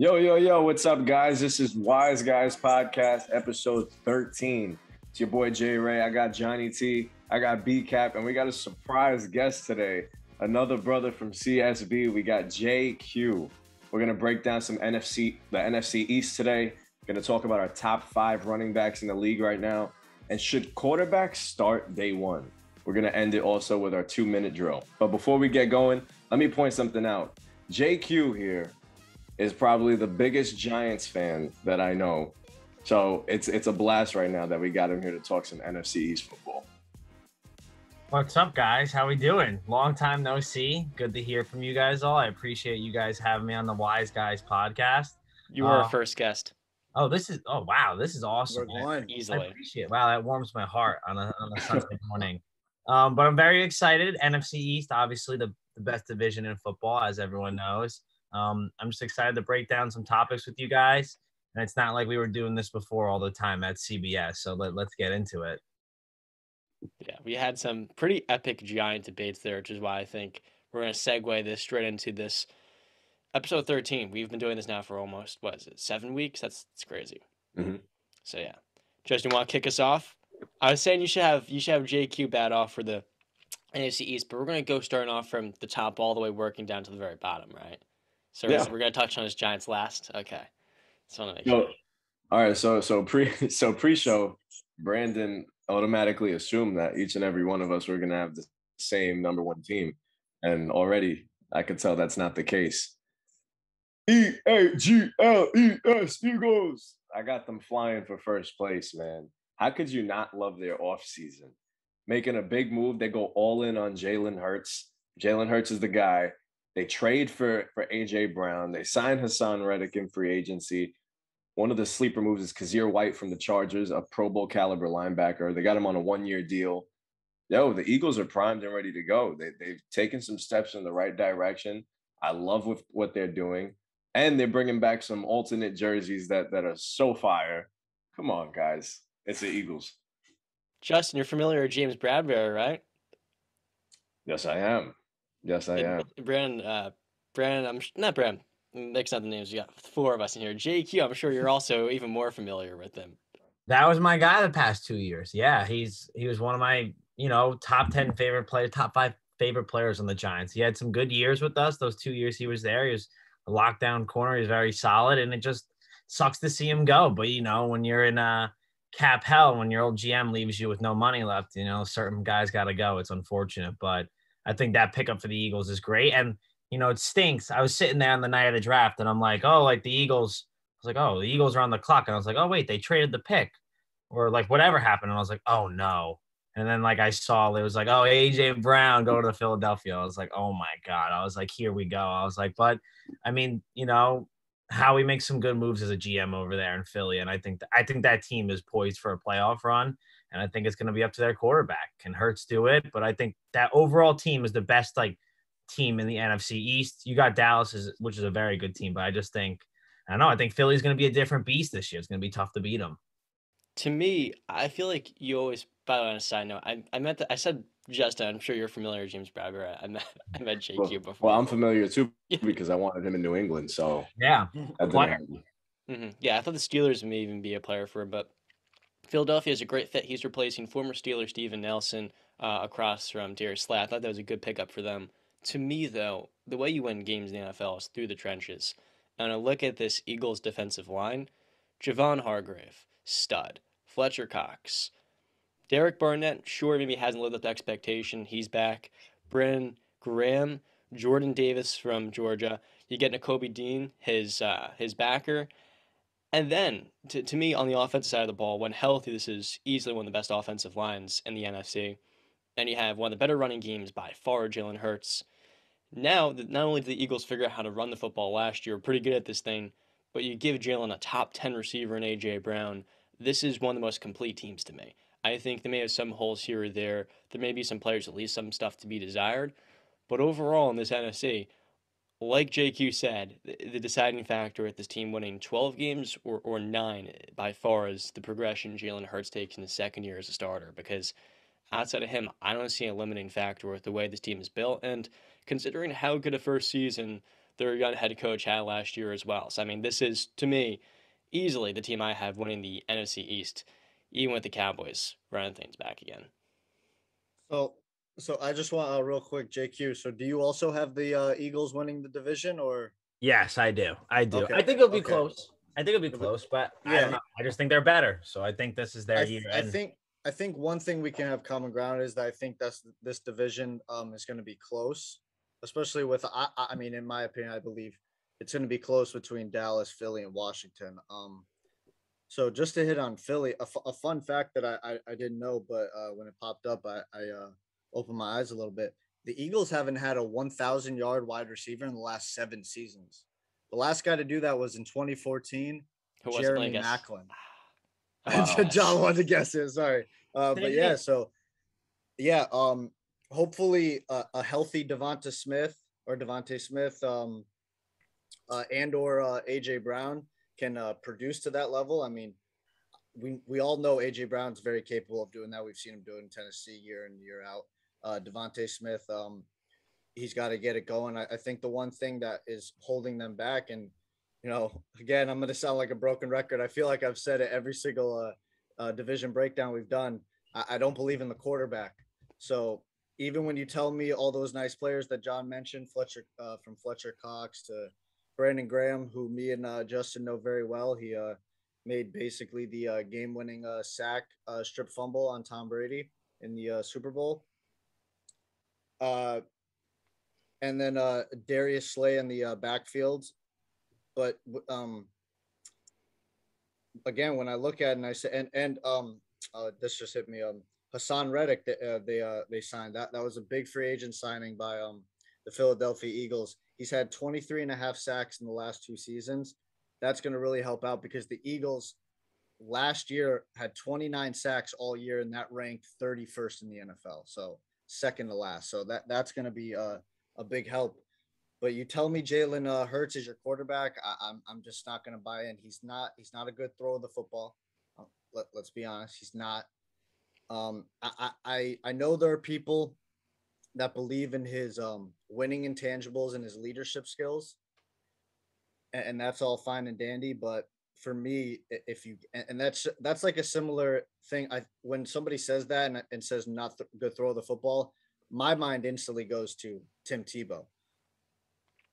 Yo, yo, yo, what's up, guys? This is Wise Guys Podcast, episode 13. It's your boy Jay Ray. I got Johnny T, I got B Cap, and we got a surprise guest today. Another brother from CSB. We got JQ. We're gonna break down some NFC, the NFC East today. We're gonna talk about our top five running backs in the league right now. And should quarterbacks start day one? We're gonna end it also with our two minute drill. But before we get going, let me point something out. JQ here is probably the biggest Giants fan that I know. So it's it's a blast right now that we got him here to talk some NFC East football. What's up, guys? How we doing? Long time no see. Good to hear from you guys all. I appreciate you guys having me on the Wise Guys podcast. You were Uh, our first guest. Oh, this is oh wow, this is awesome. We're I- one. I appreciate it. Wow, that warms my heart on a on a Sunday morning. Um, but I'm very excited. NFC East, obviously the, the best division in football, as everyone knows. Um, I'm just excited to break down some topics with you guys. And it's not like we were doing this before all the time at CBS. So let, let's get into it. Yeah, we had some pretty epic giant debates there, which is why I think we're going to segue this straight into this episode 13. We've been doing this now for almost, what is it, seven weeks? That's, that's crazy. Mhm. So, yeah. Justin, you want to kick us off? I was saying you should have you should have JQ bat off for the NFC East, but we're going to go starting off from the top all the way working down to the very bottom, right? So Yeah. we're going to touch on his Giants last. Okay. Just want to make So, sure. all right, so so pre so pre-show, Brandon automatically assumed that each and every one of us were gonna have the same number one team, and already I could tell that's not the case. E A G L E S Eagles. I got them flying for first place, man. How could you not love their offseason? Making a big move, they go all in on Jalen Hurts. Jalen Hurts is the guy. They trade for for AJ Brown. They sign Haason Reddick in free agency. One of the sleeper moves is Kyzir White from the Chargers, a Pro Bowl caliber linebacker. They got him on a one year deal. Yo, the Eagles are primed and ready to go. They, they've taken some steps in the right direction. I love with what they're doing. And they're bringing back some alternate jerseys that, that are so fire. Come on, guys. It's the Eagles. Justin, you're familiar with James Bradberry, right? Yes, I am. Yes, I am. Brandon, uh, Brandon, I'm sh- not Brandon. Mix up the names. You got four of us in here. JQ, I'm sure you're also even more familiar with him. That was my guy the past two years. Yeah, he's he was one of my you know top ten favorite players, top five favorite players on the Giants. He had some good years with us. Those two years he was there, he was a lockdown corner. He was very solid, and it just sucks to see him go. But you know, when you're in a cap hell, when your old GM leaves you with no money left, you know, certain guys got to go. It's unfortunate, but I think that pickup for the Eagles is great. And you know, it stinks. I was sitting there on the night of the draft, and I'm like, oh, like the Eagles. I was like, oh, the Eagles are on the clock, and I was like, oh wait, they traded the pick, or like whatever happened, and I was like, oh no. And then like I saw it was like, oh AJ Brown go to Philadelphia. I was like, oh my god. I was like, here we go. I was like, but I mean, you know, Howie makes some good moves as a GM over there in Philly, and I think th- I think that team is poised for a playoff run, and I think it's going to be up to their quarterback. Can Hurts do it? But I think that overall team is the best like team in the NFC East. You got Dallas, is, which is a very good team, but I just think I don't know. I think Philly's going to be a different beast this year. It's going to be tough to beat them. To me, I feel like you always. By the way, on a side note, I I meant that I said Justin. I'm sure you're familiar with James Bradberry. I met I meant JQ Well, before. well, I'm familiar too because I wanted him in New England. So Yeah, that didn't Player. happen. hmm Yeah, I thought the Steelers may even be a player for him, but Philadelphia is a great fit. He's replacing former Steeler Steven Nelson uh, across from Darius Slay. I thought that was a good pickup for them. To me, though, the way you win games in the NFL is through the trenches. And I look at this Eagles defensive line Javon Hargrave, stud. Fletcher Cox. Derek Barnett, sure, maybe hasn't lived up to expectation. He's back. Brandon Graham, Jordan Davis from Georgia. You get Nakobe Dean, his uh, his backer. And then, to, to me, on the offensive side of the ball, when healthy, this is easily one of the best offensive lines in the NFC. And you have one of the better running games by far, Jalen Hurts. Now, not only did the Eagles figure out how to run the football last year, pretty good at this thing, but you give Jalen a top 10 receiver in A.J. Brown. This is one of the most complete teams to me. I think they may have some holes here or there. There may be some players at least some stuff to be desired. But overall in this NFC, like JQ said, the, deciding factor at this team winning 12 games or, or nine by far is the progression Jalen Hurts takes in his second year as a starter. Because outside of him, I don't see a limiting factor with the way this team is built. And considering how good a first season their young head coach had last year as well. So I mean, this is to me easily the team I have winning the NFC East, even with the Cowboys running things back again. So, so I just want a uh, real quick, JQ. So, do you also have the uh, Eagles winning the division, or? Yes, I do. I do. Okay. I think it'll be okay. close. I think it'll be close, but yeah. I don't know. I just think they're better. So I think this is their I, year. I think I think one thing we can have common ground is that I think that's this division um is going to be close, especially with I I mean in my opinion I believe it's going to be close between Dallas, Philly, and Washington. Um, so just to hit on Philly, a, f- a fun fact that I, I, I didn't know, but uh, when it popped up, I, I uh, opened my eyes a little bit. The Eagles haven't had a 1,000 yard wide receiver in the last seven seasons. The last guy to do that was in 2014, Jeremy Maclin. Oh, John wanted to guess it. Sorry, uh, but yeah. So yeah, um, hopefully uh, a healthy Devonta Smith or DeVonta Smith, um, uh, and or uh, AJ Brown can uh, produce to that level. I mean, we we all know AJ Brown's very capable of doing that. We've seen him do it in Tennessee year in year out. Uh, DeVonta Smith, um, he's got to get it going. I, I, think the one thing that is holding them back, and you know, again, I'm going to sound like a broken record. I feel like I've said it every single uh, uh, division breakdown we've done. I, I don't believe in the quarterback. So even when you tell me all those nice players that John mentioned, Fletcher uh, from Fletcher Cox to Brandon Graham, who me and uh, Justin know very well, he uh, made basically the uh, game-winning uh, sack uh, strip fumble on Tom Brady in the Super Bowl. Uh, and then uh, Darius Slay in the uh, backfield. But um, again, when I look at it and I say, and and um, uh, this just hit me. Um, Haason Reddick, they uh, they, uh, they signed that. That was a big free agent signing by um the Philadelphia Eagles. He's had 23 and a half sacks in the last two seasons. That's going to really help out because the Eagles last year had 29 sacks all year, and that ranked 31st in the NFL. So second to last. So that that's going to be a, a big help. But you tell me Jalen uh, Hurts is your quarterback, I, am I'm, I'm just not going to buy in. He's not he's not a good throw of the football. Uh, let, let's be honest, he's not. Um, I, I I know there are people that believe in his um, winning intangibles and his leadership skills, and, and that's all fine and dandy. But for me, if you and that's that's like a similar thing. I when somebody says that and, and says not th- good throw the football, my mind instantly goes to Tim Tebow.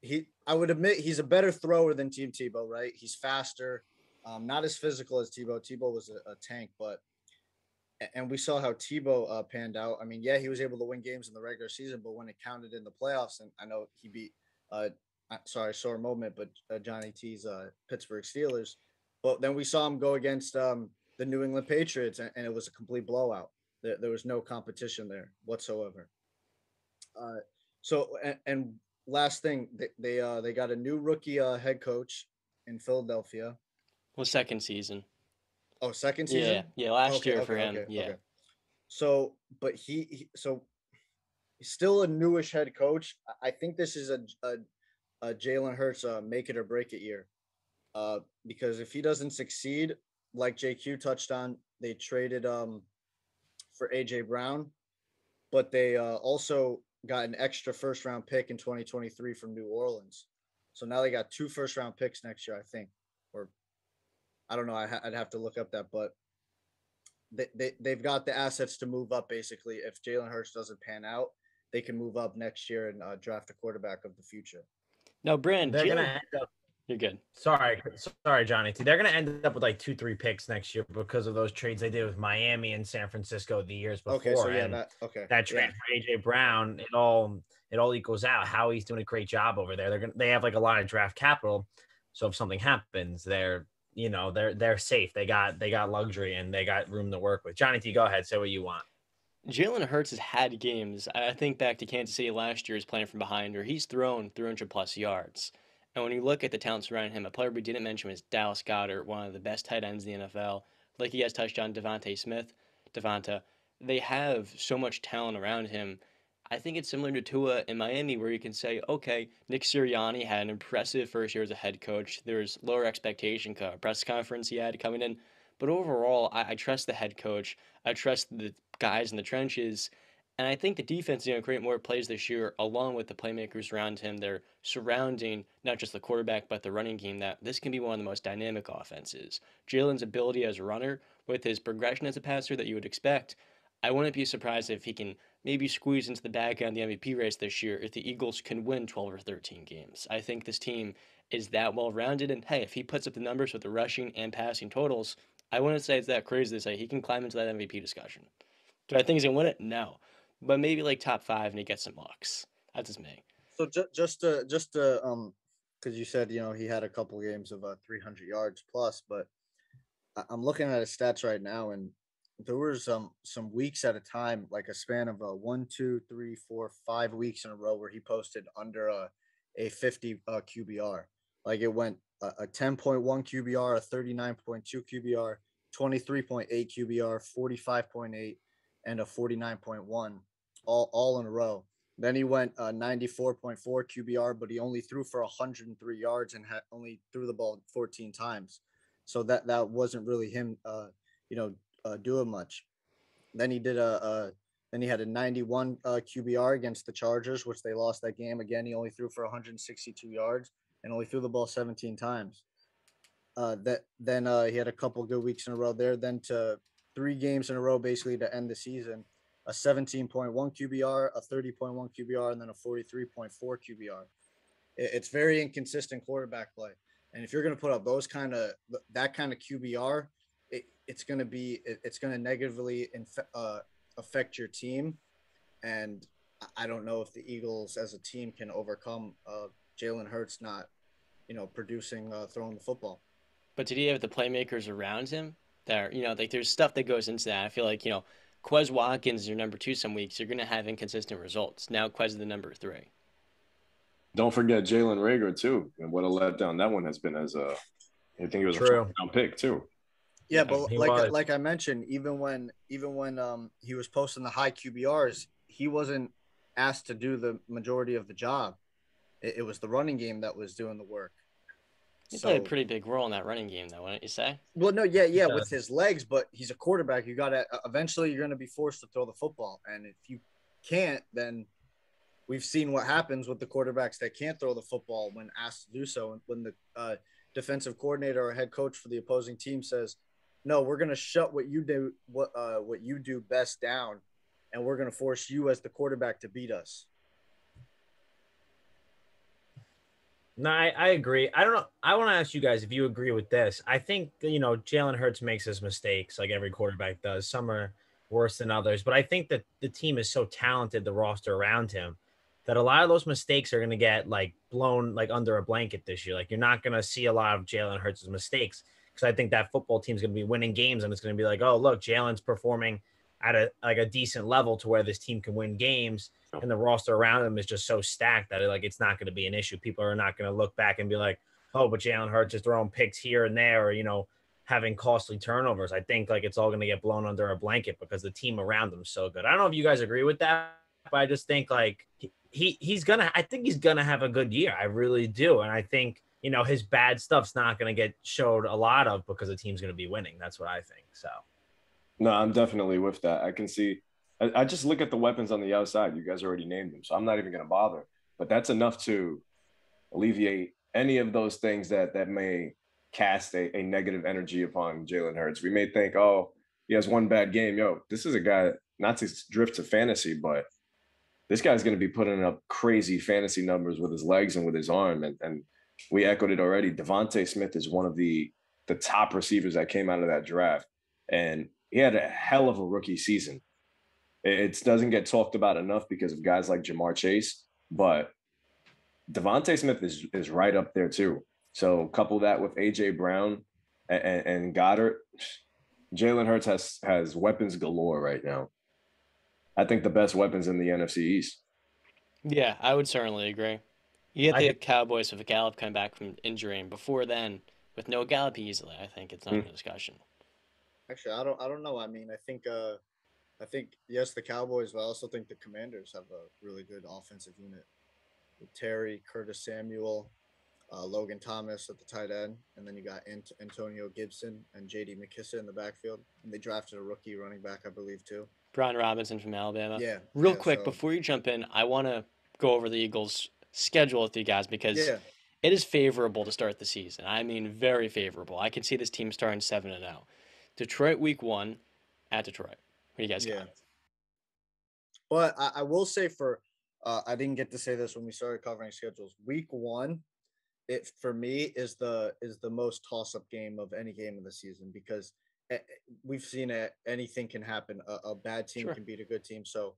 He, I would admit, he's a better thrower than Tim Tebow, right? He's faster, um, not as physical as Tebow. Tebow was a, a tank, but and we saw how Tebow uh, panned out. I mean, yeah, he was able to win games in the regular season, but when it counted in the playoffs, and I know he beat, uh, sorry, sore moment, but uh, Johnny T's uh, Pittsburgh Steelers. But then we saw him go against um, the New England Patriots, and, and, it was a complete blowout. There, there was no competition there whatsoever. Uh, so, and, and, last thing, they they, uh, they got a new rookie uh, head coach in Philadelphia. Well, second season. Oh, second season. Yeah, yeah, last okay, year okay, for him. Okay, yeah. So, but he, he, so he's still a newish head coach. I think this is a a, a Jalen Hurts uh, make it or break it year, uh, because if he doesn't succeed, like JQ touched on, they traded um for AJ Brown, but they uh, also got an extra first round pick in 2023 from New Orleans. So now they got two first round picks next year, I think, or I don't know. I would have to look up that, but they, they, they've got the assets to move up basically. If Jalen Hurts doesn't pan out, they can move up next year and uh, draft a quarterback of the future. No, Brand, they're going to end up. You're good. Sorry, sorry, Johnny. They're going to end up with like two, three picks next year because of those trades they did with Miami and San Francisco the years before. Okay, so yeah, that, okay. That trade yeah. for AJ Brown, it all it all equals out. Howie's doing a great job over there. They're gonna they have like a lot of draft capital, so if something happens, they're you know they're they're safe. They got they got luxury and they got room to work with. Johnny T, go ahead, say what you want. Jalen Hurts has had games. I think back to Kansas City last year, he's playing from behind, or he's thrown 300 plus yards. And when you look at the talent surrounding him, a player we didn't mention was Dallas Goedert, one of the best tight ends in the NFL. Like you guys touched on, DeVonta Smith, Devonta. They have so much talent around him I think it's similar to Tua in Miami, where you can say, okay, Nick Sirianni had an impressive first year as a head coach. There's lower expectation, press conference he had coming in. But overall, I, I trust the head coach. I trust the guys in the trenches. And I think the defense is going to create more plays this year, along with the playmakers around him. They're surrounding not just the quarterback, but the running game. That this can be one of the most dynamic offenses. Jalen's ability as a runner, with his progression as a passer that you would expect, I wouldn't be surprised if he can maybe squeeze into the back end of the MVP race this year if the Eagles can win 12 or 13 games. I think this team is that well rounded. And hey, if he puts up the numbers with the rushing and passing totals, I wouldn't say it's that crazy to say he can climb into that MVP discussion. Do I think he's gonna win it? No, but maybe like top five and he gets some looks. That's just me. So ju- just to just to um, because you said you know he had a couple games of uh 300 yards plus, but I- I'm looking at his stats right now, and there were some some weeks at a time, like a span of a one, two, three, four, five weeks in a row where he posted under a a 50 uh, QBR. Like it went a, a 10.1 QBR, a 39.2 QBR, 23.8 QBR, 45.8, and a 49.1, all all in a row. Then he went uh, 94.4 QBR, but he only threw for 103 yards and had only threw the ball 14 times. So that that wasn't really him, uh, you know, uh, doing much. Then he did a, a then he had a 91 uh, QBR against the Chargers, which they lost that game. Again, he only threw for 162 yards and only threw the ball 17 times. Uh, that then uh, he had a couple good weeks in a row there. Then to three games in a row, basically to end the season, a 17.1 QBR, a 30.1 QBR, and then a 43.4 QBR. It's very inconsistent quarterback play, and if you're going to put up those kind of that kind of QBR, it, it's going to be it, it's going to negatively inf- uh, affect your team, and I- I don't know if the Eagles as a team can overcome uh, Jalen Hurts not, you know, producing uh, throwing the football. But did he have the playmakers around him? There, you know, like there's stuff that goes into that. I feel like you know, Quez Watkins is your number two. Some weeks you're going to have inconsistent results. Now Quez is the number three. Don't forget Jalen Reagor too, and what a letdown that one has been as a. I think it was True. a first round pick too. Yeah, Yeah, but like was. like I mentioned, even when even when um he was posting the high QBRs, he wasn't asked to do the majority of the job. It, it was the running game that was doing the work. He So- played a pretty big role in that running game, though, wouldn't you say? Well, no, yeah, yeah, with his legs, but he's a quarterback. You got to eventually you're going to be forced to throw the football, and if you can't, then we've seen what happens with the quarterbacks that can't throw the football when asked to do so. And when the uh, defensive coordinator or head coach for the opposing team says, "No, we're going to shut what you do what uh, what you do best down, and we're going to force you as the quarterback to beat us." No, I, I agree. I don't know. I want to ask you guys if you agree with this. I think you know Jalen Hurts makes his mistakes like every quarterback does. Some are worse than others, but I think that the team is so talented, the roster around him, that a lot of those mistakes are going to get like blown like under a blanket this year. Like you're not going to see a lot of Jalen Hurts' mistakes because I think that football team's going to be winning games and it's going to be like, oh look, Jalen's performing at a like a decent level to where this team can win games and the roster around them is just so stacked that it, like it's not going to be an issue. People are not going to look back and be like, "Oh, but Jalen Hurts is throwing picks here and there," or you know, having costly turnovers. I think like it's all going to get blown under a blanket because the team around him is so good. I don't know if you guys agree with that, but I just think like he, he he's gonna. I think he's gonna have a good year. I really do, and I think you know his bad stuff's not going to get showed a lot of because the team's going to be winning. That's what I think. So. No, I'm definitely with that. I can see. I, I just look at the weapons on the outside. You guys already named them, so I'm not even going to bother. But that's enough to alleviate any of those things that that may cast a, a negative energy upon Jalen Hurts. We may think, oh, he has one bad game. Yo, this is a guy not to drift to fantasy, but this guy's going to be putting up crazy fantasy numbers with his legs and with his arm. And, and we echoed it already. Devonte Smith is one of the the top receivers that came out of that draft, and he had a hell of a rookie season. It, it doesn't get talked about enough because of guys like Ja'Marr Chase, but Devonte Smith is is right up there too. So couple that with AJ Brown and, and, and Goedert, Jalen Hurts has has weapons galore right now. I think the best weapons in the NFC East. Yeah, I would certainly agree. You get the think- Cowboys with Gallup coming back from injury, and before then, with no Gallup easily, I think it's not Hmm. a discussion. Actually, I don't I don't know. I mean, I think uh I think yes, the Cowboys, but I also think the Commanders have a really good offensive unit. With Terry, Curtis Samuel, uh, Logan Thomas at the tight end, and then you got Ant- Antonio Gibson and J.D. McKissic in the backfield. And they drafted a rookie running back, I believe, too. Brian Robinson from Alabama. Yeah. Real yeah, quick, so- before you jump in, I want to go over the Eagles' schedule with you guys because Yeah. it is favorable to start the season. I mean, very favorable. I can see this team starting seven and zero. Detroit week one at Detroit. What do you guys Yeah. got? But I, I will say for uh, I didn't get to say this when we started covering schedules. Week one, it for me is the is the most toss up game of any game of the season because eh, eh, we've seen it. Anything can happen. A, a bad team Sure. can beat a good team. So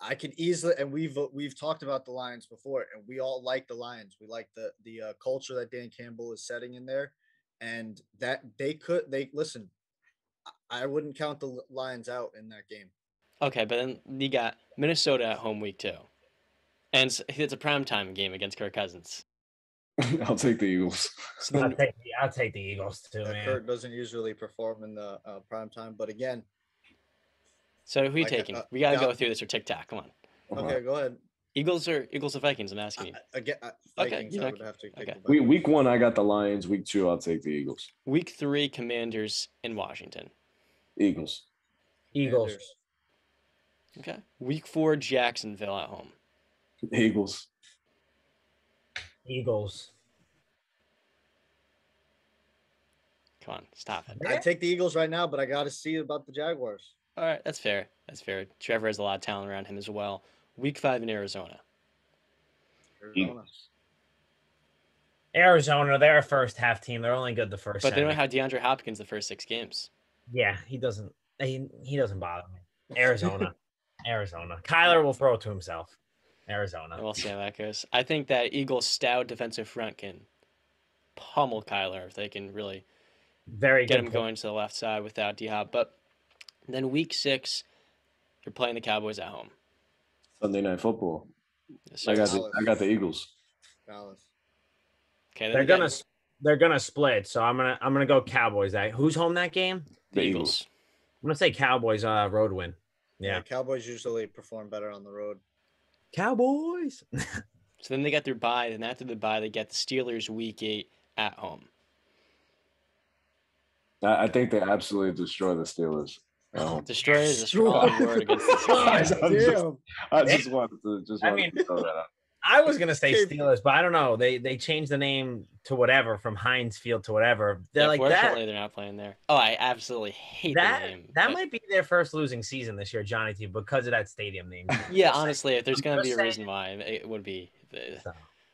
I can easily and we've we've talked about the Lions before, and we all like the Lions. We like the the uh, culture that Dan Campbell is setting in there, and that they could they listen. I- I wouldn't count the Lions out in that game. Okay, but then you got Minnesota at home week two, and it's, it's a primetime game against Kirk Cousins. I'll take the Eagles. So I'll take the, I'll take the Eagles too, man. Kurt doesn't usually perform in the uh, prime time, but again, so who are you like, uh, taking? uh, we gotta yeah. go through this or TikTok. Come on, okay, go ahead. Eagles or Eagles or Vikings? I'm asking you. I- Again, uh, Okay, Vikings, you I know, would have to take okay. the Week, week one, I got the Lions. Week two, I'll take the Eagles. Week three, Commanders in Washington. Eagles. Eagles. Okay. Week four, Jacksonville at home. Eagles. Eagles. Come on, stop it. I take the Eagles right now, but I got to see about the Jaguars. All right, that's fair. That's fair. Trevor has a lot of talent around him as well. Week five in Arizona. Arizona. Arizona, they're a first half team. They're only good the first. But they don't have DeAndre Hopkins the first six games. Yeah, he doesn't. He, he doesn't bother me. Arizona, Arizona. Kyler will throw it to himself. Arizona. We'll see how that goes. I think that Eagles' stout defensive front can pummel Kyler if they can really Very get good. him going to the left side without D Hop. But then week six, you're playing the Cowboys at home. Sunday night football. Yes, I got the I got the Eagles. Dallas. Okay, They're gonna s- they're gonna split. So I'm gonna I'm gonna go Cowboys. That who's home that game? The The Eagles. Eagles. I'm gonna say Cowboys. Uh, road win. Yeah, Cowboys usually perform better on the road. Cowboys. So then they got their bye. Then after the bye, they get the Steelers week eight at home. I, I think they absolutely destroy the Steelers. Um, Destroy is a strong word against the Steelers. I'm just- Damn. I just wanted to just I mean- to throw that out. I was gonna say Steelers, but I don't know. They they changed the name to whatever from Heinz Field to whatever. They're like that. Unfortunately, they're not playing there. Oh, I absolutely hate That the name. that but- might be their first losing season this year, Johnny T, because of that stadium name. Yeah, honestly, if there's gonna be a saying. reason why, it would be. The,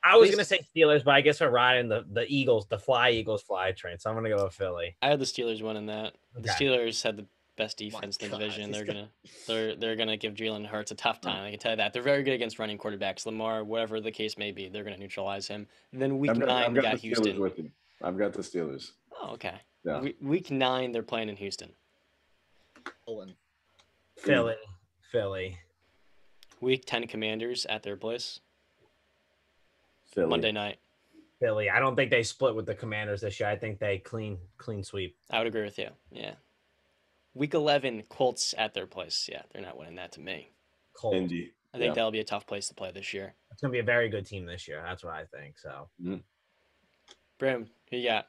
I was Please- gonna say Steelers, but I guess we're riding the, the Eagles, the fly Eagles fly train. So I'm gonna go with Philly. I had the Steelers winning that. The Okay. Steelers had the best defense in the division. he's They're got- gonna they're they're gonna give Jalen Hurts a tough time. I can tell you that. They're very good against running quarterbacks. Lamar, whatever the case may be, they're gonna neutralize him. And then week I've got, nine, I've we got got the Steelers Houston. with you. I've got the Steelers. Oh, okay. Yeah. We- Week nine, they're playing in Houston. Owen. Philly, Philly. Week ten, Commanders at their place Philly. Monday night. Philly. I don't think they split with the Commanders this year. I think they clean clean sweep. I would agree with you. Yeah. Week eleven, Colts at their place. Yeah, they're not winning that to me. Cold. Indy. I think Yeah. that'll be a tough place to play this year. It's gonna be a very good team this year. That's what I think. So Brim, who you got?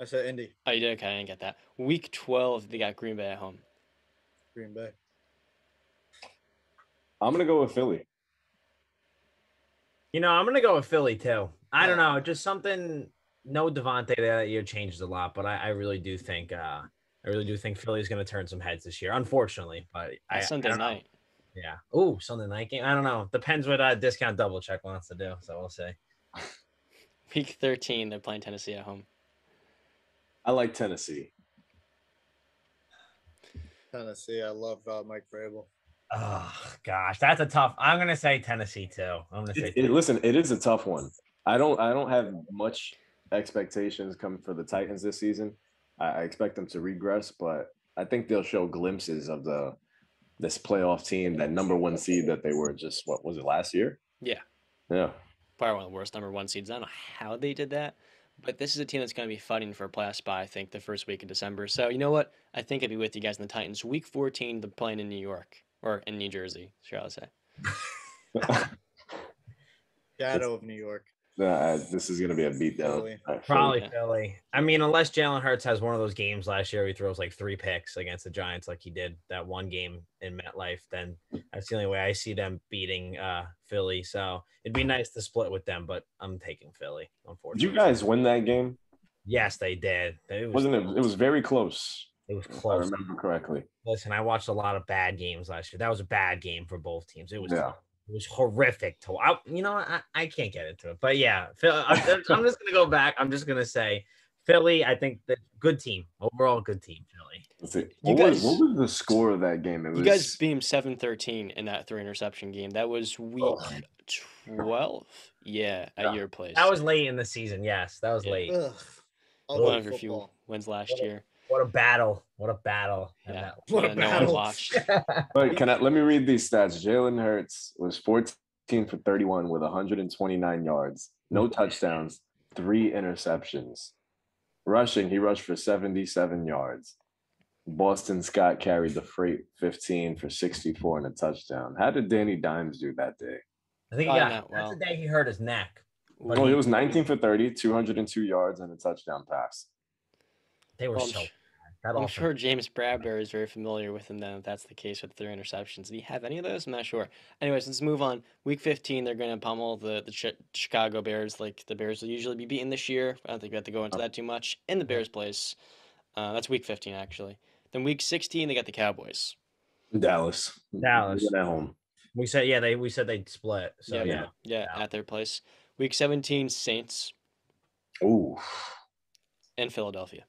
I said Indy, Oh, you did? Okay, I didn't get that. Week 12, they got Green Bay at home. Green Bay. I'm gonna go with Philly. you know, I'm gonna go with Philly too. I don't know, just something. No Davante that year changes a lot, but I, I really do think uh I really do think Philly's gonna turn some heads this year. Unfortunately, but I, That's Sunday I don't know. night. Yeah. Oh, Sunday night game. I don't know. Depends what uh, discount double check wants to do. So we'll see. Week 13, they're playing Tennessee at home. I like Tennessee. Tennessee. I love uh, Mike Vrabel. Oh gosh, that's a tough. I'm gonna say Tennessee too. I'm gonna say It- it- listen, it is a tough one. I don't I don't have much expectations coming for the Titans this season. I, I expect them to regress, but I think they'll show glimpses of the this playoff team, that number one seed that they were just what was it last year? Yeah. Yeah. Probably one of the worst number one seeds. I don't know how they did that, but this is a team that's going to be fighting for a playoff spot, I think, the first week of December. So, you know what? I think I'd be with you guys in the Titans. Week 14, they're playing in New York or in New Jersey, shall I say. Shadow of New York. Uh, this is gonna be a beatdown. Philly. Philly. Probably Yeah. Philly. I mean, unless Jalen Hurts has one of those games last year, he throws like three picks against the Giants, like he did that one game in MetLife. Then that's the only way I see them beating uh, Philly. So it'd be nice to split with them, but I'm taking Philly. Did Unfortunately, you guys win that game? Yes, they did. It was, Wasn't it? It was very close. it was If I remember correctly. Listen, I watched a lot of bad games last year. That was a bad game for both teams. It was Yeah. It was horrific to I, you know I, I can't get into it but yeah Phil, I'm, I'm just gonna go back i'm just gonna say philly i think the good team overall good team philly Let's. You What, was, what was the score of that game? It was You guys beat him 7-13 in that three interception game. That was oh, week Oh. 12. Yeah, at Yeah. your place. that was late in the season yes that was Yeah. late Ugh. I'll one go of your few wins last What year. What a battle what a battle Yeah. What a Yeah, no battle. watched. Wait, can I let me read these stats? Jalen Hurts was 14 for 31 with 129 yards, no touchdowns, three interceptions. Rushing, he rushed for 77 yards. Boston Scott carried the freight 15 for 64 and a touchdown. How did Danny Dimes do that day? i think he got not that's well. the day he hurt his neck But Oh, he- he was 19 for 30, 202 yards, and a touchdown pass. They were Well, I'm so that I'm offense- sure James Bradberry is very familiar with him. Then, if that's the case with three interceptions. Did he have any of those? I'm not sure. Anyways, let's move on. Week 15, they're going to pummel the the Chi- Chicago Bears, like the Bears will usually be beaten this year. I don't think we have to go into that too much. In the Bears' place, uh, that's Week 15 actually. Then Week 16, they got the Cowboys. Dallas. Dallas. Win at home. we said yeah they we said they'd split so yeah, yeah, Yeah. at their place. Week 17, Saints Ooh. and Philadelphia.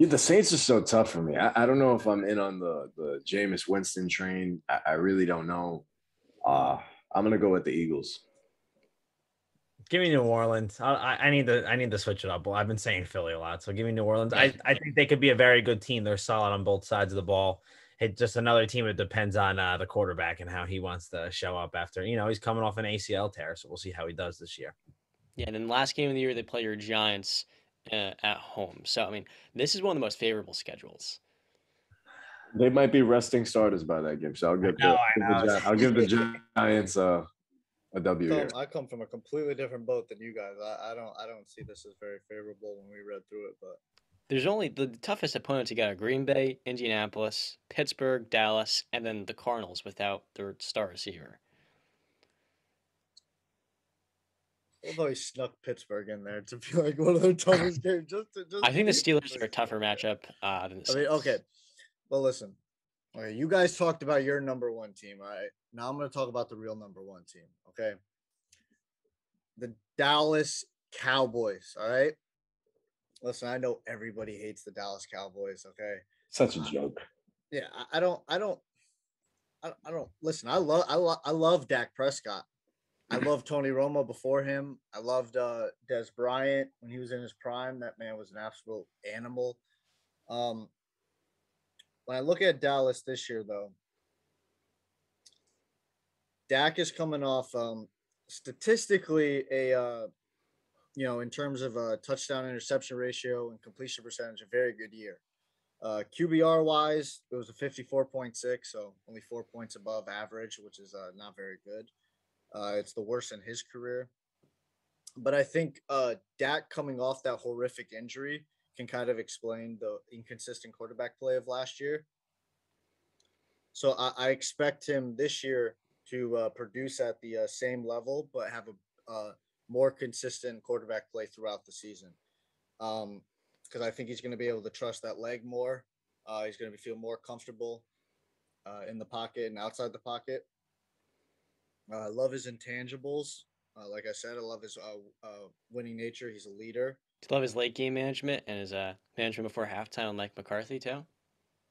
Yeah, the Saints are so tough for me. I, I don't know if I'm in on the the Jameis Winston train. I, I really don't know. Uh I'm gonna go with the Eagles. Give me New Orleans. I, I I need to I need to switch it up. Well, I've been saying Philly a lot, so give me New Orleans. I, I think they could be a very good team. They're solid on both sides of the ball. It's just another team. It depends on uh, the quarterback and how he wants to show up after. You know, he's coming off an ACL tear, so we'll see how he does this year. Yeah, and then last game of the year, they play your Giants uh, at home. So, I mean, this is one of the most favorable schedules. They might be resting starters by that game, so I'll give the, know, the, give, the, I'll give the Giants uh, a W here. Come- I come from a completely different boat than you guys. I, I don't I don't see this as very favorable when we read through it, but There's only the toughest opponents you got are Green Bay, Indianapolis, Pittsburgh, Dallas, and then the Cardinals without their star receiver. Although he snuck Pittsburgh in there to be like one of their toughest games. Just to, just I think the to beat Steelers are a tougher matchup uh, than the I mean, okay. Well, listen. Okay, you guys talked about your number one team. All right. Now I'm going to talk about the real number one team. Okay. The Dallas Cowboys. All right. Listen, I know everybody hates the Dallas Cowboys. Okay. Such a joke. Yeah, I, I don't, I don't, I, I don't listen. I love, I love, I love Dak Prescott. I love Tony Romo before him. I loved uh, Dez Bryant when he was in his prime. That man was an absolute animal. Um, when I look at Dallas this year, though, Dak is coming off um, statistically a, uh, you know, in terms of a touchdown interception ratio and completion percentage, a very good year. Uh, QBR wise, it was a 54.6, so only four points above average, which is uh, not very good. Uh, it's the worst in his career. But I think uh, Dak coming off that horrific injury can kind of explain the inconsistent quarterback play of last year. So I, I expect him this year to uh, produce at the uh, same level, but have a uh, more consistent quarterback play throughout the season. Um, because I think he's going to be able to trust that leg more. Uh, he's going to feel more comfortable uh, in the pocket and outside the pocket. Uh, I love his intangibles. Uh, like I said, I love his uh, uh, winning nature. He's a leader. Do you love his late game management and his uh, management before halftime on Mike McCarthy too?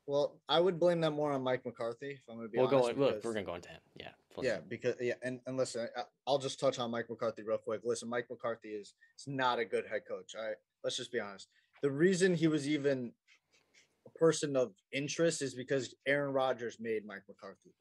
Well, I would blame that more on Mike McCarthy. If I'm going to be We'll go. honest, Look, because- we're gonna go into him. Yeah. Yeah, because yeah, and, and listen, I'll just touch on Mike McCarthy real quick. Listen, Mike McCarthy is is not a good head coach. All right, let's just be honest. The reason he was even a person of interest is because Aaron Rodgers made Mike McCarthy.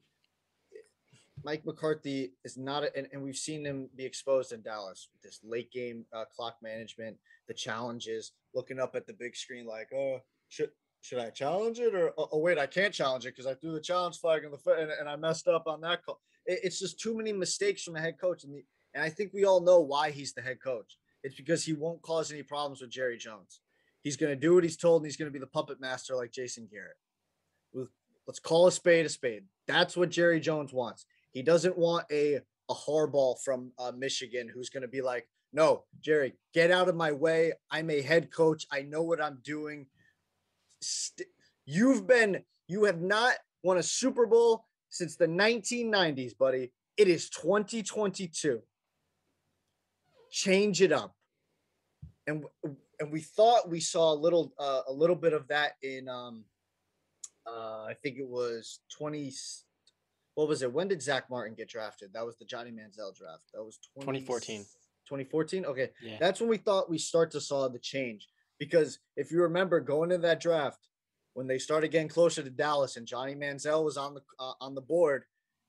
Mike McCarthy is not, and, and we've seen him be exposed in Dallas with this late game uh, clock management, the challenges, looking up at the big screen like, oh, should should I challenge it or oh, oh, wait, I can't challenge it because I threw the challenge flag in the foot and, and I messed up on that call. It, it's just too many mistakes from the head coach, and the And I think we all know why he's the head coach. It's because he won't cause any problems with Jerry Jones. He's going to do what he's told, and he's going to be the puppet master like Jason Garrett. Let's call a spade a spade. That's what Jerry Jones wants. He doesn't want a a Harbaugh from uh, Michigan who's going to be like, "No, Jerry, get out of my way. I'm a head coach. I know what I'm doing." St- you've been, you have not won a Super Bowl since the 1990s, buddy. It is 2022. Change it up. And and we thought we saw a little uh, a little bit of that in um uh I think it was 20 what was it? When did Zack Martin get drafted? That was the Johnny Manziel draft. That was 20, 2014. 2014. Okay. Yeah. That's when we thought we start to saw the change. Because if you remember going into that draft, when they started getting closer to Dallas and Johnny Manziel was on the uh, on the board,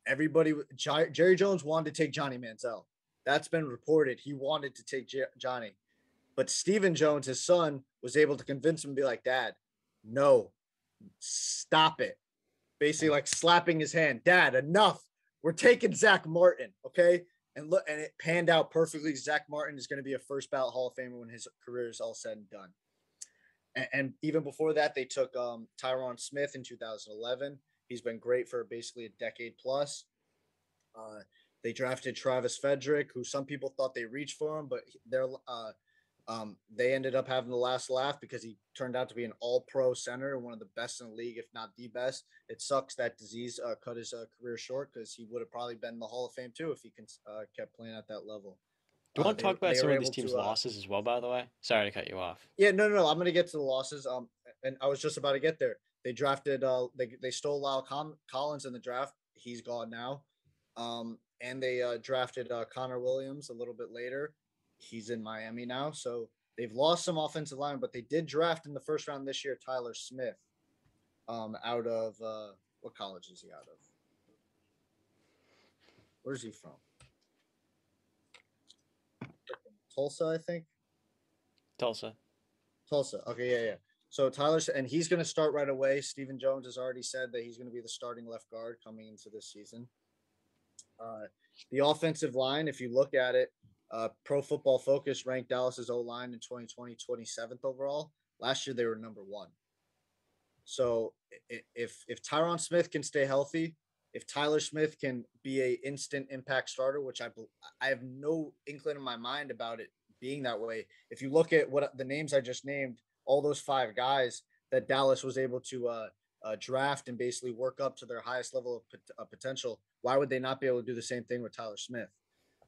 everybody Jerry Jones wanted to take Johnny Manziel. That's been reported. He wanted to take J- Johnny, but Stephen Jones, his son, was able to convince him to be like, "Dad, no, stop it." Basically, like slapping his hand. Dad, enough. We're taking Zack Martin, okay? And look, and it panned out perfectly. Zack Martin is going to be a first ballot Hall of Famer when his career is all said and done. And, and even before that, they took um, Tyron Smith in 2011. He's been great for basically a decade plus. Uh, they drafted Travis Frederick, who some people thought they reached for him, but they're uh, um, they ended up having the last laugh because he turned out to be an all-pro center, one of the best in the league, if not the best. It sucks that disease uh, cut his uh, career short because he would have probably been in the Hall of Fame too if he can, uh, kept playing at that level. Do you want to talk about some of these teams' to, losses as well? By the way, sorry to cut you off. Yeah, no, no, no. I'm going to get to the losses. Um, and I was just about to get there. They drafted. Uh, they they stole La'el Collins in the draft. He's gone now. Um, and they uh, drafted uh, Connor Williams a little bit later. He's in Miami now, so they've lost some offensive line, but they did draft in the first round this year Tyler Smith, um, out of uh, what college is he out of? Where's he from? Tulsa, I think. Tulsa. Tulsa. Okay, yeah, yeah. So Tyler, and he's going to start right away. Stephen Jones has already said that he's going to be the starting left guard coming into this season. Uh, the offensive line, if you look at it, uh, Pro Football Focus ranked Dallas's O line in 2020 27th overall. Last year they were number one. So if if Tyron Smith can stay healthy, if Tyler Smith can be a instant impact starter, which I I have no inkling in my mind about it being that way. If you look at what the names I just named, all those five guys that Dallas was able to uh, uh, draft and basically work up to their highest level of pot- uh, potential, why would they not be able to do the same thing with Tyler Smith?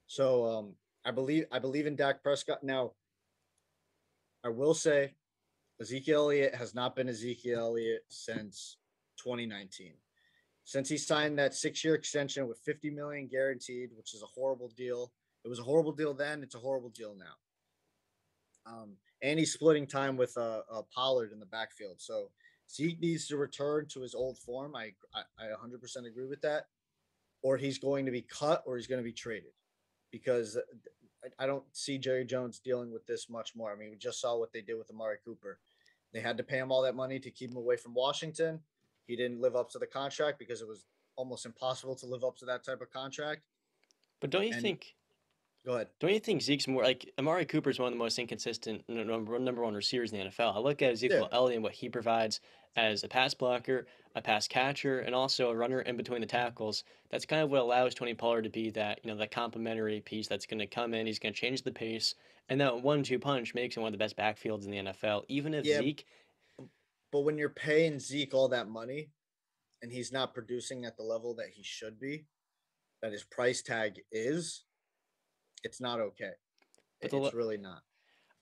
So um, I believe I believe in Dak Prescott. Now, I will say, Ezekiel Elliott has not been Ezekiel Elliott since 2019. Since he signed that six-year extension with 50 million guaranteed, which is a horrible deal. It was a horrible deal then. It's a horrible deal now. Um, and he's splitting time with uh, uh, Pollard in the backfield. So Zeke needs to return to his old form. I, I, I 100% agree with that. Or he's going to be cut or he's going to be traded because uh, I don't see Jerry Jones dealing with this much more. I mean, we just saw what they did with Amari Cooper. They had to pay him all that money to keep him away from Washington. He didn't live up to the contract because it was almost impossible to live up to that type of contract. But don't you and, think? Go ahead. Don't you think Zeke's more like Amari Cooper is one of the most inconsistent number, number one receivers in the NFL? I look at Ezekiel yeah. Elliott and what he provides as a pass blocker, a pass catcher, and also a runner in between the tackles. That's kind of what allows Tony Pollard to be that, you know, that complementary piece that's going to come in. He's going to change the pace. And that one two punch makes him one of the best backfields in the NFL. Even if yeah, Zeke. But when you're paying Zeke all that money and he's not producing at the level that he should be, that his price tag is, it's not okay. It's really not.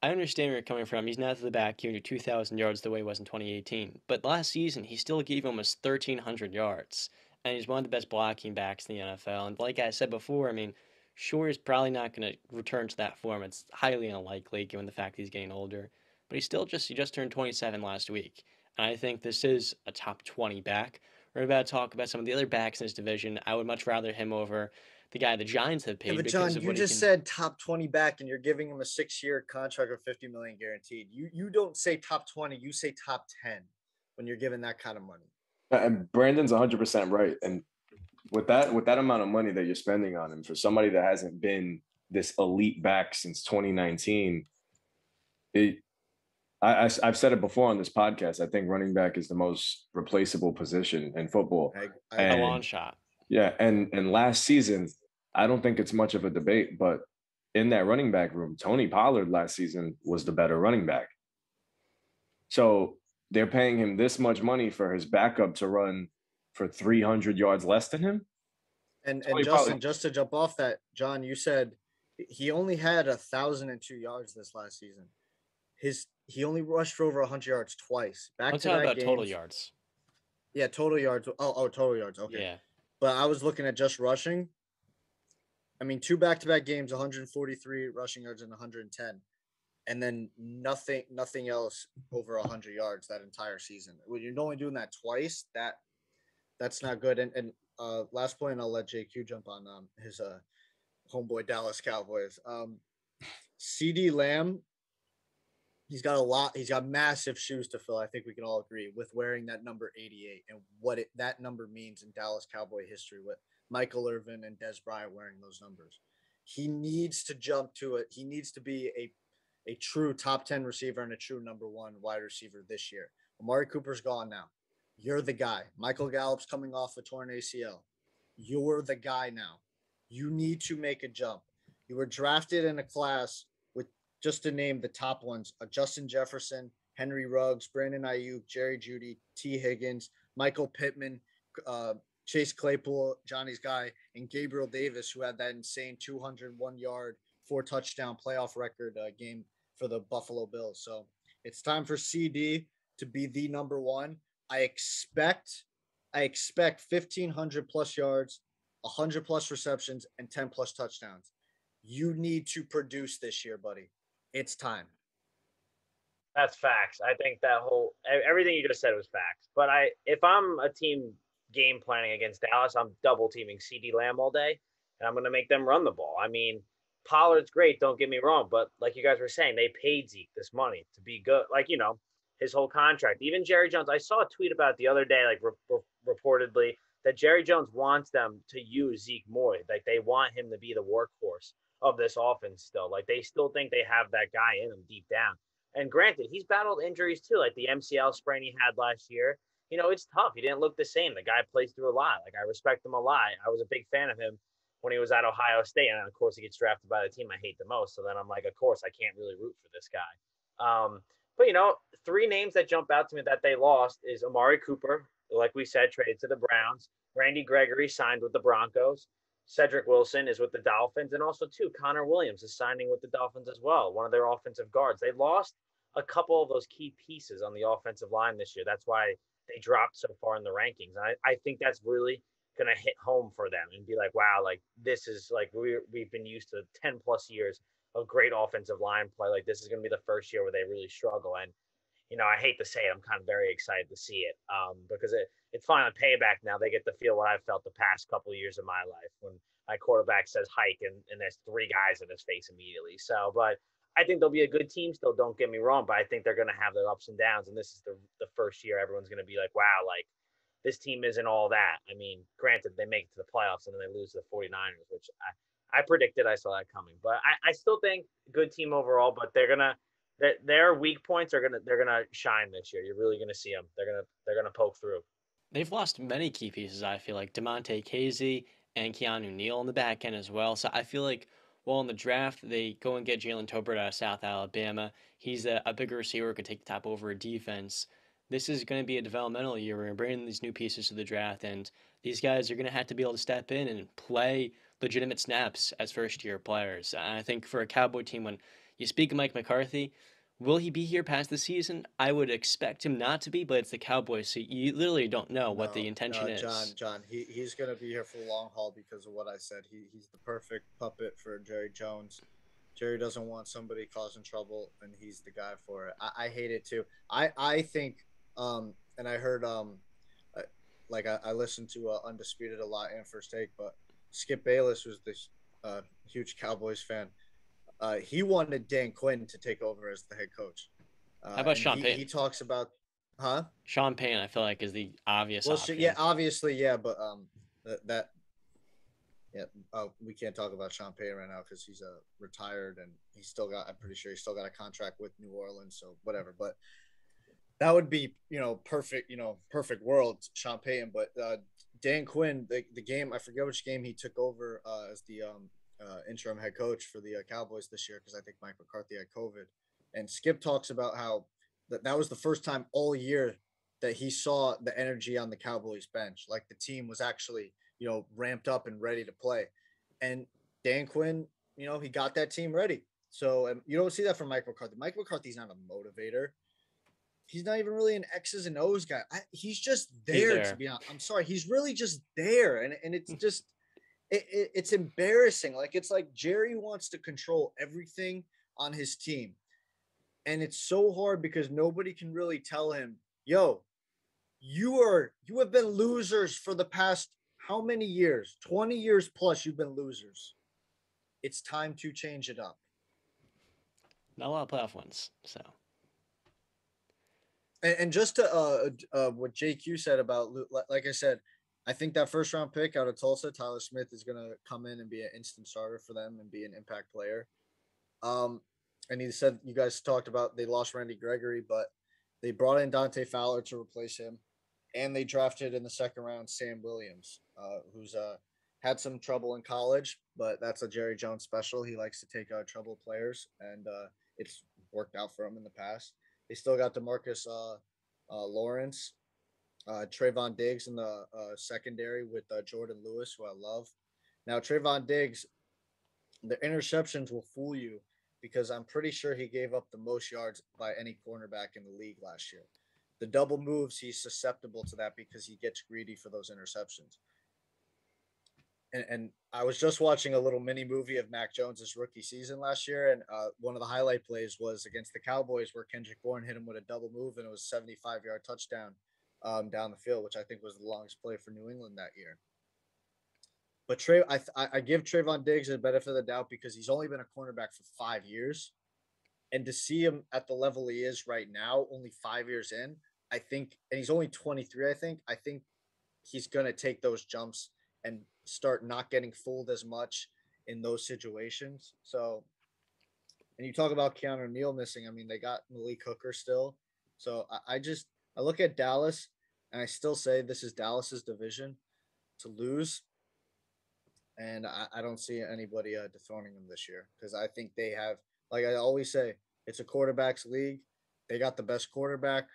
I understand where you're coming from. He's not to the back giving you 2,000 yards the way he was in 2018. But last season, he still gave almost 1,300 yards. And he's one of the best blocking backs in the NFL. And like I said before, I mean, sure, he's probably not going to return to that form. It's highly unlikely given the fact he's getting older. But he still just, he just turned 27 last week. And I think this is a top 20 back. We're about to talk about some of the other backs in this division. I would much rather him over the guy the Giants have paid. Yeah, but John, you just can... said top twenty back, and you're giving him a six year contract of fifty million guaranteed. You you don't say top twenty, you say top ten when you're given that kind of money. And Brandon's 100 percent right. And with that with that amount of money that you're spending on him for somebody that hasn't been this elite back since 2019. It, I, I, have said it before on this podcast. I think running back is the most replaceable position in football. I, A And- long shot. Yeah, and and last season, I don't think it's much of a debate, but in that running back room, Tony Pollard last season was the better running back. So they're paying him this much money for his backup to run for 300 yards less than him. And Tony and Justin, Pollard- just to jump off that, John, you said he only had a thousand and two yards this last season. His he only rushed for over hundred yards twice. Back I'm to talking back about total yards. Yeah, total yards. Oh, oh, total yards. Okay. Yeah. But I was looking at just rushing. I mean, two back-to-back games, 143 rushing yards and 110, and then nothing, nothing else over 100 yards that entire season. When you're only doing that twice, that that's not good. And and uh, last point, I'll let JQ jump on um, his uh, homeboy Dallas Cowboys. Um, CeeDee Lamb, he's got a lot. He's got massive shoes to fill. I think we can all agree with wearing that number 88 and what it that number means in Dallas Cowboy history with Michael Irvin and Dez Bryant wearing those numbers. He needs to jump to it. He needs to be a a true top 10 receiver and a true number one wide receiver this year. Amari Cooper's gone now. You're the guy. Michael Gallup's coming off a torn ACL. You're the guy now. You need to make a jump. You were drafted in a class just to name the top ones: uh, Justin Jefferson, Henry Ruggs, Brandon Aiyuk, Jerry Jeudy, Tee Higgins, Michael Pittman, uh, Chase Claypool, Johnny's guy, and Gabriel Davis, who had that insane 201 yard, four touchdown playoff record uh, game for the Buffalo Bills. So it's time for CeeDee to be the number one. I expect, I expect 1500 plus yards, 100 plus receptions, and 10 plus touchdowns. You need to produce this year, buddy. It's time. That's facts. I think that whole everything you just said was facts. But I, if I'm a team game planning against Dallas, I'm double teaming CeeDee Lamb all day, and I'm going to make them run the ball. I mean, Pollard's great. Don't get me wrong, but like you guys were saying, they paid Zeke this money to be good. Like you know, his whole contract. Even Jerry Jones. I saw a tweet about the other day, like re- re- reportedly that Jerry Jones wants them to use Zeke more. Like they want him to be the workhorse of this offense still. Like they still think they have that guy in them deep down. And granted, he's battled injuries too, like the MCL sprain he had last year. You know, it's tough. He didn't look the same. The guy plays through a lot. Like I respect him a lot. I was a big fan of him when he was at Ohio State, and of course he gets drafted by the team I hate the most. So then I'm like, of course I can't really root for this guy. Um, but you know, three names that jump out to me that they lost is Amari Cooper, like we said, traded to the Browns. Randy Gregory signed with the Broncos. Cedric Wilson is with the Dolphins, and also too Connor Williams is signing with the Dolphins as well, one of their offensive guards. They lost a couple of those key pieces on the offensive line this year. That's why they dropped so far in the rankings. And I, I think that's really gonna hit home for them and be like, wow, like this is like we we've been used to 10 plus years of great offensive line play. Like this is gonna be the first year where they really struggle. And you know, I hate to say it, I'm kind of very excited to see it um, because it, it's finally payback now. They get to feel what I've felt the past couple of years of my life when my quarterback says hike and, and there's three guys in his face immediately. So, but I think they'll be a good team still. Don't get me wrong, but I think they're going to have their ups and downs. And this is the, the first year everyone's going to be like, wow, like this team isn't all that. I mean, granted, they make it to the playoffs and then they lose to the 49ers, which I, I predicted I saw that coming. But I, I still think good team overall, but they're going to, their, their weak points are gonna they're gonna shine this year. You're really gonna see them. They're gonna they're gonna poke through. They've lost many key pieces, I feel like. Damontae Kazee and Keanu Neal on the back end as well. So I feel like, well, in the draft, they go and get Jalen Tolbert out of South Alabama. He's a, a bigger receiver, could take the top over a defense. This is going to be a developmental year. We're bringing these new pieces to the draft, and these guys are going to have to be able to step in and play legitimate snaps as first year players. And I think for a Cowboy team, when you speak of Mike McCarthy, Will he be here past the season? I would expect him not to be, but it's the Cowboys, so you literally don't know what the intention no, is. John, John, he, he's gonna be here for the long haul because of what I said. He, he's the perfect puppet for Jerry Jones. Jerry doesn't want somebody causing trouble, and he's the guy for it. I, I hate it too. I, I think, um, and I heard, um, I- like I, I listened to uh, Undisputed a lot and First Take, but Skip Bayless was this uh, huge Cowboys fan. Uh, he wanted Dan Quinn to take over as the head coach. Uh, How about Sean he, Payton? he talks about, huh? Sean Payton, I feel like, is the obvious Well, option. yeah, obviously, yeah, but um, that, that Yeah, uh, we can't talk about Sean Payton right now because he's uh, retired and he's still got. I'm pretty sure he's still got a contract with New Orleans, so whatever. But that would be, you know, perfect. You know, perfect world, Sean Payton. But uh, Dan Quinn, the, the game, I forget which game he took over uh, as the um, uh, interim head coach for the uh, Cowboys this year because I think Mike McCarthy had COVID. And Skip talks about how that that was the first time all year that he saw the energy on the Cowboys bench, like the team was actually you know, ramped up and ready to play. And Dan Quinn, you know, he got that team ready. So um, you don't see that from Mike McCarthy. Mike McCarthy's not a motivator. He's not even really an X's and O's guy. I, he's just there, there, to be honest. I'm sorry. He's really just there. And, and it's just, it, it, it's embarrassing. Like, it's like Jerry wants to control everything on his team. And it's so hard because nobody can really tell him, yo, you are, you have been losers for the past how many years? 20 years plus you've been losers. It's time to change it up. Not a lot of playoff wins, so. And, and just to uh, uh, what JQ said about, like I said, I think that first round pick out of Tulsa, Tyler Smith, is going to come in and be an instant starter for them and be an impact player. Um, and he said you guys talked about they lost Randy Gregory, but they brought in Dante Fowler to replace him and they drafted in the second round Sam Williams, uh, who's uh, had some trouble in college, but that's a Jerry Jones special. He likes to take uh, trouble players, and uh, it's worked out for him in the past. They still got Demarcus uh, uh, Lawrence, uh, Trevon Diggs in the uh, secondary with uh, Jourdan Lewis, who I love. Now, Trevon Diggs, the interceptions will fool you because I'm pretty sure he gave up the most yards by any cornerback in the league last year the double moves, he's susceptible to that because he gets greedy for those interceptions. And, and I was just watching a little mini movie of Mac Jones's rookie season last year, and uh, one of the highlight plays was against the Cowboys, where Kendrick Bourne hit him with a double move, and it was 75 yard touchdown um, down the field, which I think was the longest play for New England that year. But Trey, I, I give Trevon Diggs a benefit of the doubt because he's only been a cornerback for five years, and to see him at the level he is right now, only five years in, I think, and he's only 23, I think. I think he's going to take those jumps and start not getting fooled as much in those situations. So, and you talk about Keanu Neal missing. I mean, they got Malik Hooker still. So I, I just, I look at Dallas and I still say this is Dallas's division to lose. And I, I don't see anybody uh, dethroning them this year because I think they have, like I always say, it's a quarterback's league. They got the best quarterback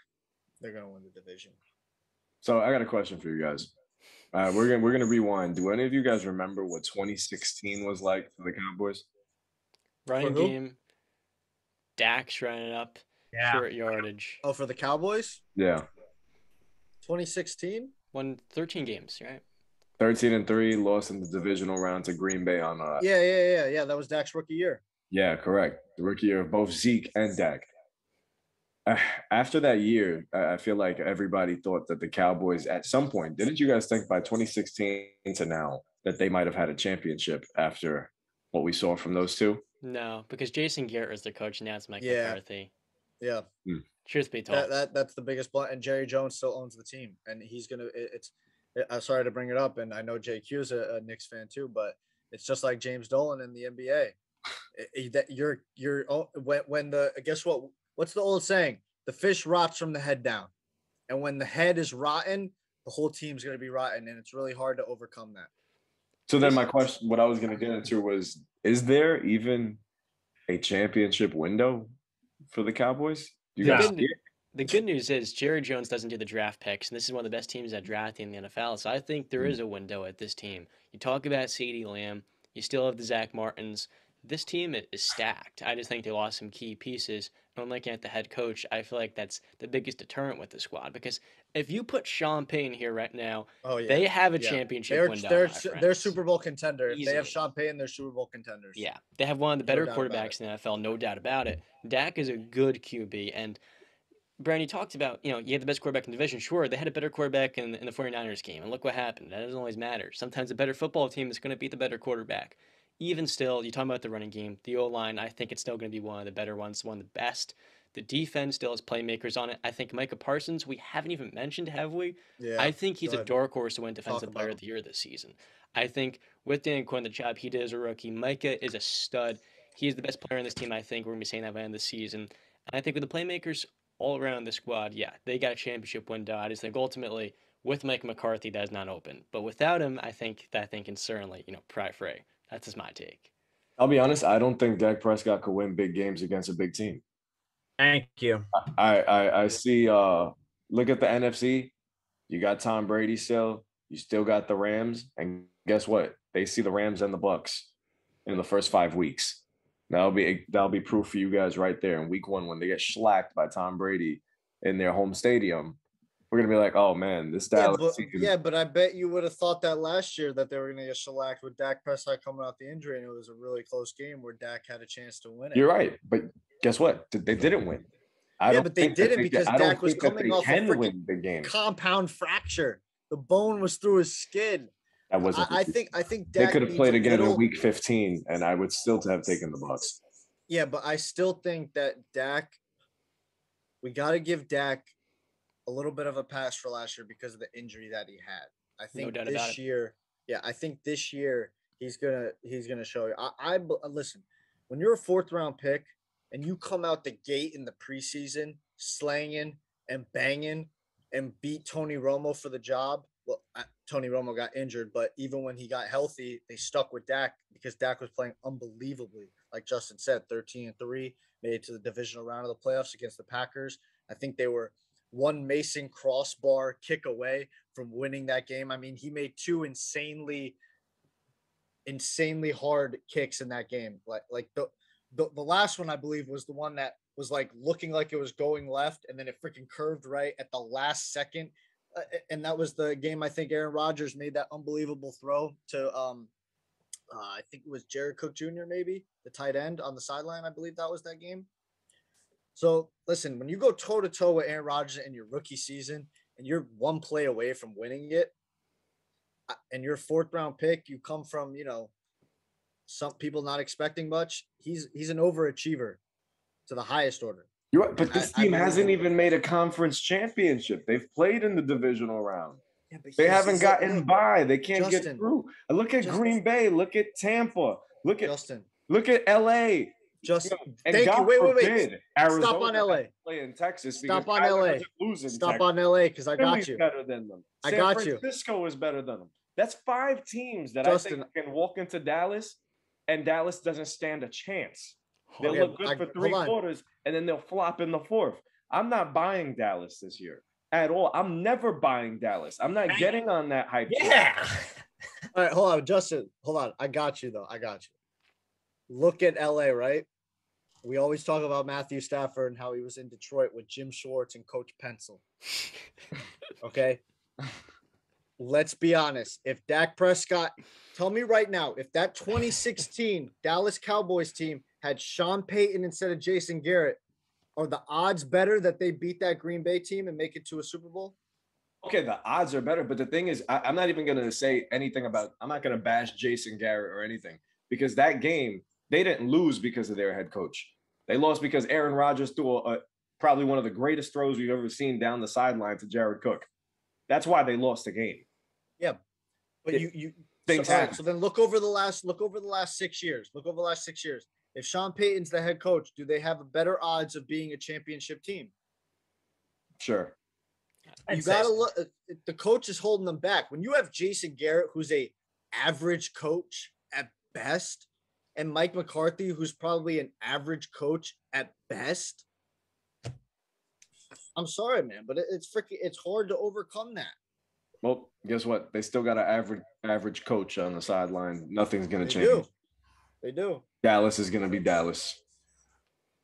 they're gonna win the division. So I got a question for you guys. Uh, we're gonna we're gonna rewind. Do any of you guys remember what 2016 was like for the Cowboys? Running game, Dax running up yeah. short yardage. Oh, for the Cowboys? Yeah. 2016. Won 13 games, right? 13 and three, lost in the divisional round to Green Bay on. Uh, yeah, yeah, yeah, yeah. That was Dak's rookie year. Yeah, correct. The rookie year of both Zeke and Dak. after that year, I feel like everybody thought that the Cowboys at some point, didn't you guys think by 2016 to now that they might have had a championship after what we saw from those two? No, because Jason Garrett was the coach, and now it's Mike yeah. McCarthy. Yeah. Hmm. Truth be told, that, that, that's the biggest point. And Jerry Jones still owns the team, and he's gonna. It, it's. It, I'm sorry to bring it up, and I know JQ is a, a Knicks fan too, but it's just like James Dolan in the NBA. that you're you're oh, when when the guess what what's the old saying? The fish rots from the head down. And when the head is rotten, the whole team's going to be rotten. And it's really hard to overcome that. So then my question, what I was going to get into was, is there even a championship window for the Cowboys? You yeah. Good, the good news is Jerry Jones doesn't do the draft picks, and this is one of the best teams at drafting in the NFL. So I think there mm-hmm. a window at this team. You talk about CeeDee Lamb, you still have the Zach Martins. This team is stacked. I just think they lost some key pieces. I'm looking at the head coach. I feel like that's the biggest deterrent with the squad because if you put Sean Payton here right now, oh, yeah. they have a yeah. championship they're, window. They're, they're Super Bowl contender. If they have Sean Payton, they're Super Bowl contenders. Yeah, they have one of the better no quarterbacks in the NFL, no doubt about it. Dak is a good QB, and Brandon, talked about, you know, you had the best quarterback in the division. Sure, they had a better quarterback in, in the 49ers game, and look what happened. That doesn't always matter. Sometimes a better football team is going to beat the better quarterback even still, you talk about the running game, the O line. I think it's still going to be one of the better ones, one of the best. The defense still has playmakers on it. I think Micah Parsons, we haven't even mentioned, have we? Yeah. I think he's a dark horse to win Defensive Player of the Year this season. I think with Dan Quinn, the job he did as a rookie, Micah is a stud. He's the best player on this team. I think we're gonna be saying that by the end of the season. And I think with the playmakers all around the squad, yeah, they got a championship window. I just think ultimately with Mike McCarthy, that is not open. But without him, I think that thing can certainly, you know, pry fray. That's just my take. I'll be honest. I don't think Dak Prescott could win big games against a big team. Thank you. I I, I see. Uh, look at the NFC. You got Tom Brady still. You still got the Rams, and guess what? They see the Rams and the Bucks in the first five weeks. That'll be that'll be proof for you guys right there in week one when they get shellacked by Tom Brady in their home stadium. We're gonna be like, oh man, this Yeah Dallas. but, team- yeah, but I bet you would have thought that last year that they were going to get shellacked with Dak Prescott coming out the injury, and it was a really close game where Dak had a chance to win it. You're right, but guess what? They didn't win. I Yeah, but they didn't because I Dak was coming off a win the game. Compound fracture. The bone was through his skin. That wasn't. I, I think. I think they could have played again in week 15, and I would still have taken the Bucks. Yeah, but I still think that Dak. We got to give Dak a little bit of a pass for last year because of the injury that he had. I think about this year, yeah, I think this year he's gonna he's gonna show you. I, uh, listen when you're a fourth round pick and you come out the gate in the preseason slanging and banging and beat Tony Romo for the job. Well, Tony Romo got injured, but even when he got healthy, they stuck with Dak because Dak was playing unbelievably. Like Justin said, 13 and 3, made it to the divisional round of the playoffs against the Packers. I think they were one Mason Crosby kick away from winning that game. I mean, he made two insanely insanely hard kicks in that game. Like like the the, the last one I believe was the one that was like looking like it was going left and then it freaking curved right at the last second. Uh, and that was the game I think Aaron Rodgers made that unbelievable throw to um uh, I think it was Jared Cook Jr. maybe the tight end on the sideline. I believe that was that game. So listen, when you go toe to toe with Aaron Rodgers in your rookie season and you're one play away from winning it, uh, and your fourth round pick, you come from you know some people not expecting much. He's he's an overachiever to the highest order. You're right, but I- this I team believe hasn't even made a conference championship. They've played in the divisional round. Yeah, They haven't gotten look, by. They can't get through. Look at Justin. Green Bay. Look at Tampa. Look at Justin. look at LA. Justin, And thank God you. Wait, wait, wait. Arizona Stop on LA. Play in Texas. Stop on LA. doesn't lose in Stop Texas. on LA because I got Philly's you. better than them. I San got you. Francisco is better than them. That's five teams that Justin. I think can walk into Dallas, and Dallas doesn't stand a chance. They'll Okay, look good I- for three quarters, and then they'll flop in the fourth. I'm not buying Dallas this year at all. I'm never buying Dallas. I'm not getting on that hype. Yeah. All right, hold on, Justin. Hold on. I got you though. I got you. Look at LA, right? We always talk about Matthew Stafford and how he was in Detroit with Jim Schwartz and Coach Pencil. Okay. Let's be honest. If Dak Prescott, tell me right now, if that 2016 Dallas Cowboys team had Sean Payton instead of Jason Garrett, are the odds better that they beat that Green Bay team and make it to a Super Bowl? Okay, the odds are better, but the thing is, I, I'm not even going to say anything about. I'm not going to bash Jason Garrett or anything because that game they didn't lose because of their head coach. They lost because Aaron Rodgers threw a, a probably one of the greatest throws we've ever seen down the sideline to Jared Cook. That's why they lost the game. Yeah, but It- you you things so, all right, happen. so then look over the last look over the last six years. Look over the last six years. If Sean Payton's the head coach, do they have a better odds of being a championship team? Sure. I'd you gotta so. look. uh, The coach is holding them back. When you have Jason Garrett, who's a average coach at best, and Mike McCarthy, who's probably an average coach at best. I'm sorry, man, but it's freaking it's hard to overcome that. Well, guess what? They still got an average average coach on the sideline. Nothing's going They to change. do. They do. Dallas is going to be Dallas.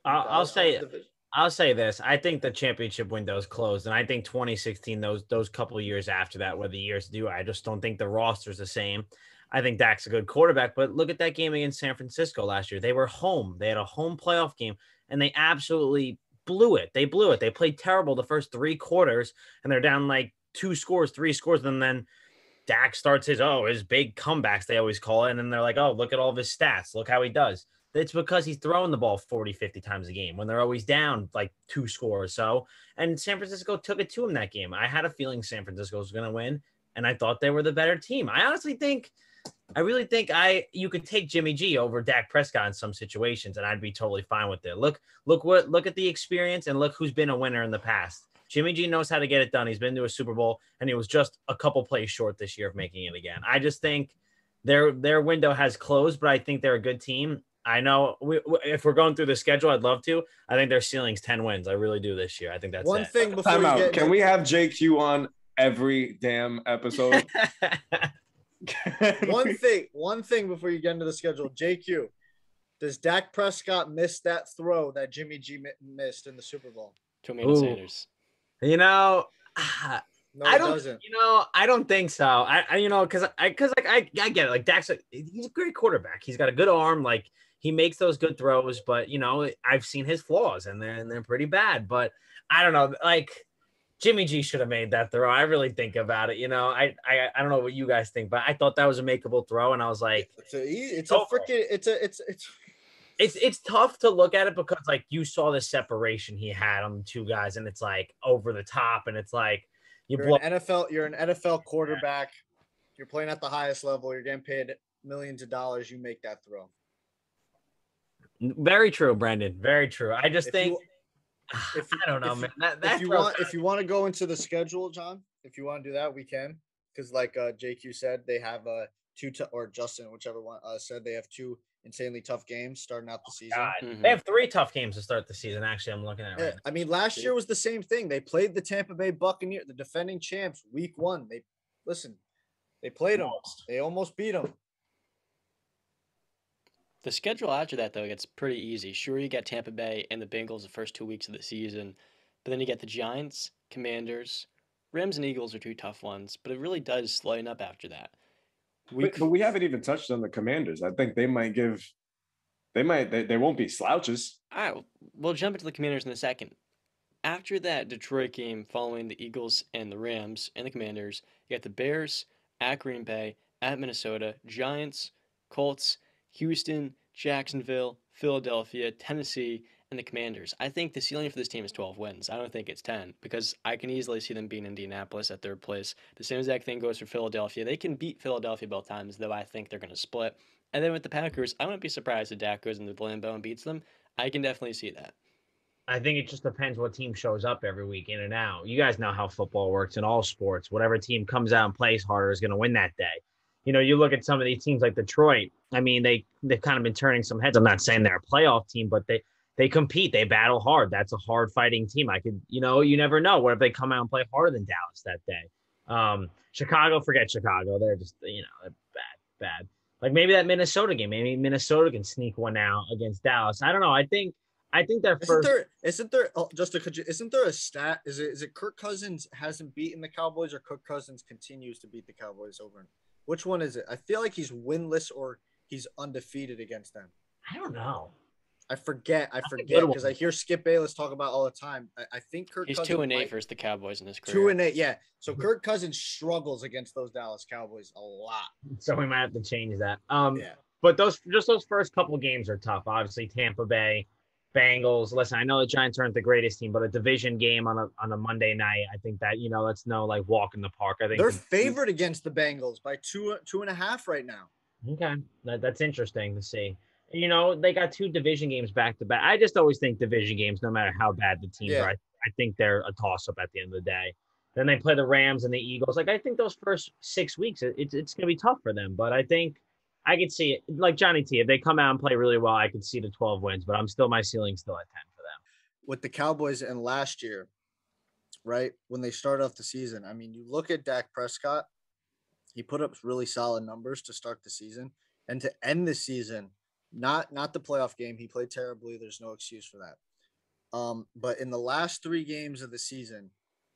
I'll, I'll say has. I'll say this. I think the championship window is closed, and I think 2016, those those couple of years after that were the years to do. I just don't think the roster's the same. I think Dak's a good quarterback, but look at that game against San Francisco last year. They were home. They had a home playoff game, and they absolutely blew it. They blew it. They played terrible the first three quarters, and they're down like two scores, three scores, and then Dak starts his oh his big comebacks they always call it, and then they're like oh look at all of his stats, look how he does. it's because he's throwing the ball 40, 50 times a game when they're always down like two scores. So, and San Francisco took it to him that game. I had a feeling San Francisco was going to win, and I thought they were the better team. I honestly think, I really think I you could take Jimmy G over Dak Prescott in some situations, and I'd be totally fine with it. Look, look what look at the experience and look who's been a winner in the past. Jimmy G knows how to get it done. He's been to a Super Bowl, and he was just a couple plays short this year of making it again. I just think their their window has closed, but I think they're a good team. I know we, if we're going through the schedule, I'd love to. I think their ceiling's ten wins. I really do this year. I think that's One it. thing before Time we out. get Can we have JQ on every damn episode? one thing, one thing before you get into the schedule, JQ, does Dak Prescott miss that throw that Jimmy G missed in the Super Bowl? To Emmanuel Ooh. Sanders. you know, No, I don't. doesn't. You know, I don't think so. I, I you know, because I, because like I, I get it. Like Dak's, a, he's a great quarterback. He's got a good arm. Like he makes those good throws. But you know, I've seen his flaws, and they're and they're pretty bad. But I don't know. Like Jimmy G should have made that throw. I really think about it. You know, I, I, I don't know what you guys think, but I thought that was a makeable throw, and I was like, It's a, it's a freaking, it's a, it's, it's. it's it's tough to look at it because like you saw the separation he had on the two guys, and it's like over the top, and it's like you You're blow. an NFL. You're an NFL quarterback. You're playing at the highest level. You're getting paid millions of dollars. You make that throw. Very true, Brandon. Very true. I just If think. you- if you- I don't know, if man. That, that if you throw- want, if you want to go into the schedule, John, if you want to do that, we can. Because like uh, JQ said, they have uh, two t- or Justin, whichever one uh, said they have two insanely tough games starting out the season. God, Mhm. they have three tough games to start the season. Actually, I'm looking at Yeah, right I mean, last year was the same thing. They played the Tampa Bay Buccaneers, the defending champs, week one. They listen, they played them. They almost beat them. The schedule after that though gets pretty easy. Sure, you get Tampa Bay and the Bengals the first two weeks of the season, but then you get the Giants, Commanders, Rams, and Eagles are two tough ones. But it really does lighten up after that. We But, but we haven't even touched on the Commanders. I think they might give. They might. They, they won't be slouches. All right, we'll jump into the Commanders in a second. After that Detroit game following the Eagles and the Rams and the Commanders, you got the Bears at Green Bay, at Minnesota, Giants, Colts, Houston, Jacksonville, Philadelphia, Tennessee, and the Commanders. I think the ceiling for this team is 12 wins. I don't think it's 10 because I can easily see them beating Indianapolis at third place. The same exact thing goes for Philadelphia. They can beat Philadelphia both times, though I think they're going to split. And then with the Packers, I wouldn't be surprised if Dak goes into Lambeau and beats them. I can definitely see that. I think it just depends what team shows up every week, in and out. You guys know how football works in all sports. Whatever team comes out and plays harder is going to win that day. You know, you look at some of these teams like Detroit. I mean, they they've kind of been turning some heads. I'm not saying they're a playoff team, but they they compete. They battle hard. That's a hard fighting team. I could, you know, you never know. What if they come out and play harder than Dallas that day? Um, Chicago, forget Chicago. They're just, you know, they're bad, bad. Like maybe that Minnesota game. Maybe Minnesota can sneak one out against Dallas. I don't know. I think I think their Isn't first. there? Isn't there? Oh, just a, isn't there a stat? Is it? Is it Kirk Cousins hasn't beaten the Cowboys, or Kirk Cousins continues to beat the Cowboys over? Which one is it? I feel like he's winless or he's undefeated against them. I don't know. I forget. I a forget because I hear Skip Bayless talk about all the time. I, I think Kirk. He's Cousins two and eight might- versus the Cowboys in his career. Two and eight, yeah. So Kirk Cousins struggles against those Dallas Cowboys a lot. So we might have to change that. Um, Yeah. but those just those first couple games are tough. Obviously, Tampa Bay, Bengals. Listen, I know the Giants aren't the greatest team, but a division game on a on a Monday night, I think that you know that's no like walk in the park. I think They're the- favored against the Bengals by two two and a half right now. Okay, that, that's interesting to see. You know, they got two division games back to back. I just always think division games, no matter how bad the teams Yeah. are, I, I think they're a toss up at the end of the day. Then they play the Rams and the Eagles. Like I think those first six weeks, it, it's it's gonna be tough for them. But I think I could see it. Like Johnny T, if they come out and play really well, I could see the twelve wins. But I'm still my ceiling still at ten for them. with the Cowboys and last year, right? When they start off the season, I mean, you look at Dak Prescott, he put up really solid numbers to start the season and to end the season, not not the playoff game. He played terribly. There's no excuse for that. Um, but in the last three games of the season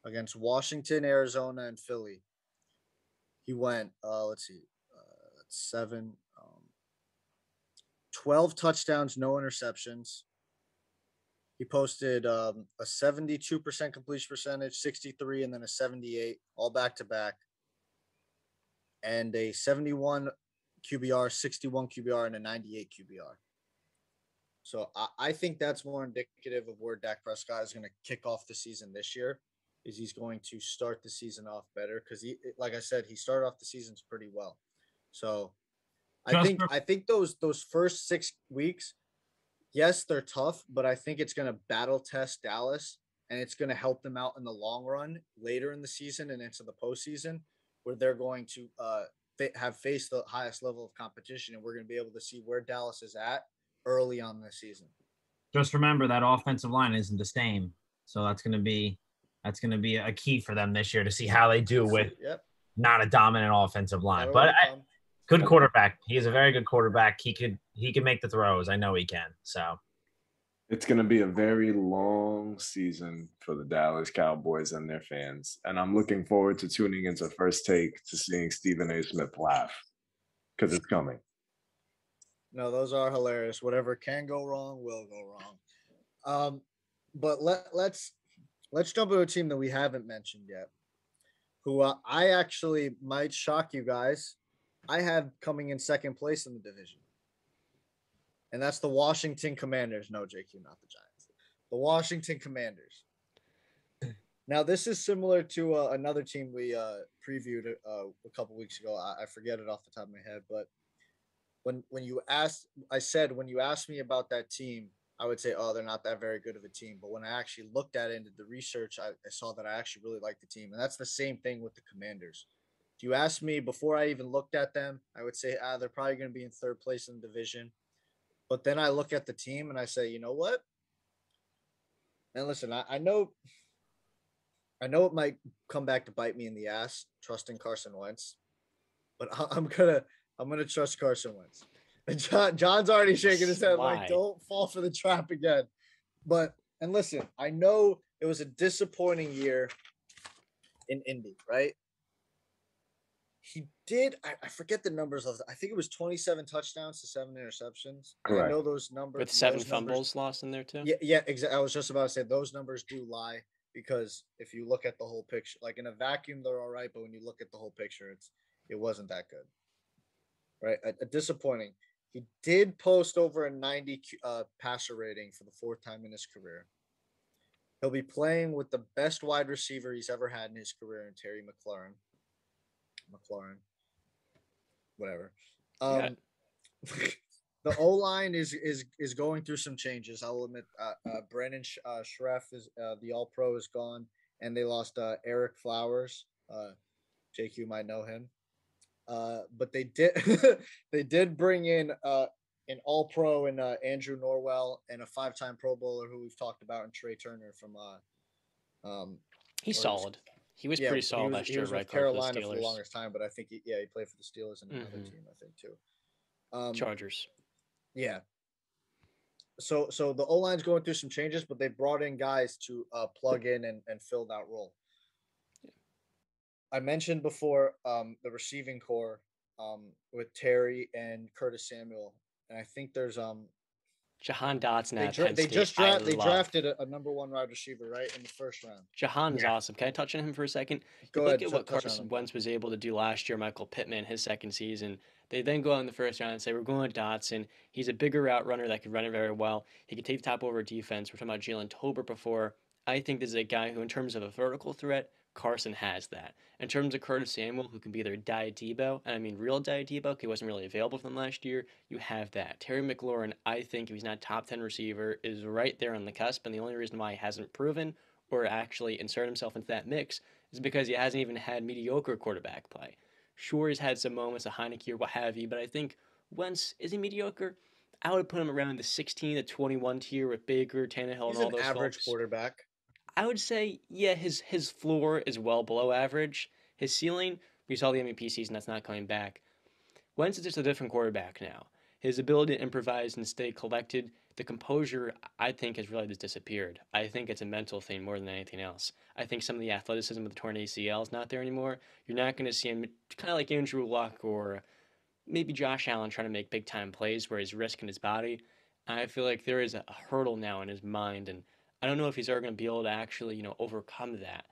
against Washington, Arizona, and Philly, he went, uh, let's see, seven, um, 12 touchdowns, no interceptions. He posted um, a 72% completion percentage, 63, and then a 78, all back to back, and a 71 QBR, 61 QBR, and a 98 QBR. So I, I think that's more indicative of where Dak Prescott is going to kick off the season this year. Is he's going to start the season off better because he, like I said, he started off the seasons pretty well. So I think I think those those first six weeks, yes, they're tough, but I think it's going to battle test Dallas and it's going to help them out in the long run later in the season and into the postseason, where they're going to uh, have faced the highest level of competition, and we're going to be able to see where Dallas is at early on this season. Just remember that offensive line isn't the same, so that's going to be that's going to be a key for them this year to see how they do with yep, not a dominant offensive line. But. Good quarterback. He is a very good quarterback. He could he can make the throws. I know he can. So It's going to be a very long season for the Dallas Cowboys and their fans. And I'm looking forward to tuning into First Take to seeing Stephen A. Smith laugh because it's coming. No, those are hilarious. Whatever can go wrong will go wrong. Um, but let let's let's jump to a team that we haven't mentioned yet, who uh, I actually might shock you guys. I have coming in second place in the division, and that's the Washington Commanders. No, JQ, not the Giants. The Washington Commanders. Now, this is similar to uh, another team we uh, previewed uh, a couple weeks ago. I, I forget it off the top of my head, but when when you asked i said when you asked me about that team i would say oh they're not that very good of a team but when i actually looked at it and did the research I, I saw that i actually really like the team and that's the same thing with the commanders if you asked me before i even looked at them i would say ah, they're probably going to be in third place in the division but then i look at the team and i say you know what and listen i, I know i know it might come back to bite me in the ass trusting carson wentz but I- i'm gonna I'm gonna trust Carson Wentz. And John, John's already shaking his head Why? like, "Don't fall for the trap again." But and listen, I know it was a disappointing year in Indy, right? He did. I, I forget the numbers of. I think it was 27 touchdowns to seven interceptions. And I know those numbers with seven those numbers- fumbles lost in there too. yeah, yeah, exactly. I was just about to say those numbers do lie because if you look at the whole picture, like in a vacuum, they're all right, but when you look at the whole picture, it's it wasn't that good. Right, a, a disappointing. He did post over a 90 uh, passer rating for the fourth time in his career. He'll be playing with the best wide receiver he's ever had in his career, in Terry McLaurin. McLaurin, whatever. Um, Yeah. the O line is is is going through some changes. I'll admit. Uh, uh, Brandon Sh- uh, Scherff is uh, the All Pro is gone, and they lost uh, Ereck Flowers. Uh, JQ might know him. Uh, but they did they did bring in uh, an All Pro and uh, Andrew Norwell and a five time Pro Bowler who we've talked about, and Trai Turner from. Uh, um, He's solid. He was yeah, pretty solid was, last year, right? for Carolina the for the longest time, but I think he, yeah, he played for the Steelers and another Mhm. team, I think too. Um, Chargers. yeah. So so the O line's going through some changes, but they brought in guys to uh, plug in and, and fill that role. I mentioned before um, the receiving core um, with Terry and Curtis Samuel, and I think there's um Jahan Dotson they, dra- they just I draft they love. drafted a, a number one wide receiver right in the first round. Jahan's Yeah. awesome. Can I touch on him for a second? Go look ahead, at what Carson. Wentz was able to do last year. Michael Pittman, his second season. They then go out in the first round and say, We're going with Dotson. He's a bigger route runner that could run it very well. He could take the top over defense. We're talking about Jalen Tolbert before. I think this is a guy who, in terms of a vertical threat, Carson has that. In terms of Curtis Samuel, who can be their Diadebo, and I mean real Diadebo, he wasn't really available for them last year, you have that. Terry McLaurin, I think, if he's not top 10 receiver, is right there on the cusp, and the only reason why he hasn't proven or actually inserted himself into that mix is because he hasn't even had mediocre quarterback play. Sure, he's had some moments, a Heinicke or what have you, but I think Wentz, is he mediocre? I would put him around the 16 to 21 tier with Baker, Tannehill, He's and all an those average folks. quarterback. I would say, yeah, his his floor is well below average. His ceiling, we saw the MVP season, that's not coming back. Wentz is just a different quarterback now. His ability to improvise and stay collected, the composure, I think, has really just disappeared. I think it's a mental thing more than anything else. I think some of the athleticism with the torn ACL is not there anymore. You're not going to see him kind of like Andrew Luck or maybe Josh Allen trying to make big time plays where he's risking his body. I feel like there is a hurdle now in his mind, and I don't know if he's ever going to be able to actually, you know, overcome that.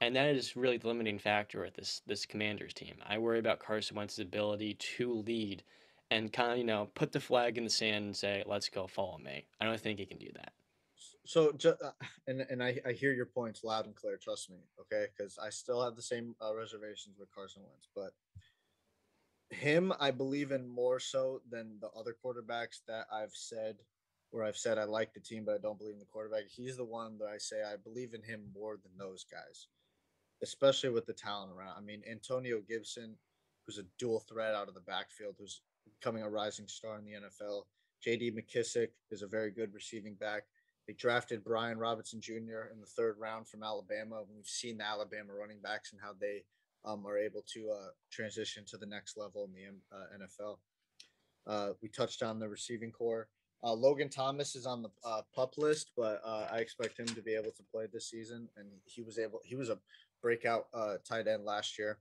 And that is really the limiting factor with this this Commanders team. I worry about Carson Wentz's ability to lead and kind of you know put the flag in the sand and say, "Let's go, follow me." I don't think he can do that. So, uh, and and I, I hear your points loud and clear. Trust me, okay? Because I still have the same uh, reservations with Carson Wentz, but him, I believe in more so than the other quarterbacks that I've said, where I've said I like the team, but I don't believe in the quarterback. He's the one that I say I believe in him more than those guys, especially with the talent around. I mean, Antonio Gibson, who's a dual threat out of the backfield, who's becoming a rising star in the NFL. J.D. McKissic is a very good receiving back. They drafted Brian Robinson Jr. in the third round from Alabama. We've seen the Alabama running backs and how they um, are able to uh, transition to the next level in the uh, NFL. Uh, we touched on the receiving core. Uh, Logan Thomas is on the uh, pup list, but uh, I expect him to be able to play this season, and he was able. He was a breakout tight end last year.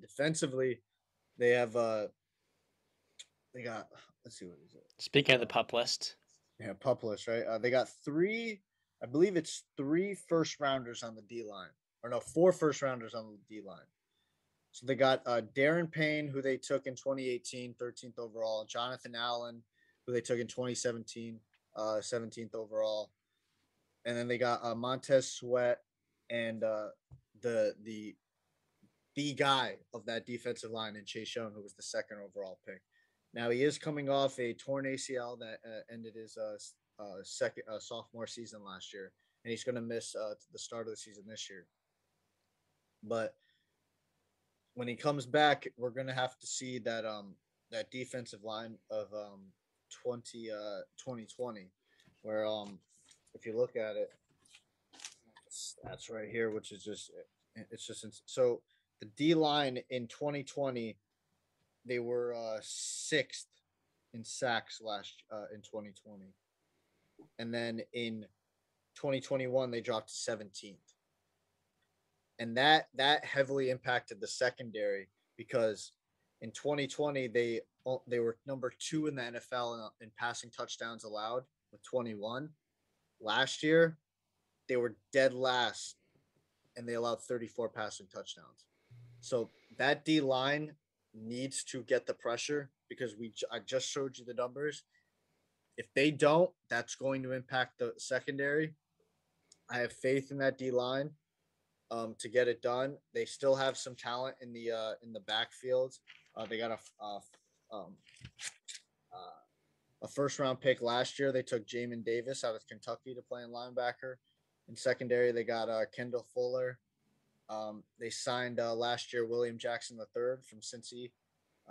defensively, they have they got. Let's see what is it. Speaking of the pup list, yeah, pup list, right? they got three. I believe it's three first rounders on the D line or no, four first rounders on the D line. So they got uh, Da'Ron Payne, who they took in 2018, 13th overall, Jonathan Allen, who they took in 2017, uh, 17th overall, and then they got uh, Montez Sweat and uh, the the the guy of that defensive line in Chase Young, who was the second overall pick. Now he is coming off a torn ACL that uh, ended his uh, uh, second uh, sophomore season last year, and he's going to miss uh, the start of the season this year. But when he comes back, we're gonna have to see that um that defensive line of um 20 uh 2020 where um if you look at it that's right here which is just it's just so the D line in 2020 they were uh sixth in sacks last uh in 2020 and then in 2021 they dropped to 17th and that that heavily impacted the secondary because in 2020 they they were number two in the NFL in, in passing touchdowns allowed with 21. Last year, they were dead last, and they allowed 34 passing touchdowns. So that D line needs to get the pressure because we I just showed you the numbers. If they don't, that's going to impact the secondary. I have faith in that D line um, to get it done. They still have some talent in the uh, in the backfield. Uh, they got a a, um, uh, a first round pick last year. They took Jamin Davis out of Kentucky to play in linebacker. In secondary, they got uh, Kendall Fuller. Um, they signed uh, last year William Jackson III from Cincy.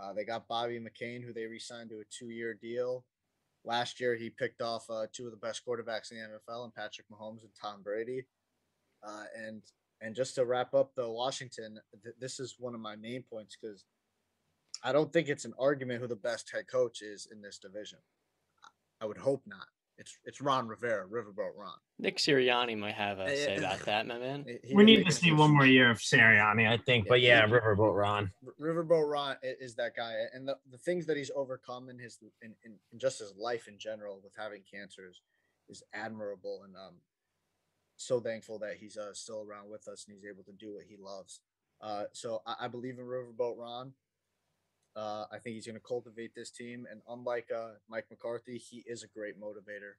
Uh, they got Bobby McCain, who they re-signed to a two-year deal. Last year, he picked off uh, two of the best quarterbacks in the NFL, and Patrick Mahomes and Tom Brady. Uh, and and just to wrap up the Washington, th- this is one of my main points because I don't think it's an argument who the best head coach is in this division. I would hope not. It's it's Ron Rivera, Riverboat Ron. Nick Sirianni might have a say about that, my man. We need to see one more year of Sirianni, I think. But yeah, Riverboat Ron. Riverboat Ron is that guy, and the, the things that he's overcome in his in, in, in just his life in general with having cancers is admirable, and um, so thankful that he's uh, still around with us and he's able to do what he loves. Uh, so I, I, believe in Riverboat Ron. Uh, I think he's going to cultivate this team, and unlike uh, Mike McCarthy, he is a great motivator.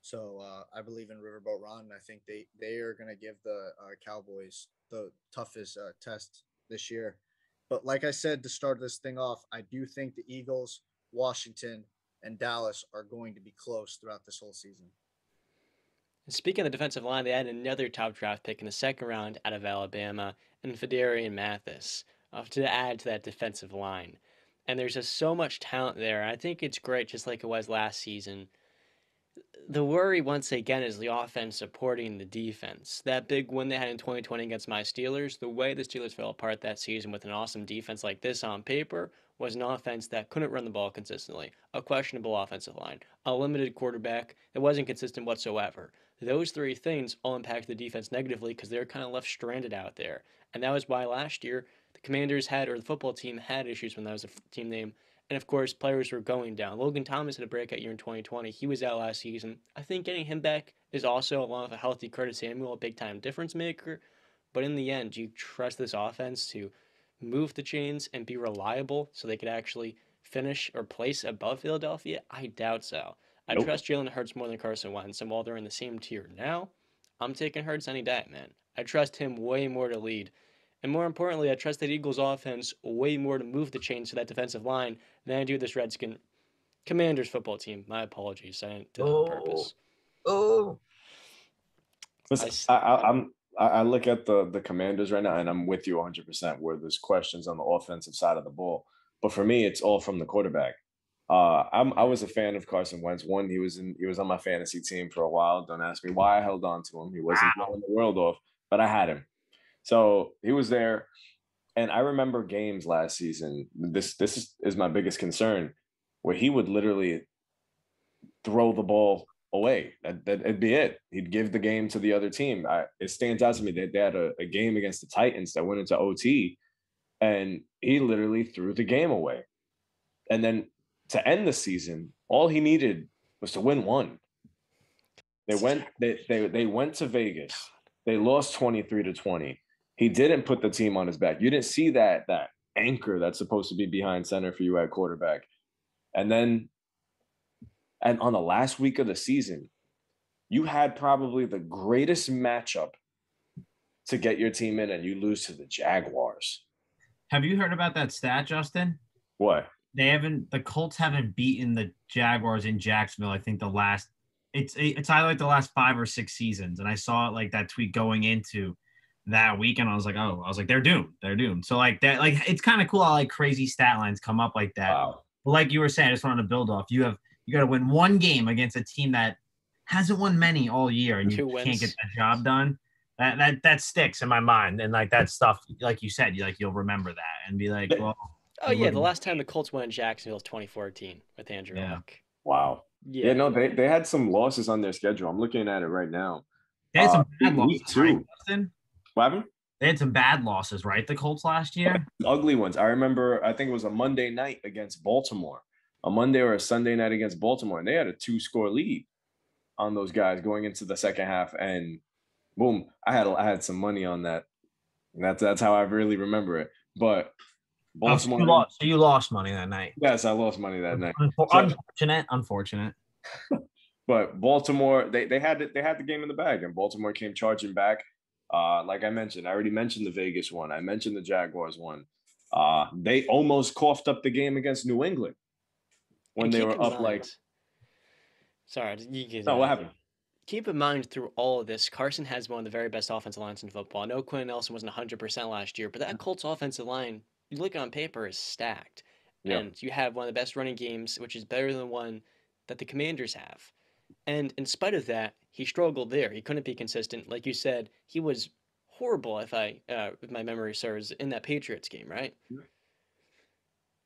So uh, I believe in Riverboat Ron. And I think they they are going to give the uh, Cowboys the toughest test this year. But like I said to start this thing off, I do think the Eagles, Washington, and Dallas are going to be close throughout this whole season. Speaking of the defensive line, they had another top draft pick in the second round out of Alabama, and Phidarian Mathis uh, Uh, to add to that defensive line. And there's just so much talent there. I think it's great, just like it was last season. The worry, once again, is the offense supporting the defense. That big win they had in 2020 against my Steelers, the way the Steelers fell apart that season with an awesome defense like this on paper was an offense that couldn't run the ball consistently, a questionable offensive line, a limited quarterback that wasn't consistent whatsoever. Those three things all impact the defense negatively because they're kind of left stranded out there. And that was why last year Commanders had, or the football team had issues when that was a team name. And of course, players were going down. Logan Thomas had a breakout year in 2020. He was out last season. I think getting him back is also, along with a healthy Curtis Samuel, a big time difference maker. But in the end, do you trust this offense to move the chains and be reliable so they could actually finish or place above Philadelphia? I doubt so. I Nope. trust Jalen Hurts more than Carson Wentz, and while they're in the same tier now, I'm taking Hurts any day, man. I trust him way more to lead. And more importantly, I trust that Eagles offense way more to move the chains to that defensive line than I do this Redskin Commanders football team. My apologies. I didn't do that on purpose. Oh, Listen, s- I, I, I'm I I look at the the Commanders right now, and I'm with you 100 percent where there's questions on the offensive side of the ball. But for me, it's all from the quarterback. Uh, I'm I was a fan of Carson Wentz. One, he was in he was on my fantasy team for a while. Don't ask me why I held on to him. He wasn't Wow. blowing the world off, but I had him. So he was there, and I remember games last season. This this is, my biggest concern, where he would literally throw the ball away. That that'd be it. He'd give the game to the other team. I, it stands out to me that they had a, a game against the Titans that went into OT, and he literally threw the game away. And then to end the season, all he needed was to win one. They went they they they went to Vegas. They lost 23 to 20. He didn't put the team on his back. You didn't see that that anchor that's supposed to be behind center for you at quarterback. And then and on the last week of the season, you had probably the greatest matchup to get your team in and you lose to the Jaguars. have you heard about that stat, Justin? What? They haven't. The Colts haven't beaten the Jaguars in Jacksonville. I think the last. It's it's either like the last five or six seasons, and I saw it like that tweet going into that week, and I was like, oh, I was like, they're doomed. They're doomed. So like that, like it's kind of cool how like crazy stat lines come up like that. Wow. But like you were saying, I just wanted to build off. You have you got to win one game against a team that hasn't won many all year, and you Two can't get that job done. That that that sticks in my mind, and like that stuff, like you said, you like you'll remember that and be like, But- well, Oh yeah, the last time the Colts won in Jacksonville was 2014 with Andrew Yeah. Luck. Wow. Yeah. no, they, they had some losses on their schedule. I'm looking at it right now. they had some Uh, bad week losses, two. right, Justin? What happened? They had some bad losses, right? The Colts last year. Ugly ones. I remember, I think it was a Monday night against Baltimore, a Monday or a Sunday night against Baltimore, and they had a two score lead on those guys going into the second half. And boom, I had I had some money on that. And that's that's how I really remember it. But Oh, so Baltimore, you lost. So you lost money that night. yes, I lost money that night. Unfor- So- unfortunate. Unfortunate. But Baltimore, they they had they had the game in the bag, and Baltimore came charging back. Uh, like I mentioned, I already mentioned the Vegas one. I mentioned the Jaguars one. Uh, they almost coughed up the game against New England when And they were up like. mind- Sorry, you can No, what happened? Keep in mind through all of this, Carson has one of the very best offensive lines in football. I know Quenton Nelson wasn't 100% last year, but that Colts offensive line, you look on paper, is stacked. Yeah. And you have one of the best running games, which is better than the one that the Commanders have. And in spite of that, he struggled there. He couldn't be consistent. Like you said, he was horrible, if I, uh, if my memory serves, in that Patriots game, right? Yeah.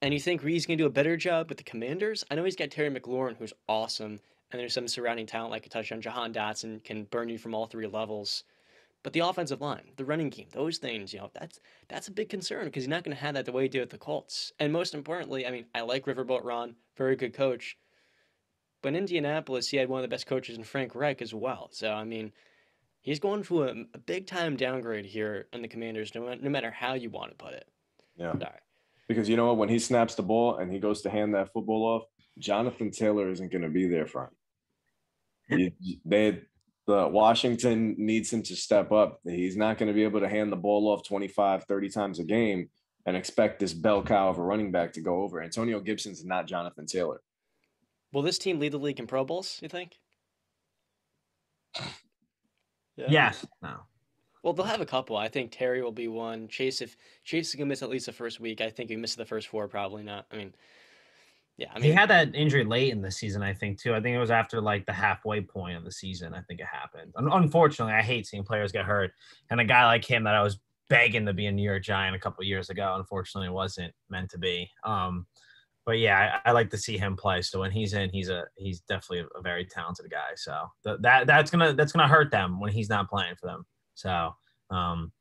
And you think Reed's going to do a better job with the Commanders? I know he's got Terry McLaurin, who's awesome, and there's some surrounding talent like a touchdown. Jahan Dotson can burn you from all three levels. But the offensive line, the running game, those things, you know, that's that's a big concern because he's not going to have that the way he did with the Colts. And most importantly, I mean, I like Riverboat Ron, very good coach. But in Indianapolis, he had one of the best coaches in Frank Reich as well. So I mean, he's going through a, a big time downgrade here in the Commanders, no, no matter how you want to put it. Yeah, Sorry. because you know what? When he snaps the ball and he goes to hand that football off, Jonathan Taylor isn't going to be there for him. They the Washington needs him to step up. He's not going to be able to hand the ball off 25, 30 times a game and expect this bell cow of a running back to go over. Antonio Gibson's not Jonathan Taylor. Will this team lead the league in Pro Bowls? You think? Yeah. Yes. No. Well, they'll have a couple. I think Terry will be one. Chase, if Chase is gonna miss at least the first week, I think he missed the first four. Probably not. I mean, yeah. I mean, he had that injury late in the season, I think, too. I think it was after like the halfway point of the season. I think it happened. Un- Unfortunately, I hate seeing players get hurt. And a guy like him that I was begging to be a New York Giant a couple years ago, unfortunately, wasn't meant to be. Um, but yeah, I, I like to see him play. So when he's in, he's a he's definitely a, a very talented guy. So th- that that's gonna that's gonna hurt them when he's not playing for them. So um,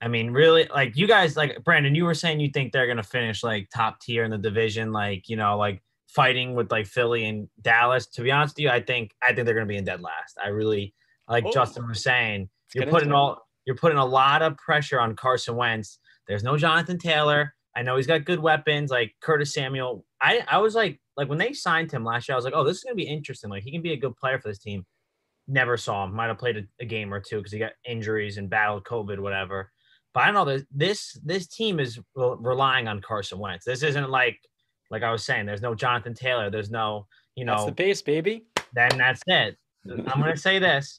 I mean, really, like you guys, like Brandon, you were saying you think they're gonna finish like top tier in the division, like you know, like fighting with like Philly and Dallas. To be honest with you, I think I think they're gonna be in dead last. I really, like Oh. Justin was saying, you're putting all you're putting a lot of pressure on Carson Wentz. There's no Jonathan Taylor. I know he's got good weapons like Curtis Samuel. I I was like like when they signed him last year, I was like, oh, this is gonna be interesting. Like he can be a good player for this team. Never saw him. Might have played a, a game or two because he got injuries and battled COVID, whatever. But I don't know. This this team is relying on Carson Wentz. This isn't like like I was saying. There's no Jonathan Taylor. There's no you know. That's the base, baby. Then that's it. I'm gonna say this: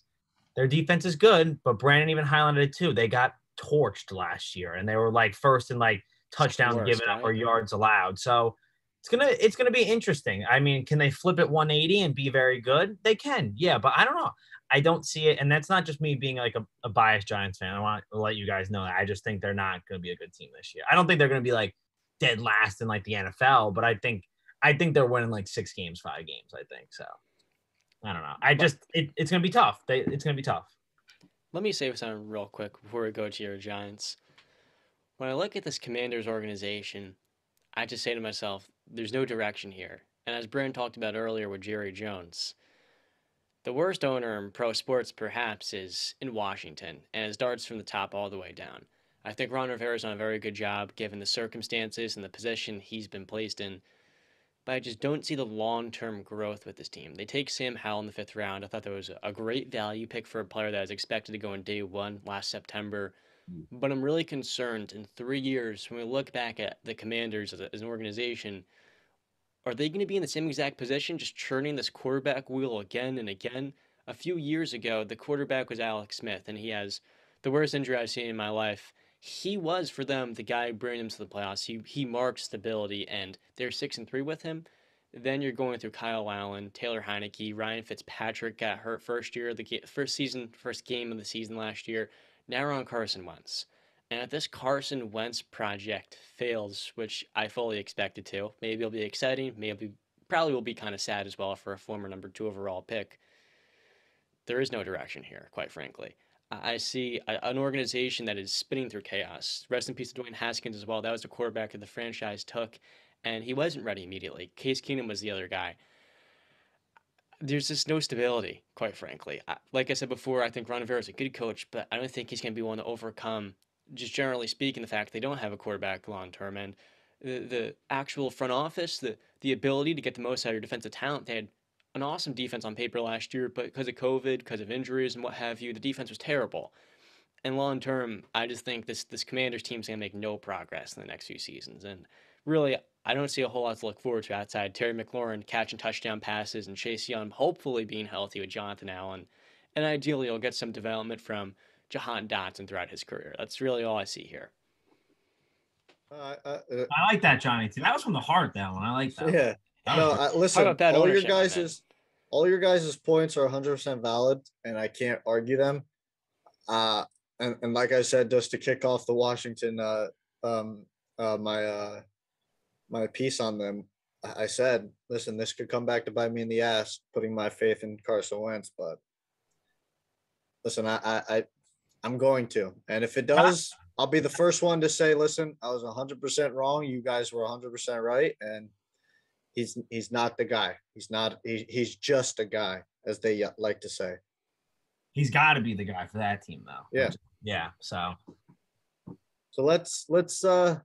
their defense is good, but Brandon even highlighted it too. They got torched last year, and they were like first in like touchdowns worst, given up or yards allowed. So it's gonna it's gonna be interesting. I mean, can they flip it 180 and be very good? They can, yeah, but I don't know. I don't see it, and that's not just me being like a, a biased Giants fan. I want to let you guys know that I just think they're not gonna be a good team this year. I don't think they're gonna be like dead last in like the NFL, but I think I think they're winning like six games, five games. I think so. I don't know. I just it, it's gonna be tough. They, it's gonna be tough. Let me say something real quick before we go to your Giants. When I look at this Commanders organization, I just say to myself, there's no direction here. And as Brian talked about earlier with Jerry Jones, the worst owner in pro sports perhaps is in Washington, and it starts from the top all the way down. I think Ron Rivera's done a very good job given the circumstances and the position he's been placed in but I just don't see the long term growth with this team. They take Sam Howell in the fifth round. I thought that was a great value pick for a player that was expected to go in day one last September. But I'm really concerned in three years, when we look back at the Commanders as, a, as an organization, are they going to be in the same exact position, just churning this quarterback wheel again and again? A few years ago, the quarterback was Alex Smith, and he has the worst injury I've seen in my life he was for them the guy bringing them to the playoffs. He he marked stability, and they're six and three with him. Then you're going through Kyle Allen, Taylor Heinicke, Ryan Fitzpatrick got hurt first year, the first season, first game of the season last year. Now we're on Carson Wentz. And if this Carson Wentz project fails, which I fully expect it to, maybe it'll be exciting, maybe probably will be kind of sad as well for a former number two overall pick. There is no direction here, quite frankly. I see a, an organization that is spinning through chaos. Rest in peace to Dwayne Haskins as well. That was the quarterback that the franchise took, and he wasn't ready immediately. Case Keenum was the other guy. There's just no stability, quite frankly. Like I said before, I think Ron Rivera is a good coach, but I don't think he's going to be one to overcome, just generally speaking, the fact they don't have a quarterback long term. And the, the actual front office, the, the ability to get the most out of your defensive talent, they had an awesome defense on paper last year, but because of COVID, because of injuries and what have you, the defense was terrible. And long term, I just think this this Commanders team is going to make no progress in the next few seasons. And really, I don't see a whole lot to look forward to outside Terry McLaurin catching touchdown passes and Chase Young hopefully being healthy with Jonathan Allen. And ideally, he'll get some development from Jahan Dotson throughout his career. That's really all I see here. Uh, uh, uh, I like that, Johnny. Too. That was from the heart. That one. I like that. Yeah. No, I, listen. all your guys' all your guys' points are 100 percent valid, and I can't argue them. Uh, and, and like I said, just to kick off the Washington, uh, um, uh, my uh, my piece on them, I said, listen, this could come back to bite me in the ass, putting my faith in Carson Wentz, but listen, I, I, I I'm going to, and if it does, I'll be the first one to say, listen, I was 100% wrong. You guys were 100% right, and he's he's not the guy. He's not. He, he's just a guy, as they like to say. He's got to be the guy for that team, though. Yeah. Yeah. So. So let's let's uh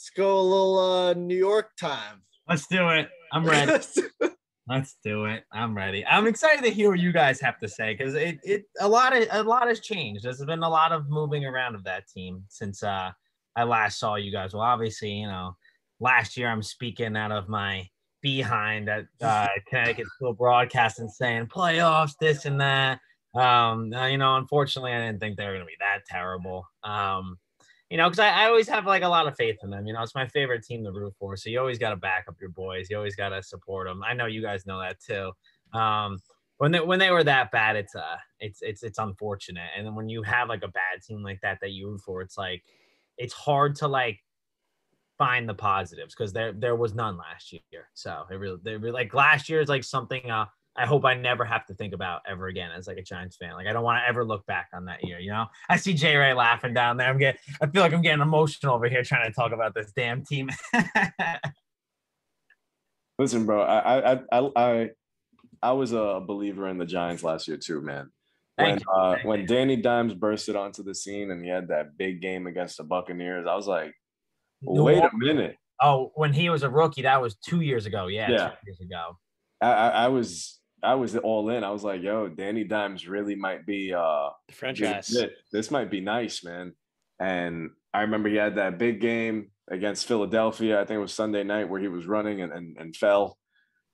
let's go a little uh New York time. Let's do it. I'm ready. Let's do it. I'm ready. I'm excited to hear what you guys have to say because it, it a lot of a lot has changed. There's been a lot of moving around of that team since uh I last saw you guys. Well, obviously, you know, last year I'm speaking out of my behind at uh, Connecticut School Broadcasting saying playoffs, this and that. Um, uh, you know, unfortunately, I didn't think they were going to be that terrible. Um, you know, because I, I always have like a lot of faith in them. You know, it's my favorite team to root for. So you always got to back up your boys. You always got to support them. I know you guys know that too. Um, when they when they were that bad, it's uh, it's it's it's unfortunate. And then when you have like a bad team like that that you root for, it's like it's hard to like find the positives because there there was none last year. So it really they really like last year is like something uh I hope I never have to think about ever again as like a Giants fan. Like I don't want to ever look back on that year. You know, I see Jay Ray laughing down there. I'm getting, I feel like I'm getting emotional over here trying to talk about this damn team. Listen, bro, I, I, I, I, I was a believer in the Giants last year too, man. When uh, when Danny Dimes bursted onto the scene and he had that big game against the Buccaneers, I was like, Wait a minute. Oh, when he was a rookie, that was two years ago. Yeah, Yeah. two years ago. I, I was I was all in. I was like, yo, Danny Dimes really might be uh The franchise. fit. This might be nice, man. And I remember he had that big game against Philadelphia. I think it was Sunday night where he was running and, and, and fell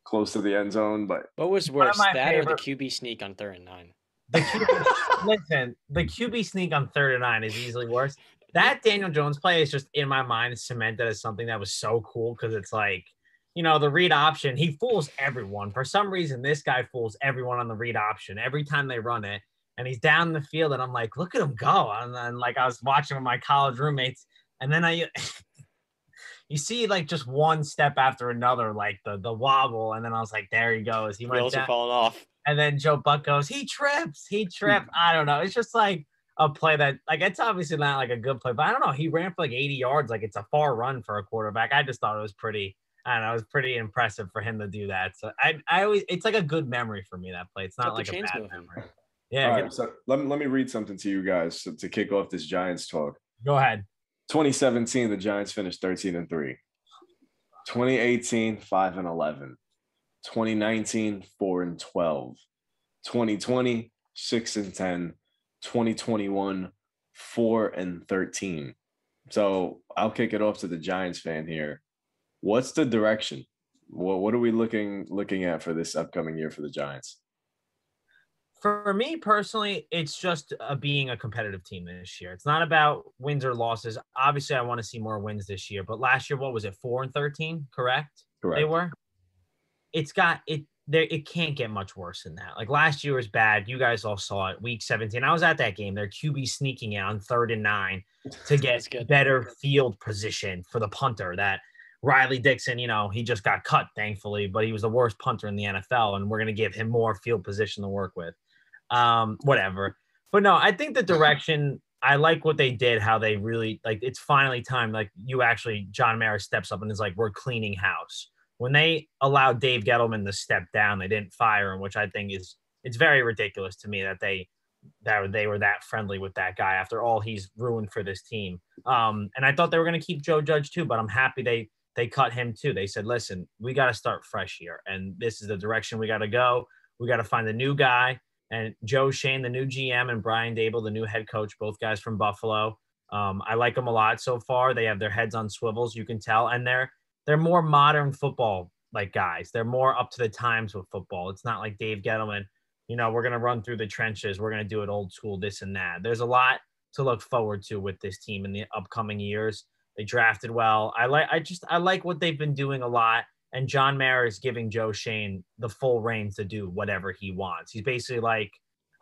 close to the end zone. But What was worse, my that or the QB sneak on third and nine? The QB, listen, the QB sneak on third and nine is easily worse. That Daniel Jones play is just in my mind cemented as something that was so cool because it's like, you know, the read option, he fools everyone. For some reason, this guy fools everyone on the read option every time they run it. And he's down the field, and I'm like, look at him go. And then, like, I was watching with my college roommates, and then I, you see, like, just one step after another, like the the wobble, and then I was like, there he goes. He went down. falling off. And then Joe Buck goes, he trips, he tripped. I don't know. It's just like a play that, like, it's obviously not like a good play, but I don't know. He ran for like 80 yards. Like, it's a far run for a quarterback. I just thought it was pretty, I don't know, it was pretty impressive for him to do that. So I, I always, it's like a good memory for me, that play. It's not Got like a bad moving. memory. Yeah, right, so let me let me read something to you guys to, to kick off this Giants talk. go ahead. 2017, the Giants finished 13 and 3. 2018, 5 and 11. 2019, 4 and 12. 2020, 6 and 10. 2021, 4 and 13. So I'll kick it off to the Giants fan here. What's the direction? What, what are we looking looking at for this upcoming year for the Giants? For me personally, it's just uh, being a competitive team this year. It's not about wins or losses. Obviously, I want to see more wins this year. But last year, what was it? Four and thirteen, correct? Correct. They were. It's got it. There, it can't get much worse than that. Like last year was bad. You guys all saw it. Week 17. I was at that game. Their QB sneaking out on third and nine to get better field position for the punter. That Riley Dixon, you know, he just got cut, thankfully, but he was the worst punter in the NFL, and we're gonna give him more field position to work with. Um, whatever. But no, I think the direction I like what they did, how they really like it's finally time. Like you actually, John Mara steps up and is like, we're cleaning house. When they allowed Dave Gettleman to step down, they didn't fire him, which I think is it's very ridiculous to me that they that they were that friendly with that guy after all he's ruined for this team. Um, and I thought they were going to keep Joe Judge too, but I'm happy they they cut him too. They said, listen, we got to start fresh here, and this is the direction we got to go. We got to find a new guy. And Joe Schoen, the new GM, and Brian Daboll, the new head coach, both guys from Buffalo. Um, I like them a lot so far. They have their heads on swivels, you can tell, and they're they're more modern football like guys. They're more up to the times with football. It's not like Dave Gettleman. You know, we're gonna run through the trenches. We're gonna do it old school, this and that. There's a lot to look forward to with this team in the upcoming years. They drafted well. I like. I just I like what they've been doing a lot. And John Mara is giving Joe Schoen the full reins to do whatever he wants. He's basically like,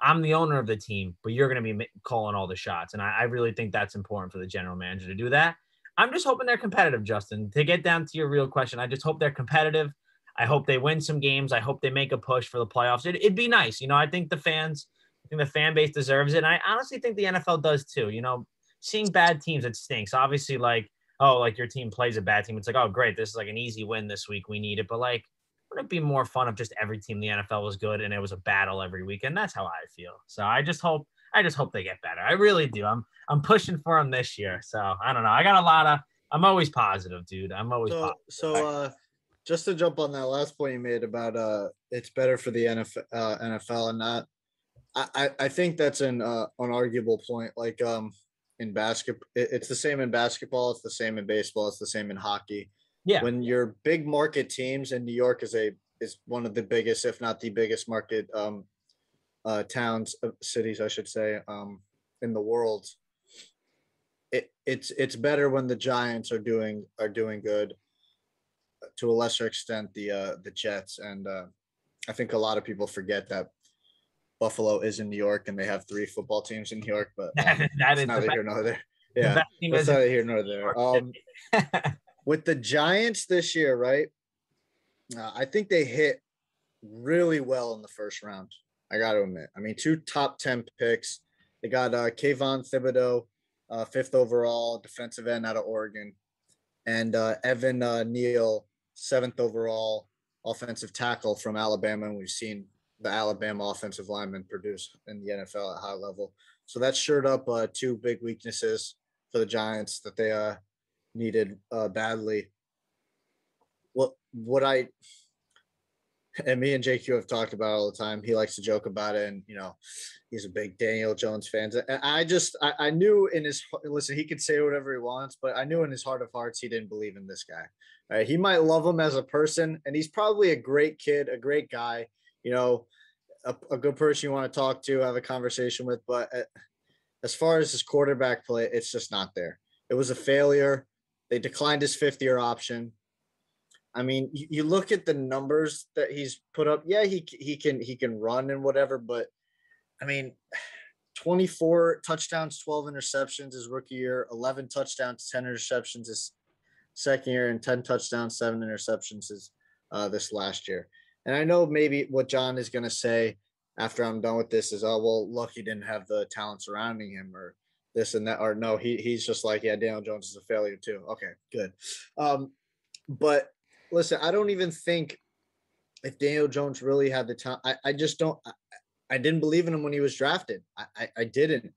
I'm the owner of the team, but you're going to be calling all the shots. And I, I really think that's important for the general manager to do that. I'm just hoping they're competitive, Justin. To get down to your real question, I just hope they're competitive. I hope they win some games. I hope they make a push for the playoffs. It, it'd be nice. You know, I think the fans, I think the fan base deserves it. And I honestly think the NFL does too. You know, seeing bad teams, it stinks. Obviously, like, oh, like your team plays a bad team. It's like, oh, great. This is like an easy win this week. We need it. But like, wouldn't it be more fun if just every team in the NFL was good and it was a battle every week? And that's how I feel. So I just hope, I just hope they get better. I really do. I'm, I'm pushing for them this year. So I don't know. I got a lot of, I'm always positive, dude. I'm always So, positive. so uh, just to jump on that last point you made about uh, it's better for the NFL, uh, NFL and not. I, I, I think that's an uh, unarguable point. Like um, in basketball, it's the same in basketball. It's the same in baseball. It's the same in hockey. Yeah. When your big market teams, and New York is a is one of the biggest, if not the biggest market um, uh, towns, uh, cities, I should say, um, in the world. It, it's it's better when the Giants are doing are doing good. To a lesser extent, the uh, the Jets, and uh, I think a lot of people forget that Buffalo is in New York, and they have three football teams in New York. But um, that is the neither here nor there. Yeah, that's neither here nor there. Um, with the Giants this year, right? Uh, I think they hit really well in the first round. I got to admit. I mean, two top 10 picks. They got uh, Kayvon Thibodeaux, uh, fifth overall defensive end out of Oregon, and uh, Evan uh, Neal, seventh overall offensive tackle from Alabama. And we've seen the Alabama offensive linemen produce in the NFL at high level. So that shored up uh, two big weaknesses for the Giants that they uh, needed uh, badly. What what I and me and JQ have talked about all the time. He likes to joke about it, and you know, he's a big Daniel Jones fan. I just I, I knew in his listen, he could say whatever he wants, but I knew in his heart of hearts he didn't believe in this guy. Right? He might love him as a person, and he's probably a great kid, a great guy. You know, a, a good person you want to talk to, have a conversation with. But uh, as far as his quarterback play, it's just not there. It was a failure. They declined his fifth year option. I mean, you, you look at the numbers that he's put up. Yeah, he he can he can run and whatever, but I mean, 24 touchdowns, 12 interceptions his rookie year, 11 touchdowns, 10 interceptions his second year, and 10 touchdowns, seven interceptions his uh, this last year. And I know maybe what John is going to say after I'm done with this is, oh well, look, he didn't have the talent surrounding him, or this and that, or no, he he's just like, yeah, Daniel Jones is a failure too. Okay, good. Um, but listen, I don't even think if Daniel Jones really had the talent, I, I just don't. I, I, didn't believe in him when he was drafted. I, I I didn't.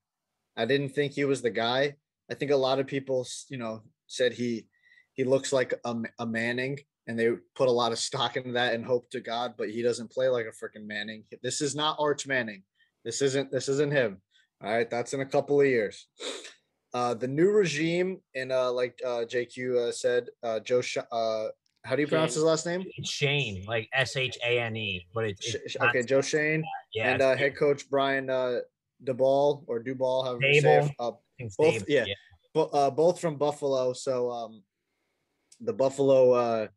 I didn't think he was the guy. I think a lot of people, you know, said he he looks like a, a Manning and they put a lot of stock into that and hope to God, but he doesn't play like a freaking Manning. This is not Arch Manning. This isn't this isn't him. All right, that's in a couple of years. Uh, the new regime, and uh, like uh, JQ uh, said, uh, Joe. Sh- uh, how do you pronounce his last name? It's Schoen, like S H A N E, but it's, it's okay. Joe Schoen, yeah, and uh, head coach Brian uh, DeBall or Duball, however you say it. Uh, both, yeah, yeah. But, uh, both from Buffalo. So um, the Buffalo uh,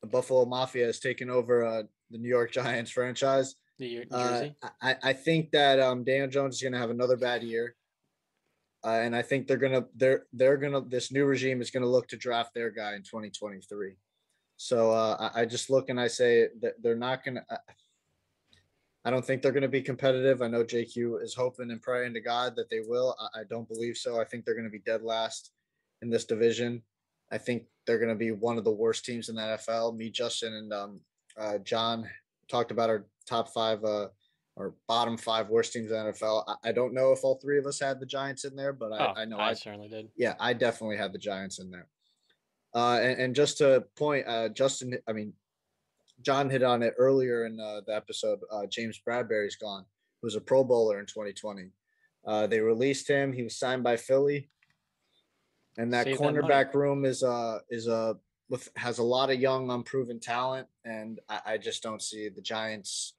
the Buffalo Mafia has taken over uh, the New York Giants franchise. New York, Jersey. Uh, I, I think that um, Daniel Jones is going to have another bad year, uh, and I think they're gonna they're they're gonna this new regime is going to look to draft their guy in 2023. So uh, I, I just look and I say that they're not going to. I don't think they're going to be competitive. I know JQ is hoping and praying to God that they will. I, I don't believe so. I think they're going to be dead last in this division. I think they're going to be one of the worst teams in the NFL. Me, Justin, and um, uh, John talked about our top five uh, or bottom five worst teams in the NFL. I, I, don't know if all three of us had the Giants in there, but I, oh, I know I, I, certainly did. Yeah, I definitely had the Giants in there. Uh, and, and, just to point, uh, Justin, I mean, John hit on it earlier in uh, the episode. Uh, James Bradberry's gone, who was a Pro Bowler in 2020. Uh, they released him. He was signed by Philly and that Save cornerback that room is uh is a uh, with has a lot of young unproven talent, and I, I just don't see the Giants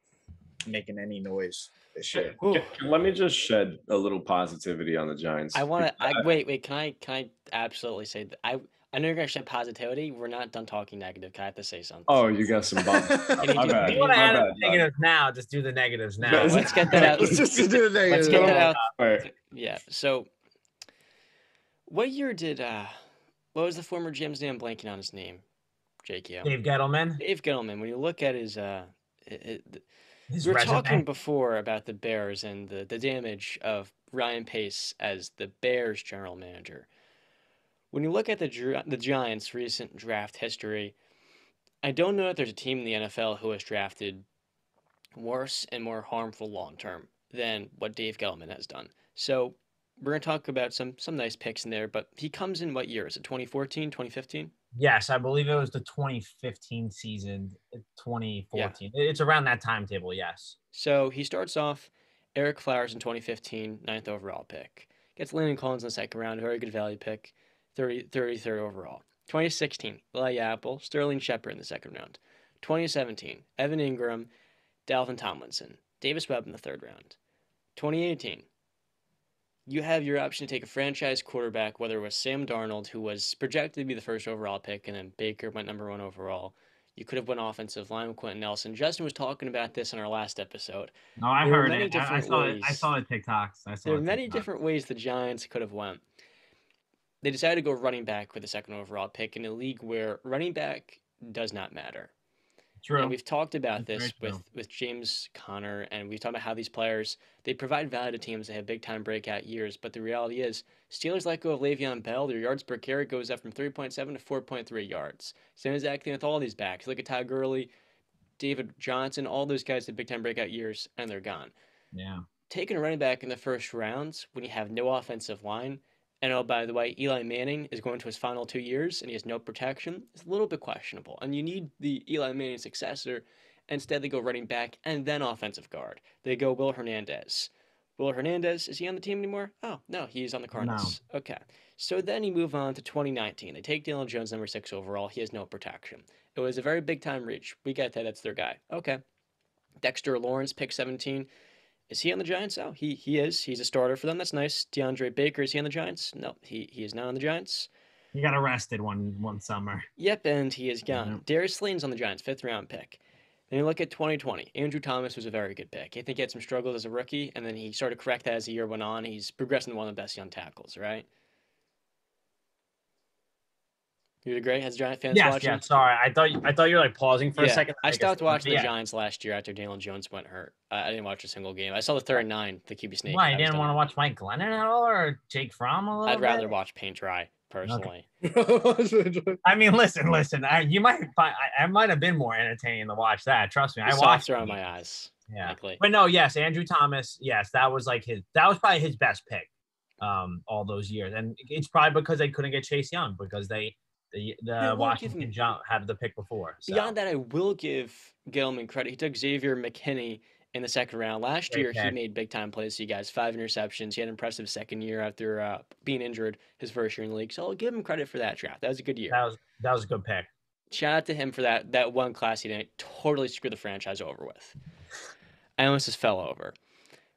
making any noise this year. Let me just shed a little positivity on the Giants. I want to. I wait, wait. Can I? Can I absolutely say that I? I know you're gonna shed positivity. We're not done talking negative. Can I have to say something? Oh, you got some bumps. you, my bad. you want to add bad, negatives now? Just do the negatives now. Let's get that out. Let's just do the negatives. Let's get that out. Yeah. So what year did uh what was the former GM's name? I'm blanking on his name. Jake, yeah. Dave Gettleman. Dave Gettleman. When you look at his uh it, it, his we were resume. talking before about the Bears and the, the damage of Ryan Pace as the Bears general manager. When you look at the the Giants' recent draft history, I don't know if there's a team in the NFL who has drafted worse and more harmful long term than what Dave Gettleman has done. So we're going to talk about some some nice picks in there, but he comes in what year? Is it 2014, 2015? Yes, I believe it was the 2015 season, 2014. Yeah. It's around that timetable, yes. So he starts off Ereck Flowers in 2015, ninth overall pick. Gets Landon Collins in the second round, very good value pick, 30, 33rd overall. 2016, Eli Apple, Sterling Shepard in the second round. 2017, Evan Engram, Dalvin Tomlinson, Davis Webb in the third round. 2018, you have your option to take a franchise quarterback, whether it was Sam Darnold, who was projected to be the first overall pick, and then Baker went number one overall. You could have went offensive line with Quenton Nelson. Justin was talking about this in our last episode. No, I there heard it. I, I, saw ways. it. I saw the TikToks. I saw there are many different ways the Giants could have went. They decided to go running back with the second overall pick in a league where running back does not matter. True. And we've talked about That's this with, with James Conner, and we've talked about how these players they provide value to teams that have big time breakout years. But the reality is, Steelers let go of Le'Veon Bell. Their yards per carry goes up from 3.7 to 4.3 yards. Same exact thing with all these backs. Look at Todd Gurley, David Johnson, all those guys had big time breakout years, and they're gone. Yeah. Taking a running back in the first rounds when you have no offensive line, And oh, by the way, Eli Manning is going to his final two years and he has no protection. It's a little bit questionable. And you need the Eli Manning successor. Instead, they go running back and then offensive guard. They go Will Hernandez. Will Hernandez, is he on the team anymore? Oh, no, he's on the Cardinals. No. Okay. So then you move on to 2019. They take Daniel Jones, number six overall. He has no protection. It was a very big time reach. We get that. That's their guy. Okay. Dexter Lawrence, pick 17. Is he on the Giants? Oh, he he is. He's a starter for them. That's nice. DeAndre Baker, is he on the Giants? No, he, he is not on the Giants. He got arrested one one summer. Yep, and he is gone. Mm-hmm. Darius Slayton's on the Giants, fifth round pick. Then you look at 2020. Andrew Thomas was a very good pick. I think he had some struggles as a rookie, and then he started to correct that as the year went on. He's progressing to one of the best young tackles, right? You agree as Giant fans yes, watching? Yeah, sorry. I thought I thought you were like pausing for yeah, a second. I, I stopped watching the Giants last year after Daniel Jones went hurt. I didn't watch a single game. I saw the third nine, the QB sneak. Why? You didn't want to watch Mike Glennon at all or Jake Fromm a little I'd rather bit? watch paint dry, personally. Okay. I mean, listen, listen. I, you might find I, I, might have been more entertaining to watch that. Trust me. The I watched around my eyes. Yeah. Likely. But no, yes, Andrew Thomas, yes, that was like his that was probably his best pick um all those years. And it's probably because they couldn't get Chase Young because they the the Washington Jump had the pick before. So. Beyond that, I will give Gilman credit. He took Xavier McKinney in the second round. Last Great year, pick. he made big time plays to you guys. Five interceptions. He had an impressive second year after uh, being injured his first year in the league. So I'll give him credit for that draft. That was a good year. That was that was a good pick. Shout out to him for that that one class he didn't totally screw the franchise over with. I almost just fell over.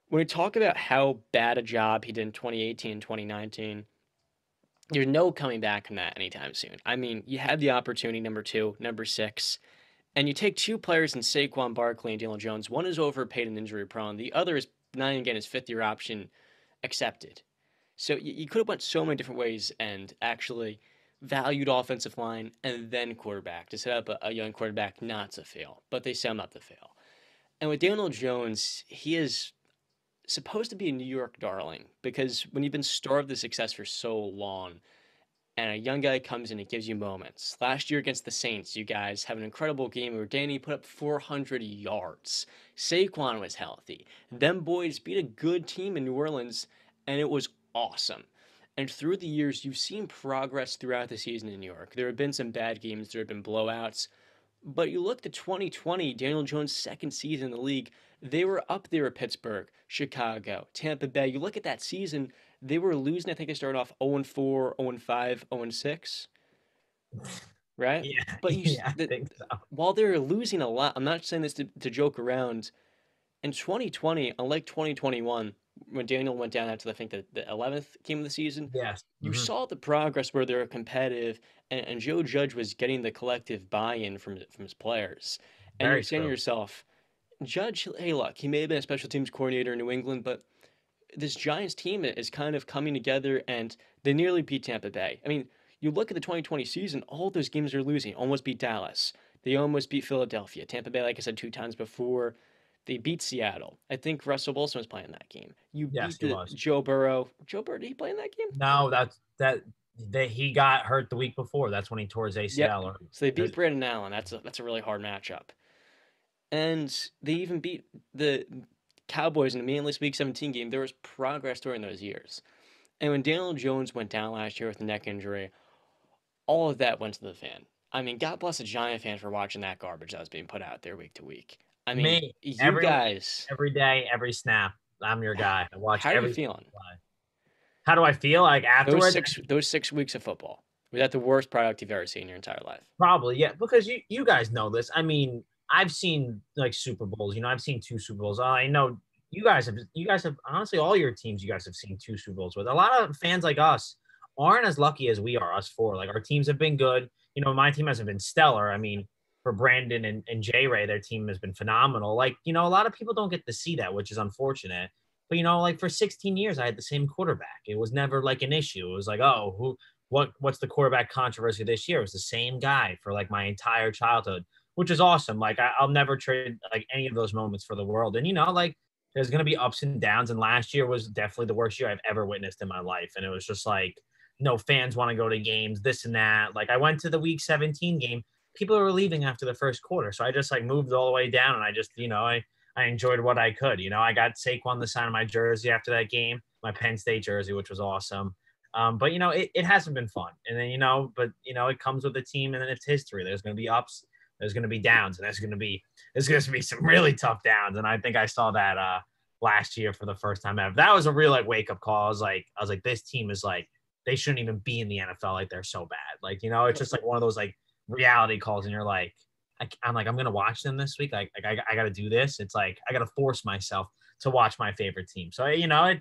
When we talk about how bad a job he did in 2018 and 2019, there's no coming back from that anytime soon. I mean, you had the opportunity, number two, number six, and you take two players in Saquon Barkley and Daniel Jones. One is overpaid and injury prone. The other is not even getting his fifth year option accepted. So you, you could have went so many different ways and actually valued offensive line and then quarterback to set up a, a young quarterback not to fail. But they set him up to fail. And with Daniel Jones, he is supposed to be a New York darling because when you've been starved of success for so long, and a young guy comes in and gives you moments. Last year against the Saints, you guys have an incredible game where Danny put up 400 yards. Saquon was healthy. Them boys beat a good team in New Orleans, and it was awesome. And through the years, you've seen progress throughout the season in New York. There have been some bad games, there have been blowouts. But you look to 2020, Daniel Jones' second season in the league, they were up there at Pittsburgh, Chicago, Tampa Bay. You look at that season, they were losing. I think they started off 0 4, 0 5, 0 6. Right? Yeah. But you, yeah, the, so. while they're losing a lot, I'm not saying this to, to joke around. In 2020, unlike 2021, when Daniel went down after I think the, the 11th game of the season, yes, you mm-hmm. saw the progress where they were competitive, and, and Joe Judge was getting the collective buy-in from from his players. And Very you're saying to yourself, Judge, hey, look, he may have been a special teams coordinator in New England, but this Giants team is kind of coming together, and they nearly beat Tampa Bay. I mean, you look at the 2020 season, all those games they're losing. Almost beat Dallas. They almost beat Philadelphia. Tampa Bay, like I said two times before, they beat Seattle. I think Russell Wilson was playing that game. You yes, beat Joe Burrow. Joe Burrow, did he play in that game? No, that's that that he got hurt the week before. That's when he tore his ACL. Yep. So they beat Brandon Allen. That's a that's a really hard matchup. And they even beat the Cowboys in the meaningless Week 17 game. There was progress during those years. And when Daniel Jones went down last year with a neck injury, all of that went to the fan. I mean, God bless the Giant fans for watching that garbage that was being put out there week to week. I mean, Me, you every, guys, every day, every snap, I'm your guy. I watch. How are you feeling? How do I feel like afterwards? Those six, those six weeks of football was that the worst product you've ever seen in your entire life? Probably, yeah. Because you you guys know this. I mean, I've seen like Super Bowls. You know, I've seen two Super Bowls. Uh, I know you guys have. You guys have honestly all your teams. You guys have seen two Super Bowls with. A lot of fans like us aren't as lucky as we are. Us four. Like our teams have been good. You know, my team hasn't been stellar. I mean, for Brandon and, and J Ray, their team has been phenomenal. Like, you know, a lot of people don't get to see that, which is unfortunate. But you know, like for 16 years, I had the same quarterback. It was never like an issue. It was like, oh, who, what, what's the quarterback controversy this year? It was the same guy for like my entire childhood, which is awesome. Like, I, I'll never trade like any of those moments for the world. And you know, like there's gonna be ups and downs. And last year was definitely the worst year I've ever witnessed in my life. And it was just like, no fans want to go to games, this and that. Like I went to the week 17 game people were leaving after the first quarter. So I just like moved all the way down and I just, you know, I, I enjoyed what I could. You know, I got Saquon the sign of my jersey after that game, my Penn State jersey, which was awesome. Um, but you know, it, it hasn't been fun. And then you know, but you know, it comes with the team and then it's history. There's going to be ups, there's going to be downs, and there's going to be there's going to be some really tough downs. And I think I saw that uh last year for the first time ever. That was a real like wake up call. I was like, I was like, this team is like they shouldn't even be in the NFL. Like they're so bad. Like you know, it's just like one of those like reality calls, and you're like, I, am like, I'm gonna watch them this week. Like, like I, I got to do this. It's like I got to force myself to watch my favorite team. So you know, it,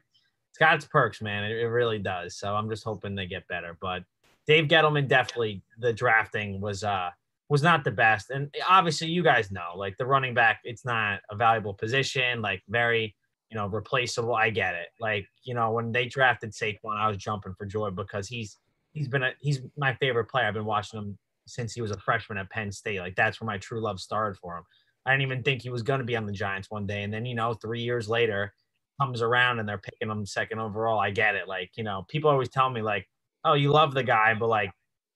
it's got its perks, man. It, it really does. So I'm just hoping they get better. But Dave Gettleman definitely the drafting was uh was not the best. And obviously you guys know, like the running back, it's not a valuable position, like very, you know, replaceable. I get it. Like, you know, when they drafted Saquon, I was jumping for joy because he's he's been a he's my favorite player. I've been watching him since he was a freshman at Penn State. Like that's where my true love started for him. I didn't even think he was going to be on the Giants one day. And then, you know, three years later comes around and they're picking him second overall. I get it. Like, you know, people always tell me, like, oh, you love the guy, but like,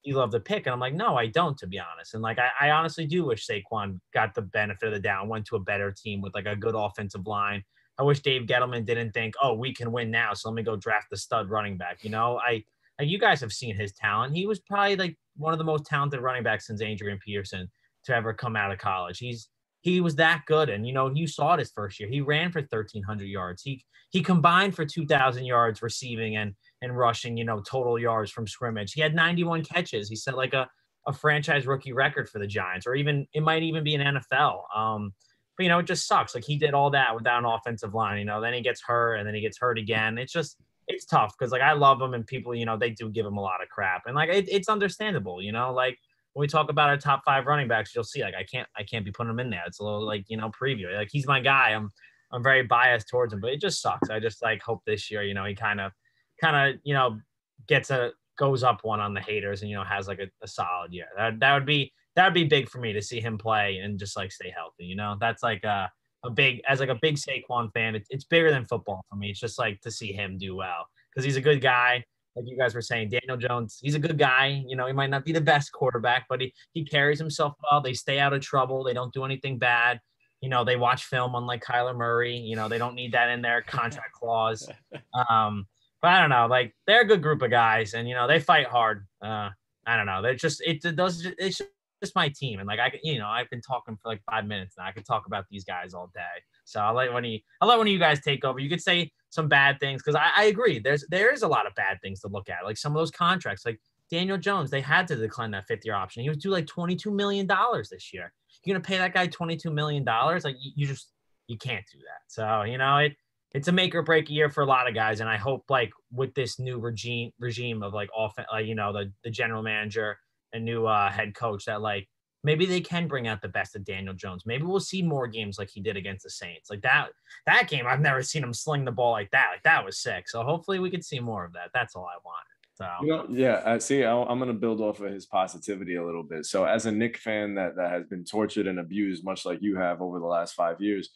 you love the pick. And I'm like, no, I don't, to be honest. And like, I, I honestly do wish Saquon got the benefit of the doubt, went to a better team with like a good offensive line. I wish Dave Gettleman didn't think, oh, we can win now. So let me go draft the stud running back. You know, I, you guys have seen his talent. He was probably like one of the most talented running backs since Adrian Peterson to ever come out of college. He's he was that good, and you know you saw it his first year. He ran for 1,300 yards. He he combined for 2,000 yards receiving and and rushing. You know total yards from scrimmage. He had 91 catches. He set like a a franchise rookie record for the Giants, or even it might even be an NFL. Um, but you know it just sucks. Like he did all that without an offensive line. You know, then he gets hurt, and then he gets hurt again. It's just it's tough because like I love him and people, you know, they do give him a lot of crap, and like it, it's understandable, you know, like when we talk about our top five running backs, you'll see like I can't I can't be putting him in there. It's a little like you know preview. Like he's my guy. I'm I'm very biased towards him, but it just sucks. I just like hope this year, you know, he kind of kind of you know gets a goes up one on the haters and you know has like a, a solid year. That that would be that would be big for me to see him play and just like stay healthy. You know, that's like a a big as like a big Saquon fan. It's, it's bigger than football for me. It's just like to see him do well because he's a good guy. Like you guys were saying, Daniel Jones, he's a good guy. You know, he might not be the best quarterback, but he, he carries himself well. They stay out of trouble. They don't do anything bad. You know, they watch film unlike Kyler Murray. You know, they don't need that in their contract clause. Um, but I don't know. Like they're a good group of guys, and you know they fight hard. Uh, I don't know. They're just it, it does it's just my team, and like I you know I've been talking for like five minutes now. I could talk about these guys all day. So I'll let one of you, I'll let one of you guys take over. You could say some bad things because I, I, agree. There's there is a lot of bad things to look at, like some of those contracts, like Daniel Jones. They had to decline that fifth year option. He was due like twenty two million dollars this year. You're gonna pay that guy twenty two million dollars? Like you, you, just you can't do that. So you know it. It's a make or break year for a lot of guys, and I hope like with this new regime regime of like off, like you know the the general manager and new uh, head coach that like maybe they can bring out the best of Daniel Jones. Maybe we'll see more games like he did against the Saints. Like that that game, I've never seen him sling the ball like that. Like that was sick. So hopefully we could see more of that. That's all I wanted. So you know, yeah, I see. i am going to build off of his positivity a little bit. So as a Knick fan that that has been tortured and abused, much like you have over the last five years,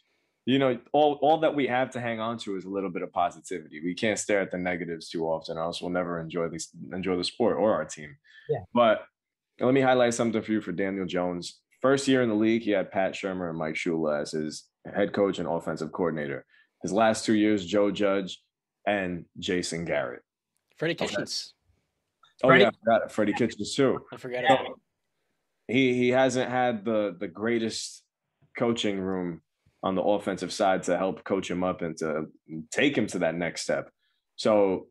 you know, all all that we have to hang on to is a little bit of positivity. We can't stare at the negatives too often, or else we'll never enjoy this enjoy the sport or our team. Yeah. But let me highlight something for you for Daniel Jones. First year in the league, he had Pat Shurmur and Mike Shula as his head coach and offensive coordinator. His last two years, Joe Judge and Jason Garrett. Freddie Kitchens. Oh Freddie? yeah, I forgot Freddie Kitchens too. I forgot about so, He he hasn't had the the greatest coaching room on the offensive side to help coach him up and to take him to that next step. So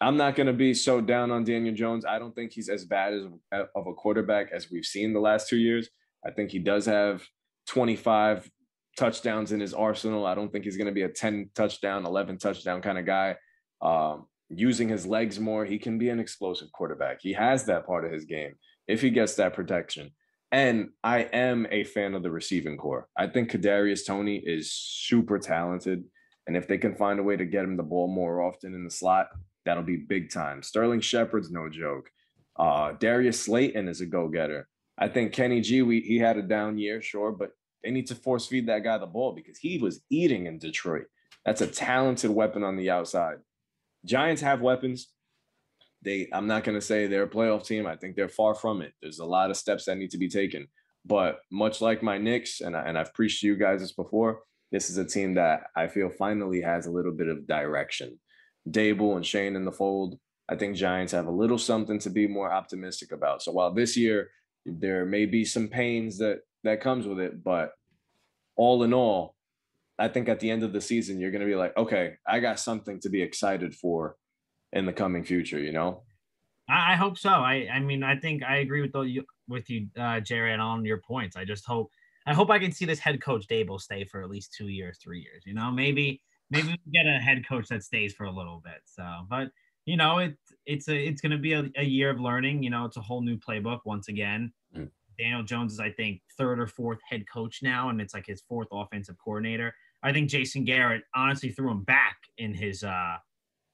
I'm not going to be so down on Daniel Jones. I don't think he's as bad as of a quarterback as we've seen the last two years. I think he does have 25 touchdowns in his arsenal. I don't think he's going to be a 10 touchdown, 11 touchdown kind of guy. Um, using his legs more, he can be an explosive quarterback. He has that part of his game if he gets that protection. And I am a fan of the receiving corps. I think Kadarius Toney is super talented, and if they can find a way to get him the ball more often in the slot, That'll be big time. Sterling Shepard's no joke. Uh, Darius Slayton is a go getter. I think Kenny G, we, he had a down year, sure, but they need to force feed that guy the ball because he was eating in Detroit. That's a talented weapon on the outside. Giants have weapons. They, I'm not going to say they're a playoff team. I think they're far from it. There's a lot of steps that need to be taken. But much like my Knicks, and, I, and I've preached you guys this before, this is a team that I feel finally has a little bit of direction. Daboll and Schoen in the fold. I think Giants have a little something to be more optimistic about. So while this year there may be some pains that that comes with it, but all in all, I think at the end of the season you're going to be like, okay, I got something to be excited for in the coming future. You know. I, hope so. I I mean I think I agree with you with you, uh, Jerry, on your points. I just hope I hope I can see this head coach Daboll stay for at least two years, three years. You know, maybe maybe we get a head coach that stays for a little bit. So, but you know, it it's a it's going to be a, a, year of learning. You know, it's a whole new playbook once again. Mm. Daniel Jones is, I think, third or fourth head coach now, and it's like his fourth offensive coordinator. I think Jason Garrett honestly threw him back in his uh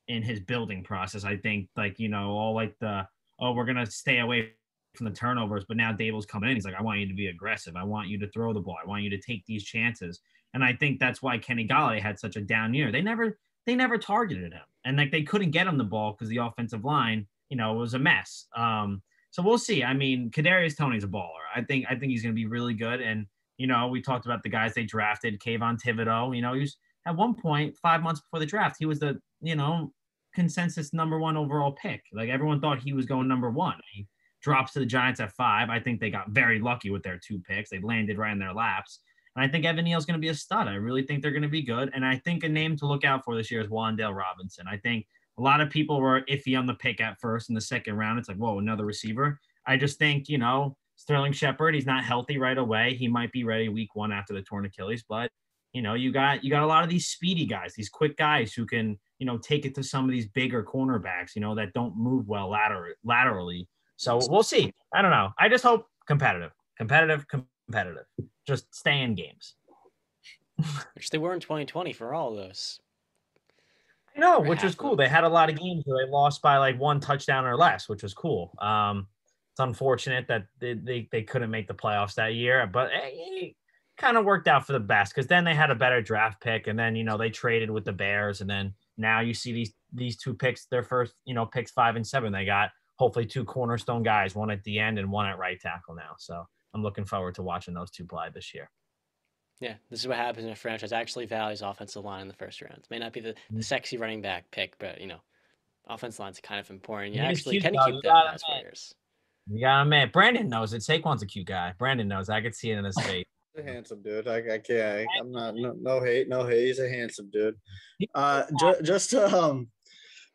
in his building process. I think like you know all like the oh we're gonna stay away from the turnovers, but now Daboll's coming in. He's like I want you to be aggressive. I want you to throw the ball. I want you to take these chances. And I think that's why Kenny Golladay had such a down year. They never they never targeted him, and like they couldn't get him the ball because the offensive line, you know, was a mess. Um, so we'll see. I mean, Kadarius Toney's a baller. I think I think he's to be really good. And you know, we talked about the guys they drafted, Kayvon Thibodeaux. You know, he was at one point five months before the draft, he was the you know consensus number one overall pick. Like everyone thought he was going number one. He drops to the Giants at five. I think they got very lucky with their two picks. They landed right in their laps. And I think Evan Neal's going to be a stud. I really think they're going to be good. And I think a name to look out for this year is Wan'Dale Robinson. I think a lot of people were iffy on the pick at first in the second round. It's like, whoa, another receiver. I just think, you know, Sterling Shepard, he's not healthy right away. He might be ready week one after the torn Achilles, but you know, you got you got a lot of these speedy guys, these quick guys who can, you know, take it to some of these bigger cornerbacks, you know, that don't move well later, laterally. So we'll see. I don't know. I just hope competitive, competitive, competitive just stay in games. which they were in 2020 for all of those. I know, which was cool. They had a lot of games where they lost by like one touchdown or less, which was cool. Um, it's unfortunate that they, they, they couldn't make the playoffs that year, but it, it kind of worked out for the best because then they had a better draft pick, and then you know they traded with the Bears, and then now you see these these two picks, their first you know picks five and seven. They got hopefully two cornerstone guys, one at the end and one at right tackle now. So I'm looking forward to watching those two play this year. Yeah, this is what happens in a franchise actually values offensive line in the first round. It may not be the, the mm. sexy running back pick, but you know, offensive line's kind of important. You, actually can keep them as players. You got a man. Brandon knows it. Saquon's a cute guy. Brandon knows. I could see it in his face. a handsome dude. I, I can't. I, am not. No, no, hate. No hate. He's a handsome dude. Uh, ju- just to um,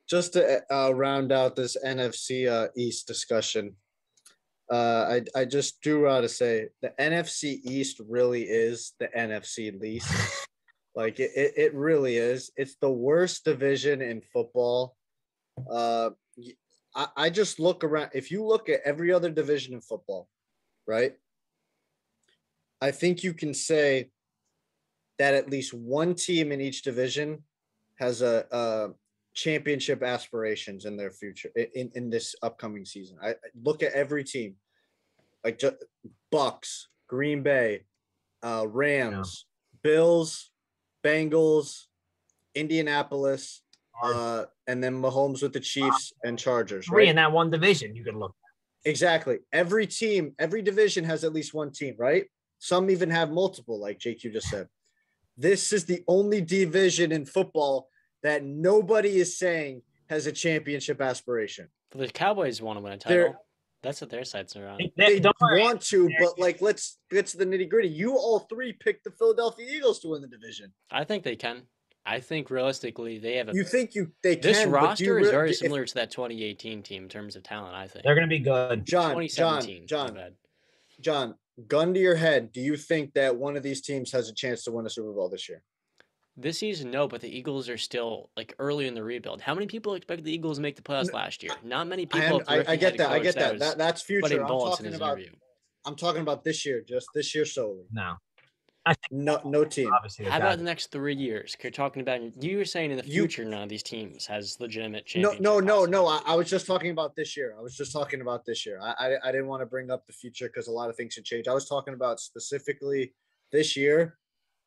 just to uh, round out this NFC uh, East discussion uh, I I just do want to say the NFC East really is the NFC least. like it, it, it really is. It's the worst division in football. Uh, I, I just look around. If you look at every other division in football, right? I think you can say that at least one team in each division has a, a championship aspirations in their future in, in this upcoming season. I, look at every team, like just Bucks, Green Bay, uh, Rams, yeah. Bills, Bengals, Indianapolis, uh, and then Mahomes with the Chiefs and Chargers. Three right? in that one division you can look. At. Exactly. Every team, every division has at least one team, right? Some even have multiple, like JQ just said. This is the only division in football that nobody is saying has a championship aspiration. The Cowboys want to win a title. They're, That's what their sights are on. They, they want to, but like let's get to the nitty gritty. You all three picked the Philadelphia Eagles to win the division. I think they can. I think realistically they have a. You think you they this can? This roster is very similar if, to that 2018 team in terms of talent. I think they're going to be good. John, John, John, John, gun to your head. Do you think that one of these teams has a chance to win a Super Bowl this year? This season, no, but the Eagles are still like early in the rebuild. How many people expected the Eagles to make the playoffs last year? Not many people. I, I, I get that. I get that. that. That's future. I'm talking about. Interview. I'm talking about this year, just this year solely. No. No, no team. Obviously, How about the next three years? You're talking about you were saying in the future, you, none of these teams has legitimate No, no, no, no. I, I, was just talking about this year. I was just talking about this year. I, I, I didn't want to bring up the future because a lot of things can change. I was talking about specifically this year.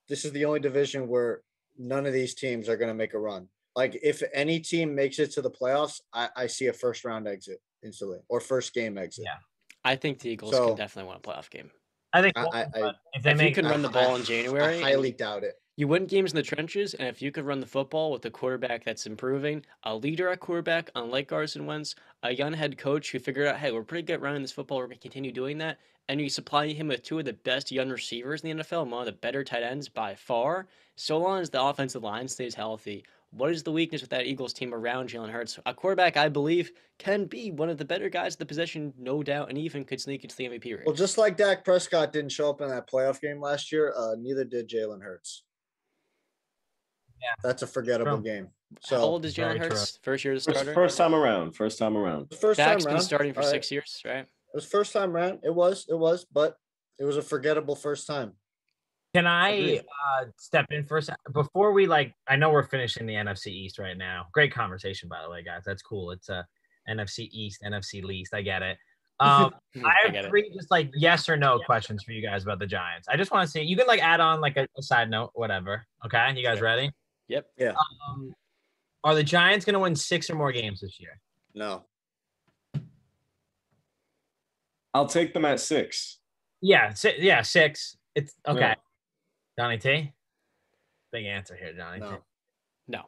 This is the only division where none of these teams are going to make a run. Like if any team makes it to the playoffs, I, I see a first round exit instantly or first game exit. Yeah, I think the Eagles so, can definitely win a playoff game. I think I, I, if they if make, you can run the ball in January, I highly doubt it. You win games in the trenches, and if you could run the football with a quarterback that's improving, a leader at quarterback, unlike Carson Wentz, a young head coach who figured out, hey, we're pretty good at running this football, we're going to continue doing that, and you supply him with two of the best young receivers in the NFL, and one of the better tight ends by far, so long as the offensive line stays healthy. What is the weakness with that Eagles team around Jalen Hurts? A quarterback, I believe, can be one of the better guys at the position, no doubt, and even could sneak into the MVP race. Well, just like Dak Prescott didn't show up in that playoff game last year, uh, neither did Jalen Hurts. Yeah. That's a forgettable True. game. How So old is Very Jalen true. Hurts? First year as a First, starter? first time around. First time around. the first Dak's time been around, starting for all right, six years, right? It was first time around. It was, it was, but it was a forgettable first time. Can I uh, step in for a sec? Before we like, I know we're finishing the NFC East right now. Great conversation, by the way, guys. That's cool. It's a NFC East, NFC least. I get it. Um, I I have get it. three just like yes or no questions for you guys about the Giants. I just want to see. You can like add on like a, a side note, whatever. Okay, you guys Sure. ready? Yep. Yeah. Um, are the Giants going to win six or more games this year? No. I'll take them at six. Yeah, si- yeah, six. It's okay. Yeah. Johnny T. Big answer here, Johnny T. No. No.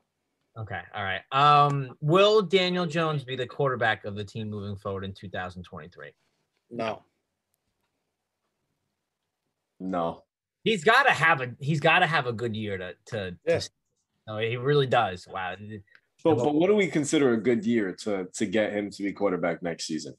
Okay. All right. Um, will Daniel Jones be the quarterback of the team moving forward in 2023? No. No. He's got to have a he's got to have a good year to to. Yeah. to no, he really does. Wow. But but what do we consider a good year to to get him to be quarterback next season?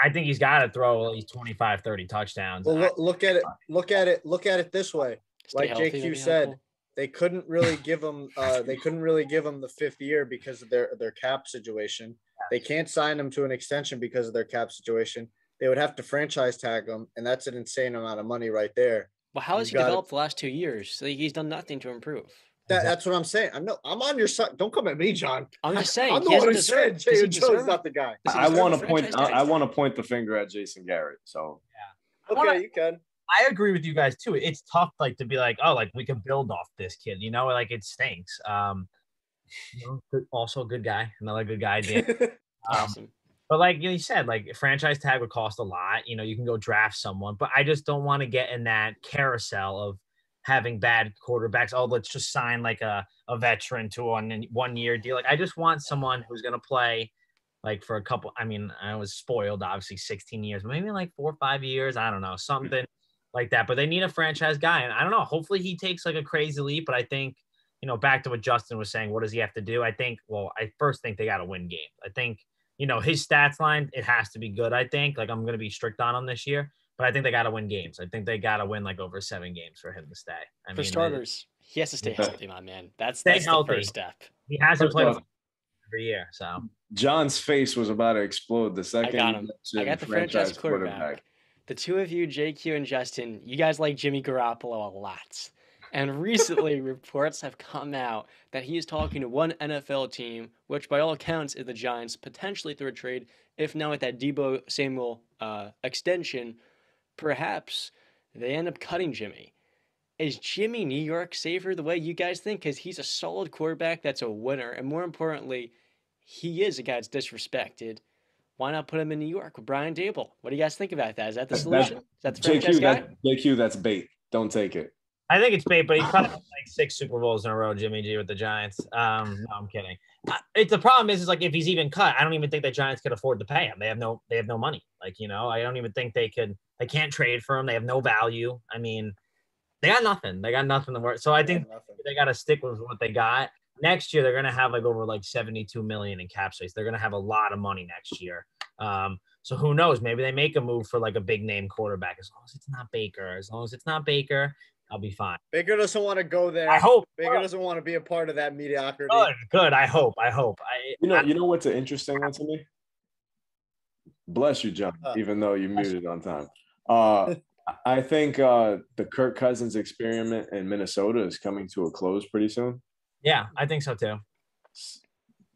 I think he's got to throw at least 25, 30 touchdowns. Well, look, look at it. Look at it. Look at it this way. Stay Like healthy, JQ said, helpful. They couldn't really give him. Uh, they couldn't really give him the fifth year because of their their cap situation. They can't sign him to an extension because of their cap situation. They would have to franchise tag him, and that's an insane amount of money right there. Well, how has you he gotta- developed the last two years? Like, he's done nothing to improve. That, that's what I'm saying. I'm no. I'm on your side. Don't come at me, John. I'm just saying. I'm the one hasn't who said deserved- does he Jalen Jones deserve- not the guy. I want to point. I. I want to point the finger at Jason Garrett. So I wanna- Okay, you can. I agree with you guys too. It's tough, like to be like, oh, like we can build off this kid, you know, like it stinks. Um, you know, also a good guy, another good guy. Dan. Um, Awesome. But like you said, like franchise tag would cost a lot. You know, you can go draft someone, but I just don't want to get in that carousel of having bad quarterbacks. Oh, let's just sign like a, a veteran to one one year deal. Like I just want someone who's gonna play like for a couple. I mean, I was spoiled, obviously, 16 years, but maybe like four or five years. I don't know, something like that. But they need a franchise guy, and I don't know. Hopefully, he takes like a crazy leap. But I think you know, back to what Justin was saying, what does he have to do? I think. Well, I first think they got to win games. I think you know, his stats line, it has to be good, I think. Like I'm gonna be strict on him this year, but I think they gotta win games. I think they gotta win like over seven games for him to stay. I For mean, starters, he has to stay healthy, my man. That's Stay that's healthy. the first step. he hasn't First played every year, so John's face was about to explode the second. got him. I got the franchise quarterback. The two of you, JQ and Justin, you guys like Jimmy Garoppolo a lot. And recently, reports have come out that he is talking to one NFL team, which by all accounts is the Giants, potentially through a trade. If not with that Deebo Samuel uh, extension, perhaps they end up cutting Jimmy. Is Jimmy New York safer the way you guys think? Because he's a solid quarterback that's a winner. And more importantly, he is a guy that's disrespected. Why not put him in New York with Brian Daboll? What do you guys think about that? Is that the That- solution? Is that the franchise JQ, guy? that, JQ, that's bait. Don't take it. I think it's bait, but he cut like six Super Bowls in a row, Jimmy G with the Giants. Um, no, I'm kidding. Uh, It's the problem is, is like if he's even cut, I don't even think the Giants could afford to pay him. They have no, they have no money. Like you know, I don't even think they could. They can't trade for him. They have no value. I mean, they got nothing. They got nothing to work. So I think Nothing. they got to stick with what they got. Next year, they're going to have like over like 72 million in cap space. They're going to have a lot of money next year. Um, so who knows? Maybe they make a move for like a big name quarterback. As long as it's not Baker, as long as it's not Baker, I'll be fine. Baker doesn't want to go there. I hope. Baker doesn't want to be a part of that mediocrity. Good, good. I hope. I hope. I, You know, I- you know what's an interesting one to me? Bless you, John, Uh, even though you muted on time. Uh, I think uh, the Kirk Cousins experiment in Minnesota is coming to a close pretty soon. Yeah, I think so too.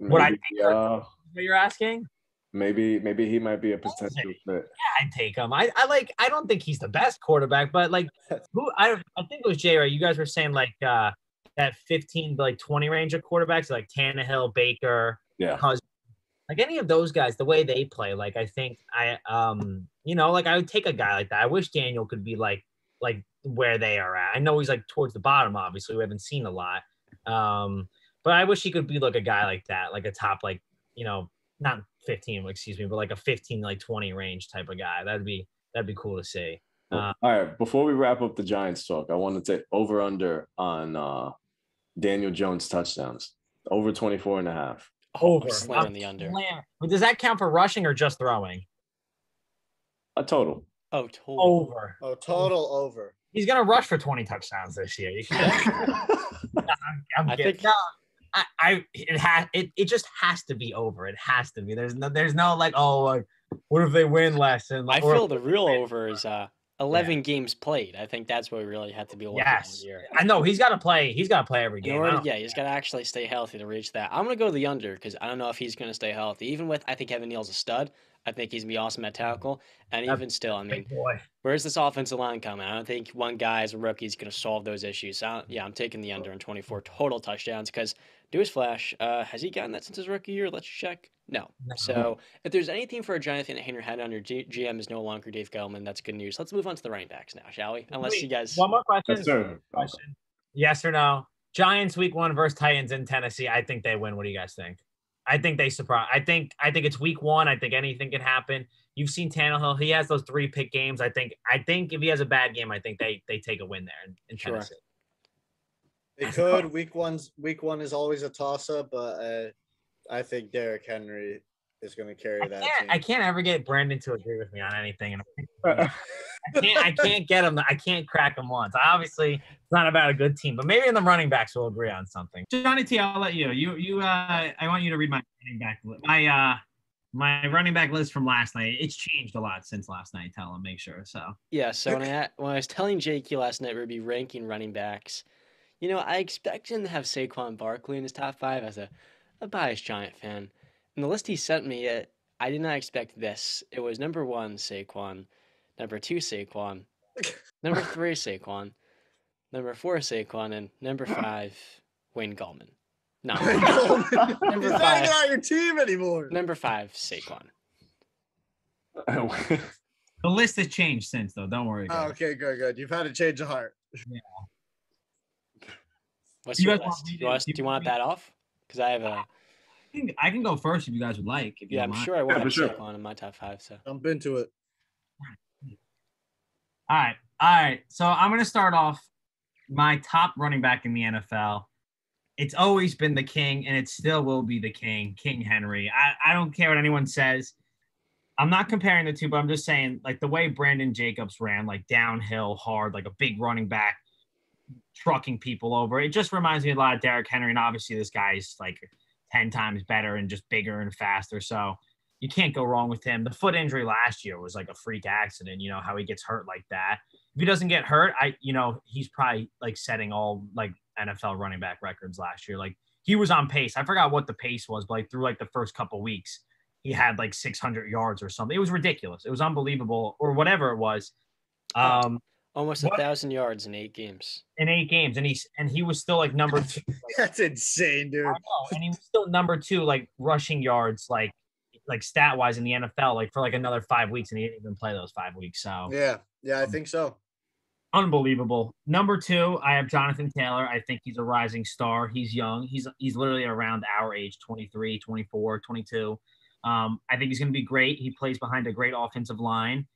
Would I Maybe, take uh, What you're asking? maybe maybe he might be a potential fit. Yeah, I'd take him. I, I like. I don't think he's the best quarterback, but like who? I I think it was Jay. Right? You guys were saying like uh that 15 to like 20 range of quarterbacks, like Tannehill, Baker, Yeah. Cousins. Like any of those guys, the way they play, like I think I um you know like I would take a guy like that. I wish Daniel could be like like where they are at. I know he's like towards the bottom. Obviously, we haven't seen a lot. Um, but I wish he could be like a guy like that, like a top like you know not 15, excuse me, but like a 15 like 20 range type of guy. That'd be that'd be cool to see. Uh, All right, before we wrap up the Giants talk, I want to take over under on uh, Daniel Jones touchdowns. Over 24 and a half. Over. I'm slamming I'm the under. slamming- But does that count for rushing or just throwing? A total. Oh, total. Over. Oh, total over. He's gonna rush for 20 touchdowns this year. I'm I think- no, I, I it has it, it just has to be over. It has to be. There's no there's no like oh like what if they win less and I feel the real over is uh 11 games played. I think that's what we really have to be looking yes. I know he's got to play. He's got to play every game. Order, yeah, he's got to actually stay healthy to reach that. I'm gonna go the under because I don't know if he's gonna stay healthy. Even with, I think Evan Neal's a stud. I think he's gonna be awesome at tackle. And Yep. even still, I mean, boy. where's this offensive line coming? I don't think one guy as a rookie is gonna solve those issues. So, yeah, I'm taking the under in 24 total touchdowns because Newsflash, uh, has he gotten that since his rookie year? Let's check. No. No. So if there's anything for a giant thing to hang your head on, your G- GM is no longer Dave Gettleman. That's good news. Let's move on to the running backs now, shall we? Unless Wait, you guys. One more question. Yes, sir. question. Yes or no? Giants week one versus Titans in Tennessee. I think they win. What do you guys think? I think they surprise. I think I think it's week one. I think anything can happen. You've seen Tannehill. He has those three pick games. I think. I think if he has a bad game, I think they they take a win there in, in Sure. Tennessee. They could. Week one's week one is always a toss up, but uh, I think Derrick Henry is going to carry I that. can't, team. I can't ever get Brandon to agree with me on anything. And I can't. I can't get him. I can't crack him once. Obviously, it's not about a good team, but maybe in the running backs we'll agree on something. Johnny T, I'll let you. You you uh I want you to read my running back li- my uh my running back list from last night. It's changed a lot since last night. Tell him, make sure. So Yeah, so when I when I was telling JQ last night we'd be ranking running backs, you know, I expect him to have Saquon Barkley in his top five as a, a biased Giant fan. And the list he sent me, it, I did not expect this. It was number one Saquon, number two Saquon, number three Saquon, number four Saquon, and number five Wayne Gallman. No, He's Number not even five. on your team anymore. number five Saquon. the list has changed since though. Don't worry. Oh, okay, good, good. You've had a change of heart. What's You your guys want list? Do you want us, do do you you want want that off? Because I have a I can, I can go first if you guys would like. If you yeah, don't I'm mind. sure I want for have sure. on in my top five. So Jump into it. All right. All right. So I'm going to start off my top running back in the NFL. It's always been the king, and it still will be the king, King Henry. I, I don't care what anyone says. I'm not comparing the two, but I'm just saying, like the way Brandon Jacobs ran, like downhill hard, like a big running back, trucking people over. It just reminds me a lot of Derrick Henry. And obviously, this guy's like 10 times better and just bigger and faster. So you can't go wrong with him. The foot injury last year was like a freak accident, you know, how he gets hurt like that. If he doesn't get hurt, I, you know, he's probably like setting all like NFL running back records last year. Like he was on pace. I forgot what the pace was, but like through like the first couple weeks, he had like 600 yards or something. It was ridiculous. It was unbelievable or whatever it was. Um, almost a thousand yards in eight games. in eight games, and he's and he was still like number two. That's insane, dude. I know, and he was still number two, like rushing yards, like like stat wise in the NFL, like for like another five weeks, and he didn't even play those five weeks. So Yeah, yeah, I think so. unbelievable. Number two, I have Jonathan Taylor. I think he's a rising star. He's young. He's he's literally around our age, 23, 24, 22. Um, I think he's going to be great. He plays behind a great offensive line.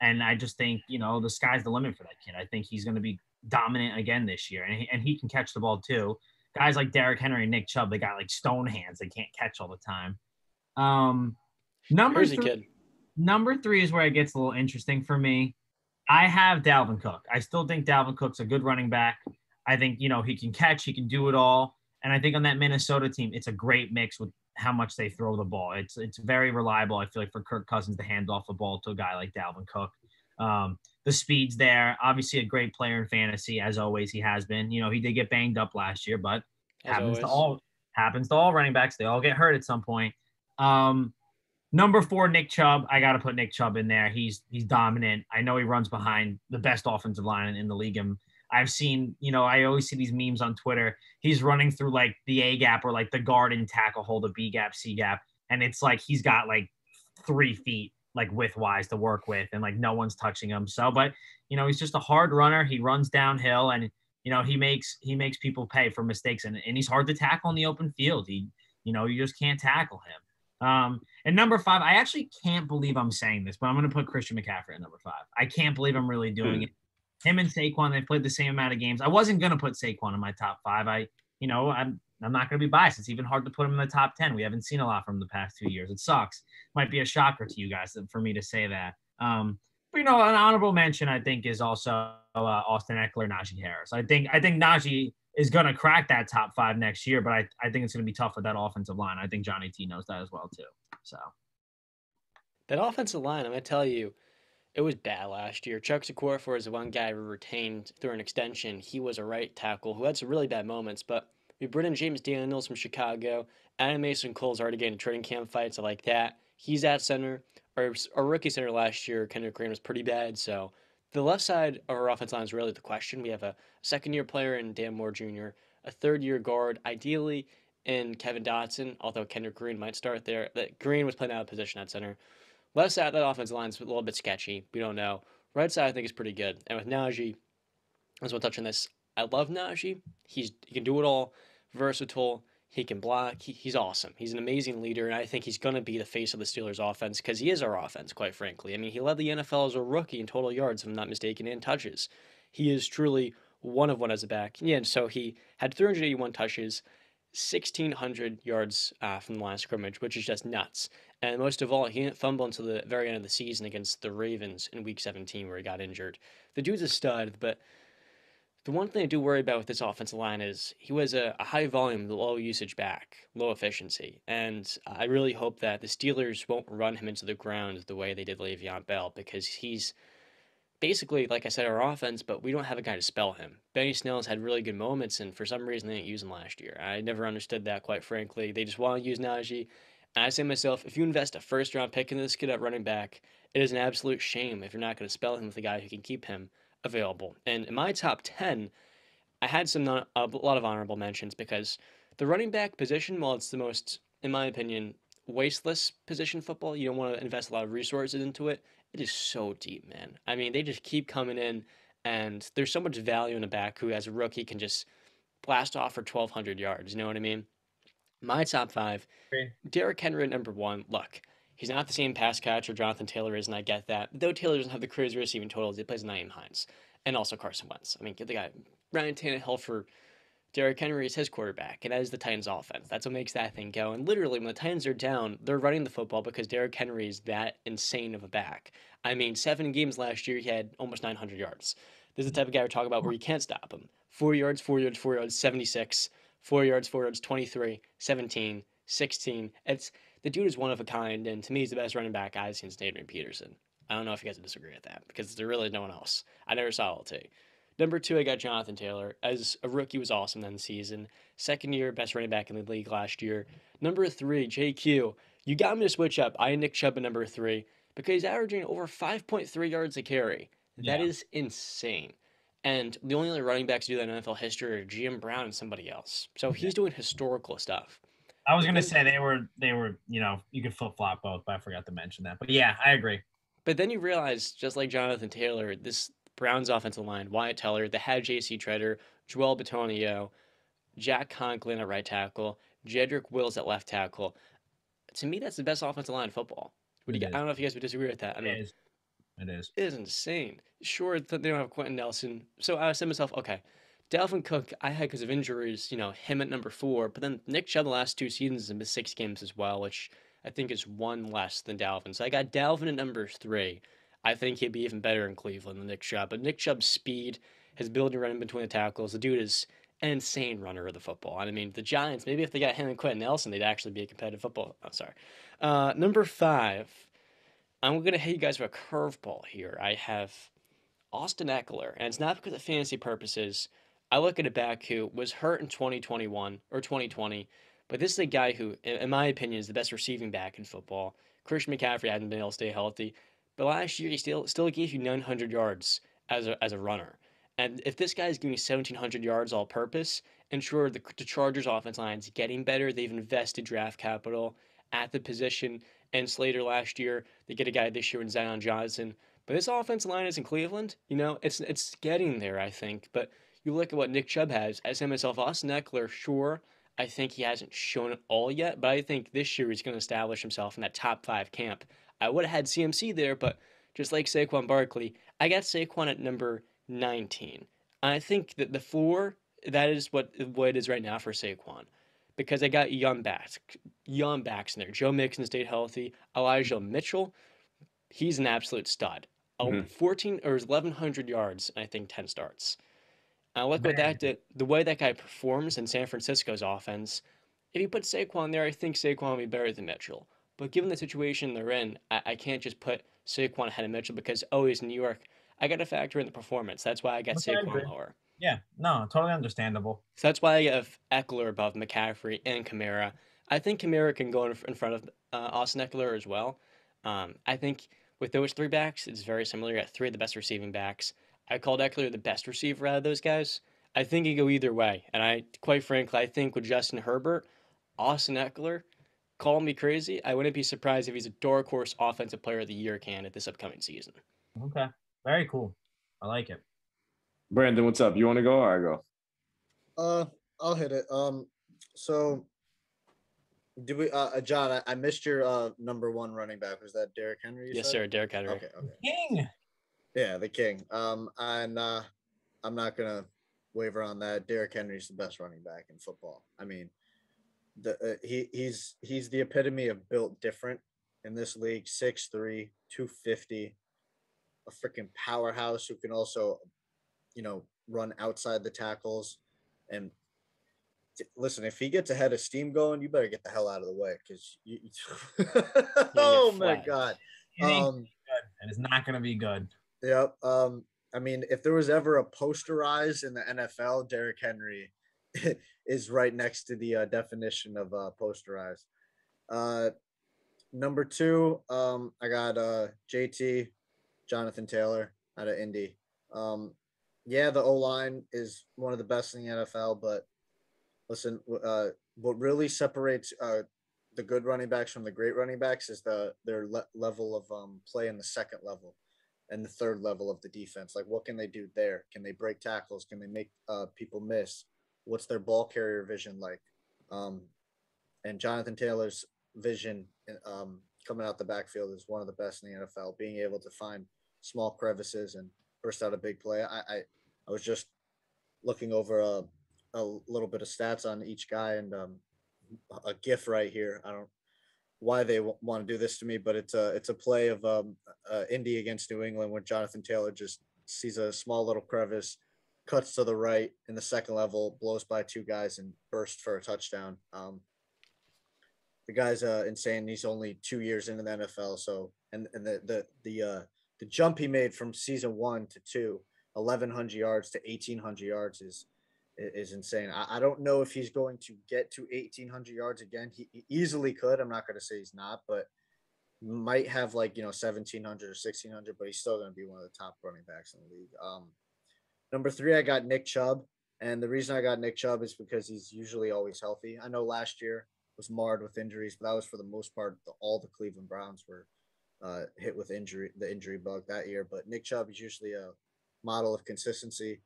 And I just think, you know, the sky's the limit for that kid. I think he's going to be dominant again this year. And he, and he can catch the ball too. Guys like Derrick Henry and Nick Chubb, they got like stone hands. They can't catch all the time. Um, number Here's three, kid. number three is where it gets a little interesting for me. I have Dalvin Cook. I still think Dalvin Cook's a good running back. I think, you know, he can catch, he can do it all. And I think on that Minnesota team, it's a great mix with how much they throw the ball. It's it's very reliable, I feel like, for Kirk Cousins to hand off the ball to a guy like Dalvin Cook. Um, the speed's there. Obviously, a great player in fantasy, as always, he has been. You know, he did get banged up last year, but As happens to all happens to all running backs. They all get hurt at some point. Um, number four, Nick Chubb. I got to put Nick Chubb in there. He's he's dominant. I know he runs behind the best offensive line in, in the league. And I've seen, you know, I always see these memes on Twitter. He's running through like the A gap or like the garden tackle hold, the B gap, C gap, and it's like he's got like three feet like width-wise to work with, and like no one's touching him. So, but you know, he's just a hard runner. He runs downhill, and you know, he makes he makes people pay for mistakes, and, and he's hard to tackle in the open field. He, you know, you just can't tackle him. Um, and number five, I actually can't believe I'm saying this, but I'm going to put Christian McCaffrey at number five. I can't believe I'm really doing it. Him and Saquon, they've played the same amount of games. I wasn't going to put Saquon in my top five. I, you know, I'm I'm not going to be biased. It's even hard to put him in the top 10. We haven't seen a lot from the past two years. It sucks. Might be a shocker to you guys for me to say that. Um, but, you know, an honorable mention, I think, is also uh, Austin Ekeler, Najee Harris. I think I think Najee is going to crack that top five next year, but I, I think it's going to be tough with that offensive line. I think Johnny T knows that as well, too. So that offensive line, I'm going to tell you, it was bad last year. Chuck Okorafor is the one guy we retained through an extension. He was a right tackle who had some really bad moments, but – we brought in James Daniels from Chicago. Adam Mason Cole's already getting training camp fights. I like that. He's at center. Our, our rookie center last year, Kendrick Green, was pretty bad. So the left side of our offense line is really the question. We have a second year player in Dan Moore Jr., a third year guard, ideally in Kevin Dotson, although Kendrick Green might start there. That Green was playing out of position at center. Left side, that offensive line is a little bit sketchy. We don't know. Right side, I think, is pretty good. And with Najee, as we'll touch on this, I love Najee. He's he can do it all. Versatile. He can block. He, he's awesome. He's an amazing leader, and I think he's going to be the face of the Steelers' offense because he is our offense, quite frankly. I mean, he led the NFL as a rookie in total yards, if I'm not mistaken, and touches. He is truly one of one as a back. Yeah, and so he had 381 touches, 1,600 yards uh, from the line of scrimmage, which is just nuts. And most of all, he didn't fumble until the very end of the season against the Ravens in Week 17, where he got injured. The dude's a stud, but the one thing I do worry about with this offensive line is he was a, a, high volume, low usage back, low efficiency. And I really hope that the Steelers won't run him into the ground the way they did Le'Veon Bell because he's basically, like I said, our offense, but we don't have a guy to spell him. Benny Snell's had really good moments, and for some reason they didn't use him last year. I never understood that, quite frankly. They just want to use Najee. And I say to myself, if you invest a first round pick in this kid at running back, it is an absolute shame if you're not going to spell him with a guy who can keep him available. And in my top 10, I had some non- a lot of honorable mentions because the running back position, while it's the most, in my opinion, wasteless position football, you don't want to invest a lot of resources into it. It is so deep, man. I mean, they just keep coming in, and there's so much value in a back who, as a rookie, can just blast off for 1,200 yards. You know what I mean? My top five, Derrick Henry at number one. Look, He's not the same pass catcher Jonathan Taylor is, and I get that. Though Taylor doesn't have the crazy receiving totals, he plays Nyheim Hines and also Carson Wentz. I mean, get the guy Ryan Tannehill for Derrick Henry is his quarterback, and that is the Titans' offense. That's what makes that thing go. And literally, when the Titans are down, they're running the football because Derrick Henry is that insane of a back. I mean, seven games last year, he had almost 900 yards. This is the type of guy we're talking about where you can't stop him. Four yards, four yards, four yards, 76. Four yards, four yards, 23, 17, 16. It's the dude is one of a kind, and to me, he's the best running back I've seen since Adrian Peterson. I don't know if you guys disagree with that because there really is no one else. I never saw LT. Number two, I got Jonathan Taylor. As a rookie, was awesome then season. Second year, best running back in the league last year. Number three, JQ. You got me to switch up. I Nick Chubb at number three because he's averaging over 5.3 yards a carry. That yeah. is insane. And the only other running backs to do that in NFL history are Jim Brown and somebody else. So he's doing historical stuff. I was gonna say they were they were you know you could flip flop both, but I forgot to mention that. But yeah, I agree. But then you realize, just like Jonathan Taylor, this Browns offensive line, Wyatt Teller, they had J.C. Tretter, Joel Bitonio, Jack Conklin at right tackle, Jedrick Wills at left tackle. To me, that's the best offensive line in football. Would you, I don't know if you guys would disagree with that. I mean, it is. It is. It is insane. Sure, they don't have Quenton Nelson. So I said to myself, okay, Dalvin Cook, I had because of injuries, you know, him at number four. But then Nick Chubb the last two seasons has missed six games as well, which I think is one less than Dalvin. So I got Dalvin at number three. I think he'd be even better in Cleveland than Nick Chubb. But Nick Chubb's speed, his ability to run in between the tackles, the dude is an insane runner of the football. And I mean, the Giants, maybe if they got him and Quenton Nelson, they'd actually be a competitive football. I'm sorry. Uh, number five, I'm going to hit you guys with a curveball here. I have Austin Ekeler, and it's not because of fantasy purposes. I look at a back who was hurt in 2021 or 2020, but this is a guy who, in my opinion, is the best receiving back in football. Christian McCaffrey hadn't been able to stay healthy, but last year he still still gave you 900 yards as a, as a runner. And if this guy is giving you 1,700 yards all purpose, and sure, the, the Chargers' offense line is getting better. They've invested draft capital at the position, and Slater last year. They get a guy this year in Zion Johnson. But this offensive line is in Cleveland. You know, it's it's getting there, I think. But you look at what Nick Chubb has as him myself, Austin Ekeler, sure. I think he hasn't shown it all yet, but I think this year he's going to establish himself in that top five camp. I would have had CMC there, but just like Saquon Barkley, I got Saquon at number 19. I think that the floor, that is what, what it is right now for Saquon. Because I got young backs, young backs in there. Joe Mixon stayed healthy. Elijah Mitchell, he's an absolute stud. Mm-hmm. 14 or 1,100 yards, I think 10 starts. I look what that did, the way that guy performs in San Francisco's offense. If you put Saquon there, I think Saquon will be better than Mitchell. But given the situation they're in, I, I can't just put Saquon ahead of Mitchell because oh he's in New York. I got to factor in the performance. That's why I got okay, Saquon lower. Yeah, no, totally understandable. So that's why I have Ekeler above McCaffrey and Kamara. I think Kamara can go in, in front of uh, Austin Ekeler as well. Um, I think with those three backs, it's very similar. You got three of the best receiving backs. I called Ekeler the best receiver out of those guys. I think he go either way, and I, quite frankly, I think with Justin Herbert, Austin Ekeler, call me crazy. I wouldn't be surprised if he's a dark horse offensive player of the year candidate this upcoming season. Okay, very cool. I like it. Brandon, what's up? You want to go or I go? Uh, I'll hit it. Um, so do we, uh, John? I, I missed your uh number one running back. Was that Derrick Henry? Yes, said? sir. Derrick Henry. Okay. Okay. King. Yeah, the king. Um, and uh, I'm not gonna waver on that. Derrick Henry's the best running back in football. I mean, the uh, he he's he's the epitome of built different in this league. 6'3", 250, a freaking powerhouse who can also, you know, run outside the tackles. And listen, if he gets ahead of steam going, you better get the hell out of the way because you. oh my god. Um, and it's not going to be good. Yep. Um, I mean, if there was ever a posterize in the NFL, Derrick Henry is right next to the uh, definition of uh, posterize. Uh, number two, um, I got uh, JT, Jonathan Taylor out of Indy. Um, yeah, the O line is one of the best in the NFL, but listen, uh, what really separates uh, the good running backs from the great running backs is the their le- level of um, play in the second level and the third level of the defense. Like, what can they do there? Can they break tackles? Can they make uh, people miss? What's their ball carrier vision like? Um, and Jonathan Taylor's vision um, coming out the backfield is one of the best in the NFL. Being able to find small crevices and burst out a big play. I I, I was just looking over a, a little bit of stats on each guy and um, a GIF right here. I don't why they w- want to do this to me, but it's a it's a play of um, uh, Indy against New England where Jonathan Taylor just sees a small little crevice, cuts to the right in the second level, blows by two guys, and bursts for a touchdown. Um, the guy's uh, insane. He's only two years into the NFL, so and and the the the uh, the jump he made from season one to two, 1,100 yards to 1,800 yards is is insane. I, I don't know if he's going to get to 1,800 yards again. He, he easily could. I'm not going to say he's not, but might have like, you know, 1,700 or 1,600, but he's still going to be one of the top running backs in the league. Um, number three, I got Nick Chubb. And the reason I got Nick Chubb is because he's usually always healthy. I know last year was marred with injuries, but that was for the most part, the, all the Cleveland Browns were uh, hit with injury, the injury bug that year. But Nick Chubb is usually a model of consistency.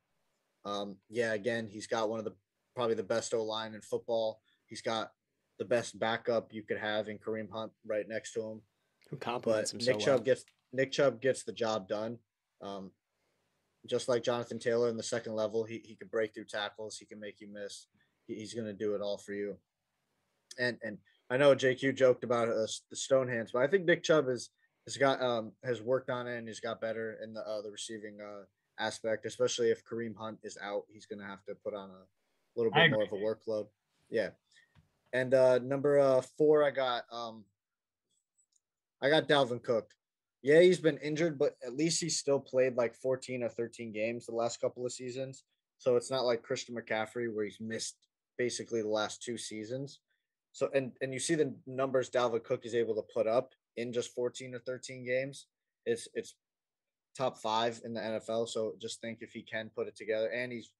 Um, yeah, again, he's got one of the probably the best O line in football. He's got the best backup you could have in Kareem Hunt right next to him. Who compliments but him Nick so Chubb well. gets Nick Chubb gets the job done. Um, just like Jonathan Taylor in the second level, he he can break through tackles. He can make you miss. He, he's going to do it all for you. And and I know JQ joked about uh, the stone hands, but I think Nick Chubb has has got um has worked on it and he's got better in the uh, the receiving uh aspect, especially if Kareem Hunt is out. He's going to have to put on a little bit more of a workload. Yeah. And uh, number uh, four, I got um, I got Dalvin Cook. Yeah, he's been injured, but at least he's still played like 14 or 13 games the last couple of seasons. So it's not like Christian McCaffrey where he's missed basically the last two seasons. So and and you see the numbers Dalvin Cook is able to put up in just 14 or 13 games. It's it's top five in the NFL. So just think if he can put it together, and he's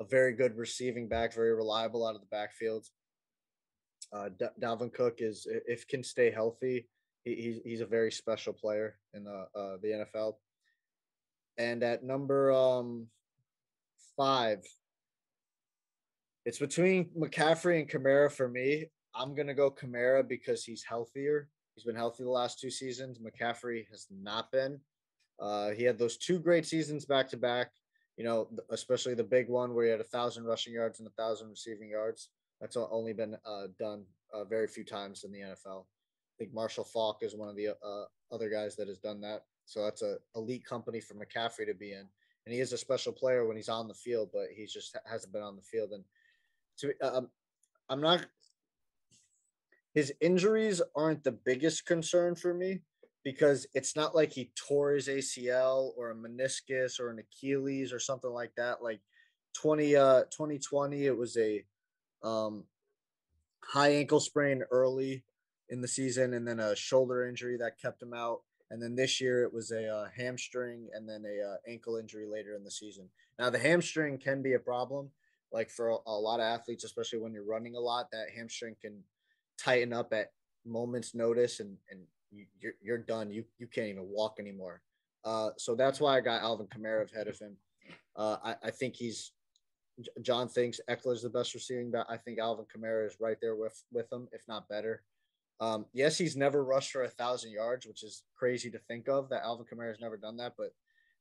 a very good receiving back, very reliable out of the backfield. Uh, D- Dalvin Cook is if can stay healthy, He, he's he's a very special player in the uh, the NFL. And at number um five, it's between McCaffrey and Kamara for me. I'm gonna go Kamara because he's healthier. He's been healthy the last two seasons. McCaffrey has not been. Uh, he had those two great seasons back to back. You know, especially the big one where he had a thousand rushing yards and a thousand receiving yards. That's only been uh, done uh, very few times in the NFL. Think Marshall Faulk is one of the uh, other guys that has done that. So that's a elite company for McCaffrey to be in. And he is a special player when he's on the field, but he just hasn't been on the field. And to um, I'm not. His injuries aren't the biggest concern for me because it's not like he tore his ACL or a meniscus or an Achilles or something like that. Like 20 uh 2020 it was a um high ankle sprain early in the season and then a shoulder injury that kept him out. And then this year it was a uh, hamstring and then a uh, ankle injury later in the season. Now the hamstring can be a problem like for a, a lot of athletes especially when you're running a lot that hamstring can tighten up at moments notice and and you, you're, you're done. You you can't even walk anymore. Uh so that's why i got alvin kamara ahead of him. Uh i, I think he's john thinks Ekeler's the best receiving back. I think alvin kamara is right there with with him if not better um yes he's never rushed for a thousand yards which is crazy to think of that alvin kamara has never done that but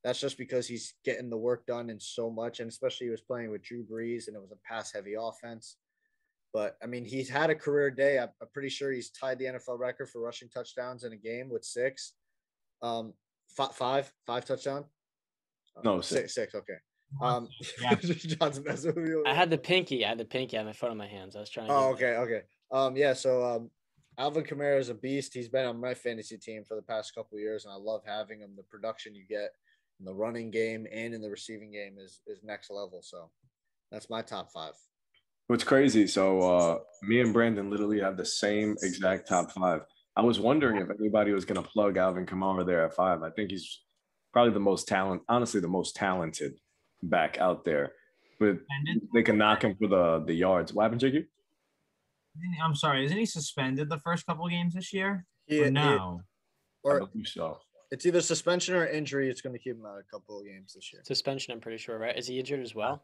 that's just because he's getting the work done in so much, and especially he was playing with Drew Brees, and it was a pass-heavy offense. But I mean, he's had a career day. I'm, I'm, pretty sure he's tied the NFL record for rushing touchdowns in a game with six, um, f- five, five touchdown. No, six. six. Okay. Um, yeah. John's messing with you. I had the pinky. I had the pinky on my phone on my hands. I was trying. to Oh, okay, okay. Um, yeah. So, um, Alvin Kamara is a beast. He's been on my fantasy team for the past couple years, and I love having him. The production you get in the running game and in the receiving game is is next level. So that's my top five. What's crazy? So uh, me and Brandon literally have the same exact top five. I was wondering if anybody was going to plug Alvin Kamara there at five. I think he's probably the most talent, honestly, the most talented back out there. But they can knock him for the the yards. What happened, Jiggy? I'm sorry, isn't he suspended the first couple games this year? Yeah, or no. He, or so it's either suspension or injury. It's going to keep him out a couple of games this year. Suspension, I'm pretty sure, right? Is he injured as well?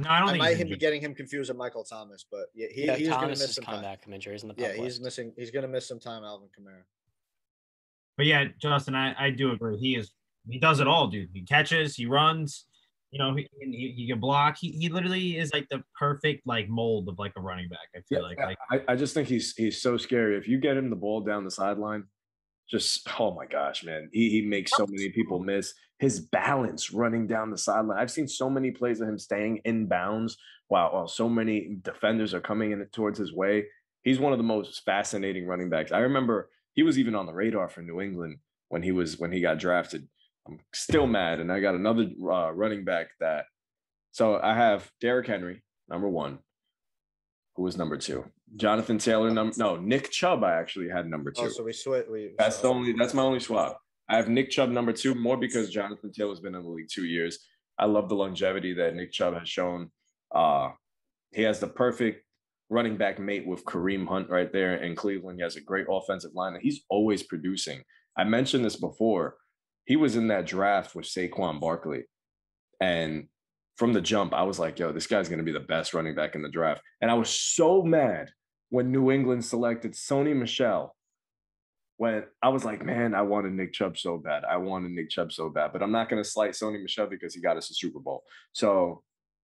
No, I don't. I might be getting him confused with Michael Thomas, but yeah, he, yeah, he's going to miss some time. back from injuries in the yeah, he's missing. He's going to miss some time. Alvin Kamara. But yeah, Justin, I, I do agree. He is he does it all, dude. He catches, he runs, you know, he, he, he can block. He, he literally is like the perfect like mold of like a running back. I feel yeah, like. like I, I just think he's he's so scary. If you get him the ball down the sideline, just oh my gosh, man, he, he makes so many people miss his balance running down the sideline. I've seen so many plays of him staying in bounds while, while so many defenders are coming in towards his way. He's one of the most fascinating running backs. I remember he was even on the radar for New England when he was when he got drafted. I'm still mad, and I got another uh, running back that. So I have Derrick Henry, number one who was number two. Jonathan Taylor, number no, Nick Chubb. I actually had number two. Oh, so we switch. We, that's the only. That's my only swap. I have Nick Chubb number two, more because Jonathan Taylor's been in the league two years. I love the longevity that Nick Chubb has shown. Uh, he has the perfect running back mate with Kareem Hunt right there in Cleveland. He has a great offensive line, and he's always producing. I mentioned this before. He was in that draft with Saquon Barkley, and from the jump, I was like, yo, this guy's going to be the best running back in the draft. And I was so mad when New England selected Sony Michel. When I was like, man, I wanted Nick Chubb so bad. I wanted Nick Chubb so bad, but I'm not going to slight Sony Michel because he got us a Super Bowl. So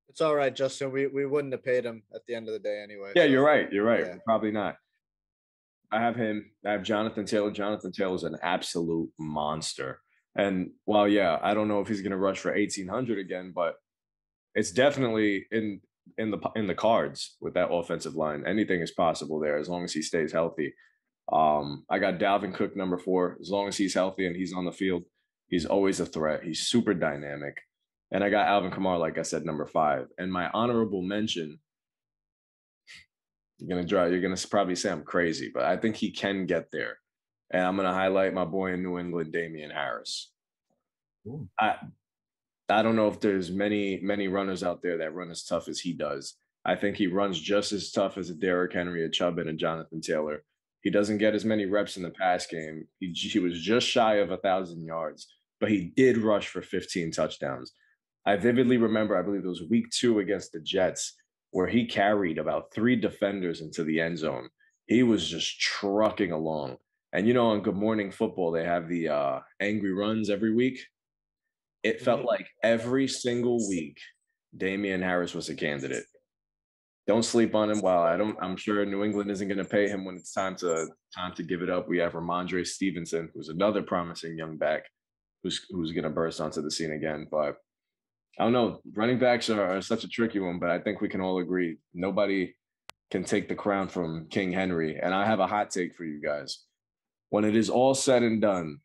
it's all right, Justin. We, we wouldn't have paid him at the end of the day anyway. Yeah, so. you're right. You're right. Yeah. Probably not. I have him. I have Jonathan Taylor. Jonathan Taylor is an absolute monster. And while, yeah, I don't know if he's going to rush for 1800 again, but it's definitely in in the in the cards with that offensive line. Anything is possible there as long as he stays healthy. Um, I got Dalvin Cook number four. As long as he's healthy and he's on the field, he's always a threat. He's super dynamic. And I got Alvin Kamara, like I said, number five. And my honorable mention, you're gonna draw. You're gonna probably say I'm crazy, but I think he can get there. And I'm gonna highlight my boy in New England, Damien Harris. I, I don't know if there's many many runners out there that run as tough as he does. I think he runs just as tough as a Derrick Henry, a Chubb, and a Jonathan Taylor. He doesn't get as many reps in the pass game. He, he was just shy of a thousand yards, but he did rush for 15 touchdowns. I vividly remember, I believe it was week two against the Jets, where he carried about three defenders into the end zone. He was just trucking along. And you know, on Good Morning Football, they have the uh, angry runs every week. It felt like every single week, Damien Harris was a candidate. Don't sleep on him. While I don't, I'm sure New England isn't going to pay him when it's time to time to give it up. We have Rhamondre Stevenson, who's another promising young back, who's who's going to burst onto the scene again. But I don't know. Running backs are, are such a tricky one, but I think we can all agree nobody can take the crown from King Henry. And I have a hot take for you guys. When it is all said and done,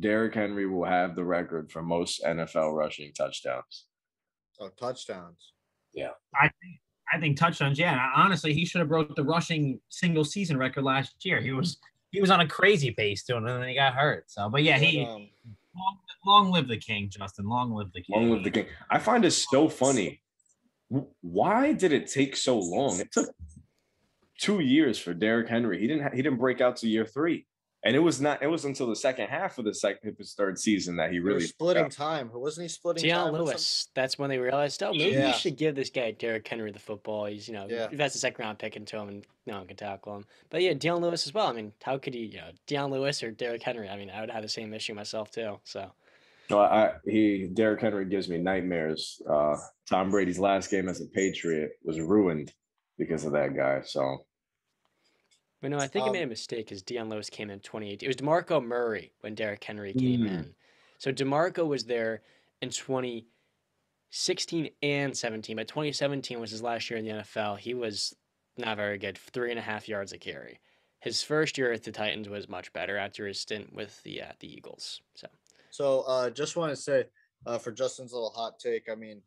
Derrick Henry will have the record for most NFL rushing touchdowns. Oh, touchdowns. Yeah. I think I think touchdowns. Yeah, and honestly, he should have broke the rushing single season record last year. He was He was on a crazy pace doing it, and then he got hurt. So, but yeah, he But, um, long, long live the king, Justin. Long live the king. Long live the king. I find it so funny. Why did it take so long? It took two years for Derrick Henry. He didn't. Ha- he didn't break out to year three, and it was not. It was until the second half of the second, his third season that he they were really splitting out. time. Wasn't he splitting Dion time? or Lewis. That's when they realized, oh, maybe Yeah. we should give this guy Derrick Henry the football. He's, you know, Yeah. that's a second round pick into him and no one can tackle him. But yeah, Dion Lewis as well. I mean, how could he, you know, Dion Lewis or Derrick Henry? I mean, I would have the same issue myself too. So No, I he Derrick Henry gives me nightmares. Uh, Tom Brady's last game as a Patriot was ruined because of that guy. So But no, I think I made a Um, mistake because Dion Lewis came in 2018. It was DeMarco Murray when Derrick Henry came Mm. in. So DeMarco was there in 2016 and 17, but 2017 was his last year in the NFL. He was not very good, three and a half yards a carry. His first year at the Titans was much better after his stint with the uh, the Eagles. So So uh just want to say uh for Justin's little hot take, I mean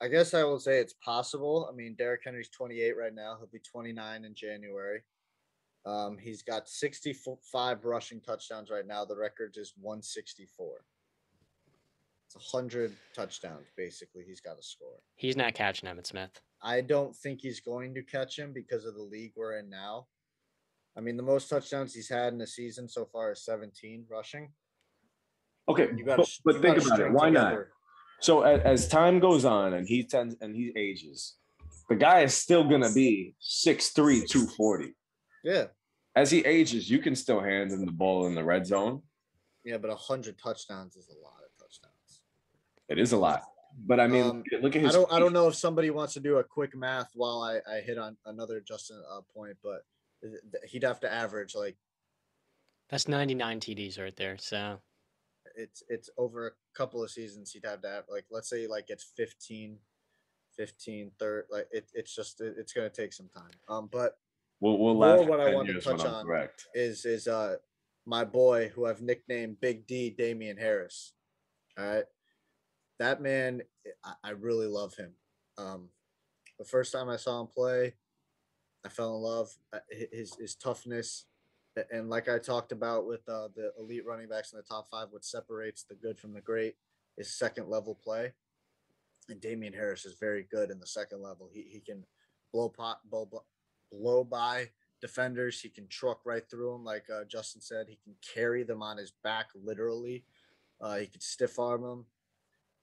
I guess I will say it's possible. I mean, Derrick Henry's 28 right now. He'll be 29 in January. Um, he's got 65 rushing touchdowns right now. The record is 164. It's 100 touchdowns, basically, he's got to score. he's not catching Emmitt Smith. I don't think he's going to catch him because of the league we're in now. I mean, the most touchdowns he's had in the season so far is 17 rushing. okay, You got but, but think about it. Why not? So as, as time goes on and he tends and he ages, the guy is still gonna be 6'3", 240. Yeah, As he ages, you can still hand him the ball in the red zone. yeah, but 100 touchdowns is a lot of touchdowns. It is a lot. But I mean, Um, look at his. I don't, I don't know if somebody wants to do a quick math while I, I hit on another Justin uh, point, but th- th- he'd have to average like That's 99 TDs right there. So it's it's over a couple of seasons he'd have to have like let's say like it's 15 15 third like it, it's just it, it's gonna take some time um but We'll, we'll More what I want to touch on. correct. is is uh my boy who I've nicknamed Big D Damien Harris. All right. That man I, I really love him. Um the first time I saw him play, I fell in love. His his toughness and like I talked about with uh, the elite running backs in the top five, what separates the good from the great is second level play. And Damien Harris is very good in the second level. He, he can blow pot blow, blow by defenders. He can truck right through them, like uh, Justin said. He can carry them on his back, literally. Uh, he could stiff arm them,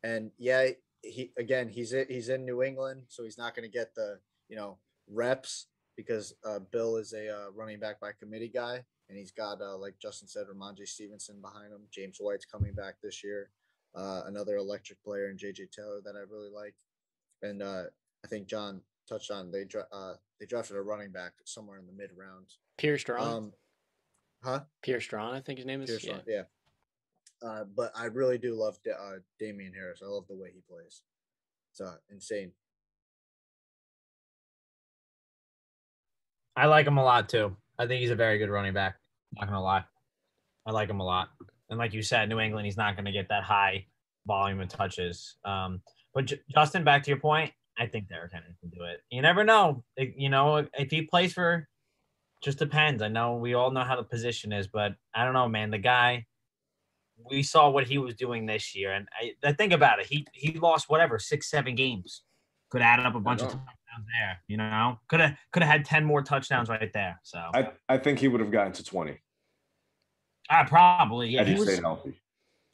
and yeah, he again he's he's in New England, so he's not going to get the you know reps because uh, Bill is a uh, running back by committee guy, and he's got uh, like Justin said, Rhamondre Stevenson behind him. James White's coming back this year. Uh, another electric player in JJ Taylor that I really like, and uh, I think John touched on they uh, they drafted a running back somewhere in the mid rounds. Pierre Strong, Um, huh? Pierre Strong, I think his name is. Pierce yeah. Strong, yeah. Uh, but I really do love Da- uh, Damien Harris. I love the way he plays. It's uh, insane. I like him a lot too. I think he's a very good running back. Not gonna lie, I like him a lot. And like you said, New England, he's not gonna get that high volume of touches. Um, but J- Justin, back to your point, I think Derrick Henry can do it. You never know. It- you know, if he plays for, just depends. I know we all know how the position is, but I don't know, man. The guy, we saw what he was doing this year, and I, I think about it. He he lost whatever six, seven games. Could add up a bunch of know. touchdowns touchdowns there. You know, could have could have had ten more touchdowns right there. So I, I think he would have gotten to 20 I probably yeah. He he was, stayed healthy.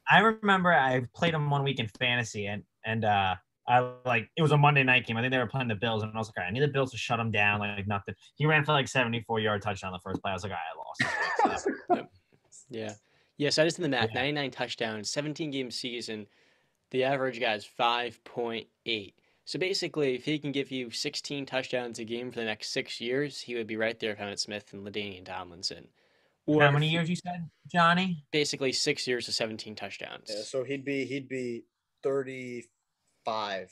I remember I played him one week in fantasy and and uh I like it was a Monday night game. I think they were playing the Bills, and I was like, all right, I need the Bills to shut him down, like nothing. He ran for like 74 yard touchdown the first play. I was like, all right, I lost. this. So, Yeah. Yeah, so I just did the math. Yeah. 99 touchdowns, 17 game season. The average guy is 5.8. So basically, if he can give you 16 touchdowns a game for the next six years, he would be right there with Emmitt Smith and LaDainian Tomlinson. Or How many years you said, Johnny? Basically, six years of 17 touchdowns. Yeah, so he'd be he'd be 35.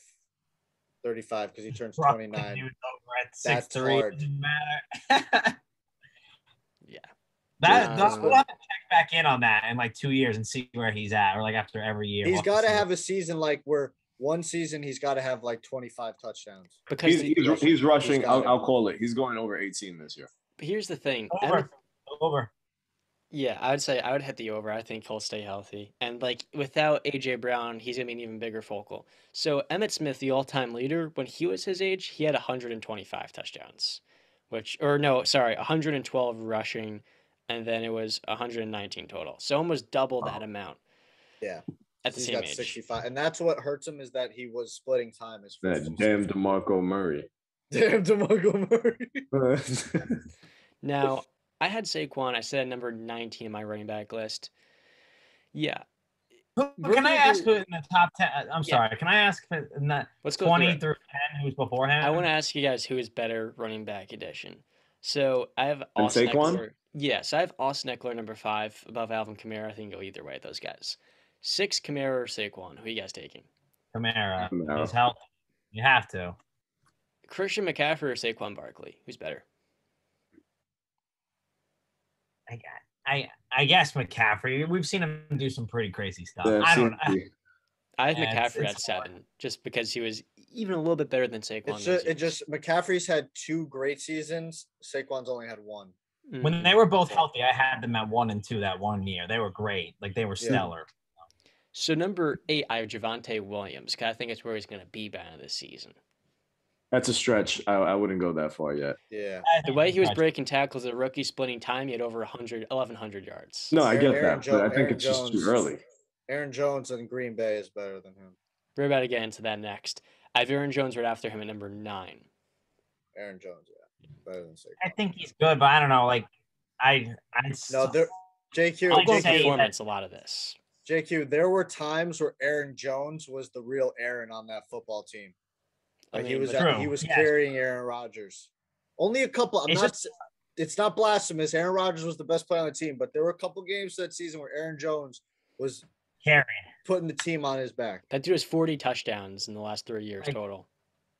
35 because he turns 29. He was over That's 6'3". hard. Doesn't matter. Yeah. that, Yeah. that- we'll have to check back in on that in like two years and see where he's at, or like after every year. He's we'll got to have a season like where one season he's got to have like 25 touchdowns. Because He's, the- he's, he's rushing. got I'll. I'll call it. He's going over 18 this year. But here's the thing. over. Emmitt- Over. Yeah, I would say I would hit the over. I think he'll stay healthy. And like without AJ Brown, he's gonna be an even bigger focal. So Emmitt Smith, the all-time leader, when he was his age, he had 125 touchdowns, which or no, sorry, 112 rushing, and then it was 119 total. So almost double that amount Yeah. At the He's same got age. 65. And that's what hurts him is that he was splitting time as That damn DeMarco Murray. Damn DeMarco Murray. Now, I had Saquon. I said number 19 in my running back list. Yeah, Who- We're Can I ask who in the top 10? Uh, I'm Yeah. sorry. Can I ask if in that let's go through 20 through 10 who's beforehand? I want to ask you guys who is better running back edition. So I have And Austin Saquon? Ekeler. Yes, I have Austin Ekeler number five above Alvin Kamara. I think go either way those guys. Six Kamara or Saquon. Who you guys taking? Kamara. Kamara. He's healthy. You have to. Christian McCaffrey or Saquon Barkley? Who's better? I, I, I guess McCaffrey. We've seen him do some pretty crazy stuff. Yeah, I don't. I, see, I have Yeah, it's- McCaffrey it's at seven, just because he was even a little bit better than Saquon. It's just, it just McCaffrey's had two great seasons. Saquon's only had one. when Mhm. they were both healthy, I had them at one and two that one year. They were great. Like they were Yeah. Stellar. So number eight, I have Javonte Williams. 'cause I think it's where he's going to be by the end of this season. That's a stretch. I, I wouldn't go that far yet. Yeah. The way he was breaking tackles as a rookie, splitting time, he had over 100, 1,100 yards. No, I get Aaron that, Jo- but I think Aaron it's just too early. Aaron Jones in Green Bay is better than him. We're about to get into that next. I have Aaron Jones right after him at number nine. Aaron Jones, yeah. Better than Saquon. I think he's good, but I don't know. Like I, I No, there JQ, I'll Going say that- performance, a lot of this. JQ, there were times where Aaron Jones was the real Aaron on that football team. I Like he was but- True, he was yes. carrying Aaron Rodgers. Only a couple. I'm It's not. just- it's not blasphemous. Aaron Rodgers was the best player on the team, but there were a couple games that season where Aaron Jones was carrying. putting the team on his back. That dude has 40 touchdowns in the last three years Like- total.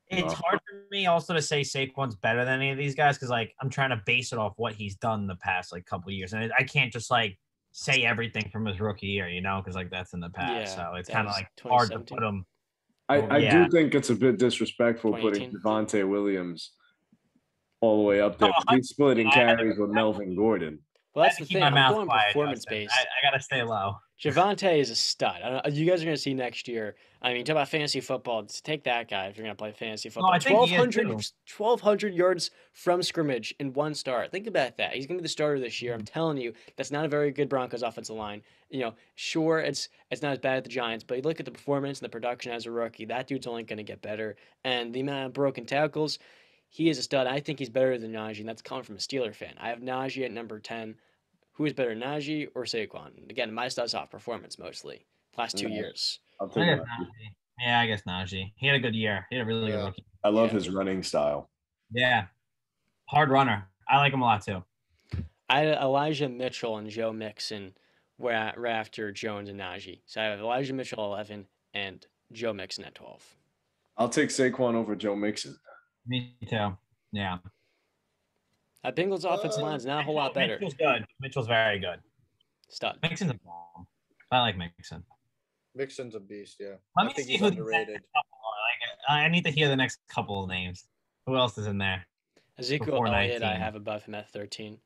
It's Wow. hard for me also to say Saquon's better than any of these guys because like I'm trying to base it off what he's done the past like couple years, and I can't just like say everything from his rookie year, you know, because like that's in the past. Yeah, so it's kind of like hard to put him. I, I yeah. do think it's a bit disrespectful putting 2018. Devontae Williams all the way up there. Oh, He's splitting I- I never- carries with Melvin Gordon. Well, that's the keep thing. my I'm going performance based. I, I gotta stay low. Javonte is a stud. I don't, you guys are going to see next year. I mean, talk about fantasy football. just Take that guy if you're going to play fantasy football. I think he is 1,200, 1,200 yards from scrimmage in one start. Think about that. He's going to be the starter this Mm-hmm. year. I'm telling you, that's not a very good Broncos offensive line. You know, sure, it's it's not as bad as the Giants, but you look at the performance and the production as a rookie. That dude's only going to get better. And the amount of broken tackles, he is a stud. I think he's better than Najee, and that's coming from a Steeler fan. I have Najee at number 10. Who is better, Najee or Saquon? Again, my stuff's off performance mostly. Last two Yeah. years. I'll take guess. Najee. Yeah, I guess Najee. He had a good year. He had a really good rookie. I love Yeah. his running style. Yeah, hard runner. I like him a lot too. I had Elijah Mitchell and Joe Mixon were at, right after Jones and Najee. So I have Elijah Mitchell 11 and Joe Mixon at 12. I'll take Saquon over Joe Mixon. Me too. Yeah. That Bengals offensive Uh, line is not a whole lot better. Mitchell's good. Mitchell's very good. Stud. Mixon's a bomb. I like Mixon. Mixon's a beast. Yeah, Let I me think see he's who underrated. next couple are. Like, I need to hear the next couple of names. Who else is in there? Ezekiel Before Elliott, I have above him at 13.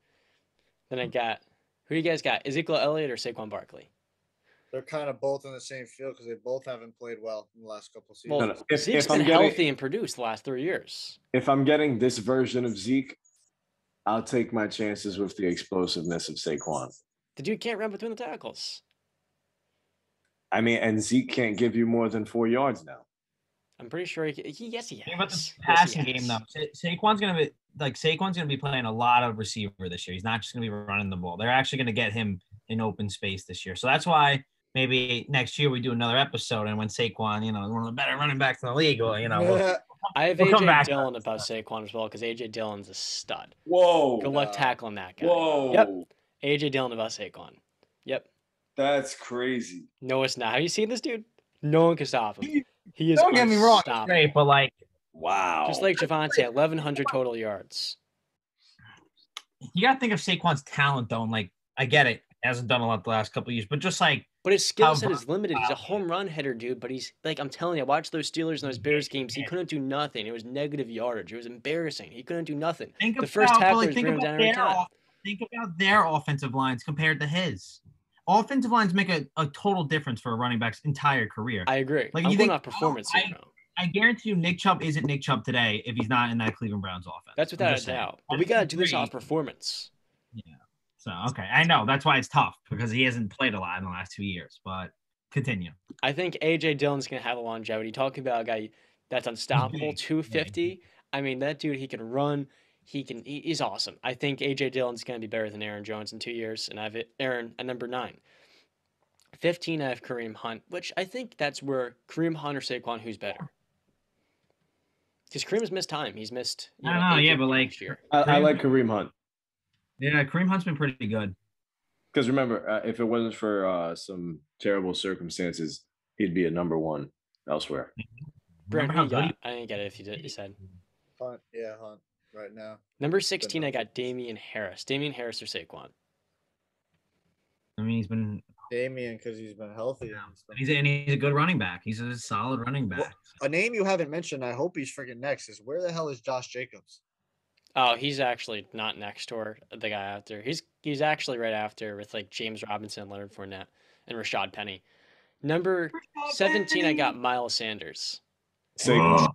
Then I got, who you guys got? Ezekiel Elliott or Saquon Barkley? They're kind of both in the same field because they both haven't played well in the last couple seasons. Well, No, no, if- Zeke's if I'm been getting- healthy and produced the last three years. If I'm getting this version of Zeke, I'll take my chances with the explosiveness of Saquon. The dude can't run between the tackles. I mean, and Zeke can't give you more than four yards now. I'm pretty sure he, he yes he has. Think about the Yes, passing game though. Sa- Saquon's gonna be like Saquon's gonna be playing a lot of receiver this year. He's not just gonna be running the ball. They're actually gonna get him in open space this year. So that's why maybe next year we do another episode and when Saquon, you know, one of the better running backs in the league, or you know, we'll, I have We'll AJ. Dillon above Saquon as well because AJ Dillon's a stud. Whoa! Good luck Uh, tackling that guy. Whoa! Yep. AJ Dillon above Saquon. Yep. That's crazy. No, it's not. Have you seen this dude? No one can stop him. He is don't get me wrong, great, but like Wow. Just like Javonte, 1,100 total yards. you gotta think of Saquon's talent though, and like I get it, hasn't done a lot the last couple of years, but just like But his skill set is limited. He's a home run hitter, dude. But he's like, I'm telling you, I watched those Steelers and those Bears games. He couldn't do nothing. It was negative yardage. It was embarrassing. He couldn't do nothing. think The about, first like, think about their off- think about their offensive lines compared to his. Offensive lines make a, a total difference for a running back's entire career. I, I agree. Like, I'm you think- off performance I- here, guarantee you Nick Chubb isn't Nick Chubb today if he's not in that Cleveland Browns offense. That's without a doubt. But we got to do this off performance. So okay, I know that's why it's tough because he hasn't played a lot in the last two years. But continue. I think AJ Dillon's going to have a longevity. Talking about a guy that's unstoppable, big. 250. I mean, that dude, he can run. He can. He, he's awesome. I think AJ Dillon's going to be better than Aaron Jones in two years, and I have Aaron at number nine. 15, I have Kareem Hunt, which I think that's where Kareem Hunt or Saquon, who's better? Because Kareem's missed time. He's missed. You I know, don't know, yeah, but, like, last year. I, I like Kareem Hunt Yeah, Kareem Hunt's been pretty good. because remember, uh, if it wasn't for uh, some terrible circumstances, he'd be a number one elsewhere. Brent, how got? I didn't get it if you did. You said Hunt, yeah, Hunt, right now. number 16. I got Damien Harris. Damien Harris or Saquon. I mean, he's been Damien, because he's been healthy. and he's a, and he's a good running back. He's a solid running Well, back. A name you haven't mentioned, I hope he's freaking next, is where the hell is Josh Jacobs? Oh, he's actually not next door. The guy after he's he's actually right after with like James Robinson, Leonard Fournette, and Rashad Penny. Number seventeen, I got Miles Sanders. Saquon.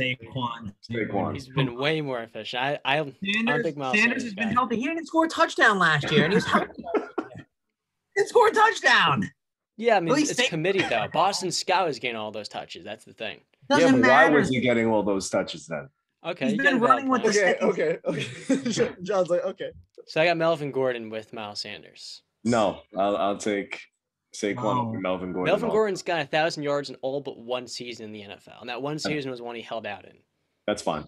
Saquon. Saquon. He's been way more efficient. I I Sanders, big Miles Sanders Sanders has been guy. healthy. He didn't score a touchdown last year, and he was healthy. he didn't score a touchdown. yeah. I mean, it's Saquon- committee though. Boston Scott is getting all those touches. That's the thing. Yeah, Doesn't but why was he getting all those touches then? Okay, He's you been get a valid running with point. the Okay, okay, okay. John's like, okay. So I got Melvin Gordon with Miles Sanders. No, I'll, I'll take Saquon No. over Melvin Gordon. Melvin Gordon's got a thousand yards in all but one season in the NFL, and that one season was one he held out in. That's fine.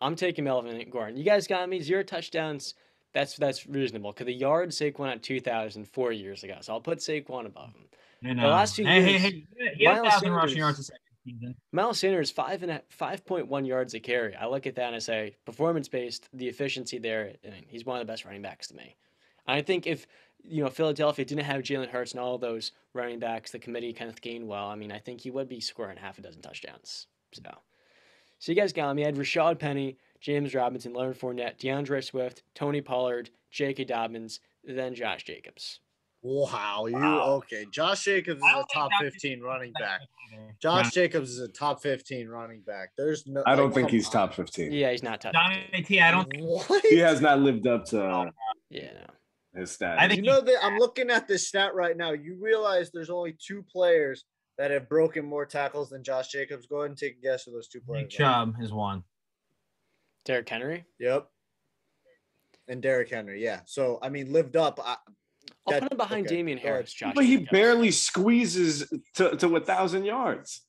I'm taking Melvin Gordon. You guys got me zero touchdowns. That's that's reasonable because the yards Saquon had 2,000 four years ago, so I'll put Saquon above him. You know. last few hey, hey, years, hey, he had a Miles thousand rushing yards a second season. Mm-hmm. Miles Sanders five and five point one yards a carry. I look at that and I say performance based, the efficiency there. I mean, he's one of the best running backs to me. I think if you know Philadelphia didn't have Jalen Hurts and all those running backs, the committee kind of gained well. I mean, I think he would be scoring half a dozen touchdowns. So, so you guys got me. I had Rashad Penny, James Robinson, Leonard Fournette, D'Andre Swift, Tony Pollard, J.K. Dobbins, then Josh Jacobs. Wow, you Wow. okay? Josh Jacobs is a top 15 running back. is that. Josh Jacobs is a top 15 running back. There's no. I don't like, think he's on. top 15. Yeah, he's not top. Johnny 15. T, I don't think What? He has not lived up to uh, Yeah, no. his stats. I think You know that I'm looking at this stat right now. You realize there's only two players that have broken more tackles than Josh Jacobs. Go ahead and take a guess who those two players. Nick are. Chubb is one. Derrick Henry. Yep. And Derrick Henry, yeah. So I mean, lived up. I, I'll That- put him behind okay, Damien. Harris. Josh but he Jacobs. barely squeezes to, to a thousand yards.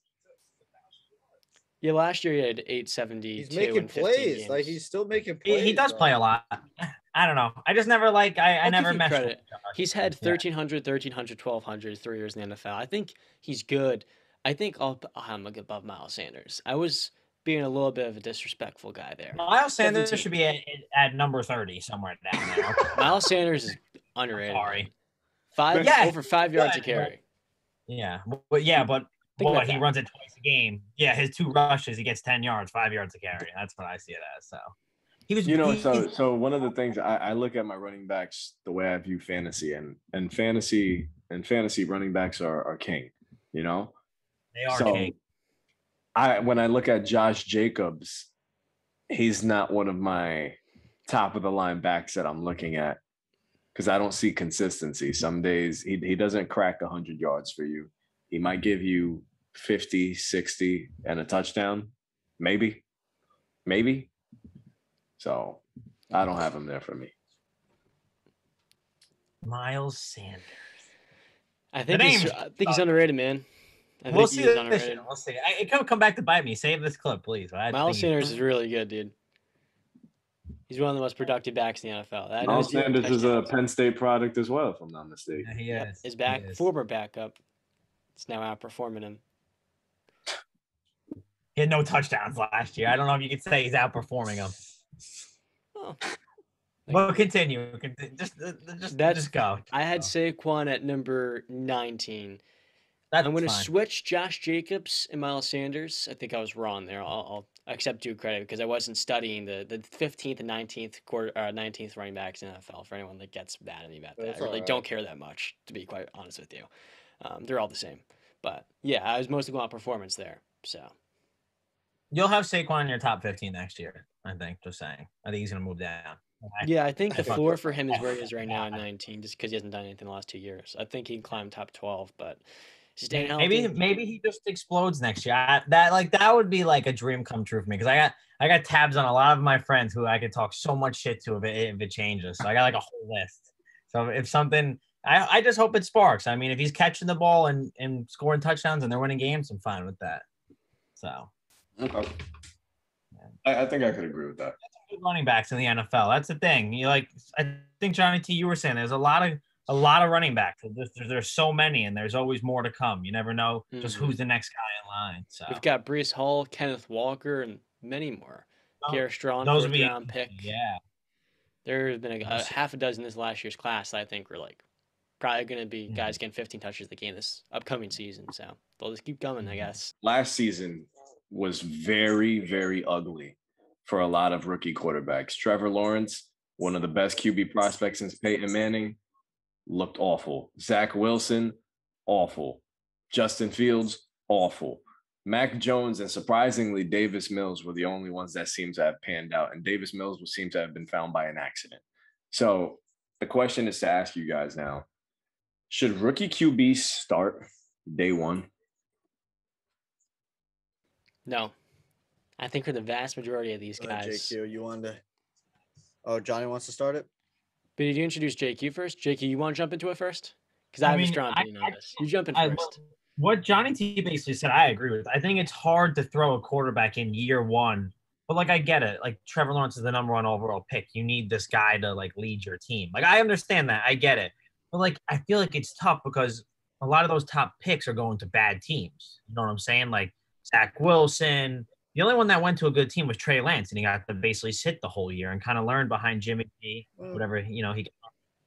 Yeah, last year he had 870. he's making in 15 plays. Like he's still making He, plays. he does bro. play a lot. I don't know. I just never like. I, I never you credit. He's had Yeah. 1300, 1300, 1200 three years in the NFL. I think he's good. I think I'll, I'm like above Miles Sanders. I was being a little bit of a disrespectful guy there. Miles Sanders 17. should be at, at number thirty somewhere down there. Miles Sanders is underrated. Sorry. Five Yeah, over five yards a carry. Yeah, but yeah, but Think what he that. runs it twice a game. Yeah, his two rushes, he gets ten yards, five yards a carry. That's what I see it as. So he was. You know, so so one of the things I, I look at my running backs the way I view fantasy, and and fantasy and fantasy running backs are are king. You know, They are so king. I when I look at Josh Jacobs, he's not one of my top of the line backs that I'm looking at because I don't see consistency. Mm-hmm. Some days he, he doesn't crack 100 yards for you. He might give you 50, 60 and a touchdown, maybe, maybe. So I don't have him there for me. Miles Sanders. I think he's, I think he's underrated, man. I We'll think see he this underrated. We'll see. I, it could come back to bite me. Save this clip, please. I Miles Sanders is really good, dude. He's one of the most productive backs in the NFL. I know Miles Sanders is a. Penn State product as well, if I'm not mistaken. Yeah, he is. His back is. former backup. It's now outperforming him. He had no touchdowns last year. I don't know if you could say he's outperforming him. Oh. But continue. Just, just, That's- just go. I had Just go. Saquon at number 19. That's I'm going to switch Josh Jacobs and Miles Sanders. I think I was wrong there. I'll, I'll accept due credit because I wasn't studying the, the 15th and 19th quarter, uh, 19th running backs in NFL. For anyone that gets mad at me about that, That's I really alright. don't care that much, to be quite honest with you. Um, they're all the same. But yeah, I was mostly going on performance there. So You'll have Saquon in your top 15 next year. I think. Just saying. I think he's gonna move down. Yeah, I think the floor for him is where he is right now at 19, just because he hasn't done anything the last two years. I think he can climb top 12, but staying healthy. Maybe maybe he just explodes next year. I, that like that would be like a dream come true for me because I got I got tabs on a lot of my friends who I could talk so much shit to if it if it changes. So I got like a whole list. So if something, I I just hope it sparks. I mean, if he's catching the ball and and scoring touchdowns and they're winning games, I'm fine with that. So Okay. I, I think I could agree with that. good running backs in the NFL. That's the thing. You like I think Johnny T, you were saying there's a lot of a lot of running backs. There's, there's, there's so many, and there's always more to come. You never know just Mhm. who's the next guy in line. So We've got Breece Hall, Kenneth Walker, and many more. Oh, Garrett Strong, those would be round pick. yeah. There's been a, a half a dozen this last year's class that I think we're like probably going to be Mhm. guys getting 15 touches a game this upcoming season. So they'll just keep coming, I Mhm. guess. last season was very, very ugly for a lot of rookie quarterbacks. Trevor Lawrence, one of the best QB prospects since Peyton Manning, looked awful. Zach Wilson, awful. Justin Fields, awful. Mac Jones and surprisingly Davis Mills were the only ones that seemed to have panned out, and Davis Mills was seemed to have been found by an accident. So the question is to ask you guys now: Should rookie QBs start day one? No. I think for the vast majority of these Go ahead, guys. JQ, you wanted to. Oh, Johnny wants to start it. But did you introduce JQ first? JQ, you want to jump into it first? Because I I have a mean, strong opinion I on this. You jump in I- first. what Johnny T basically said, I agree with. I think it's hard to throw a quarterback in year one, but like I get it. Like Trevor Lawrence is the number one overall pick. You need this guy to like lead your team. Like I understand that. I get it. But like I feel like it's tough because a lot of those top picks are going to bad teams. You know what I'm saying? Like Zach Wilson. The only one that went to a good team was Trey Lance, and he got to basically sit the whole year and kind of learn behind Jimmy G, Mm. whatever you know he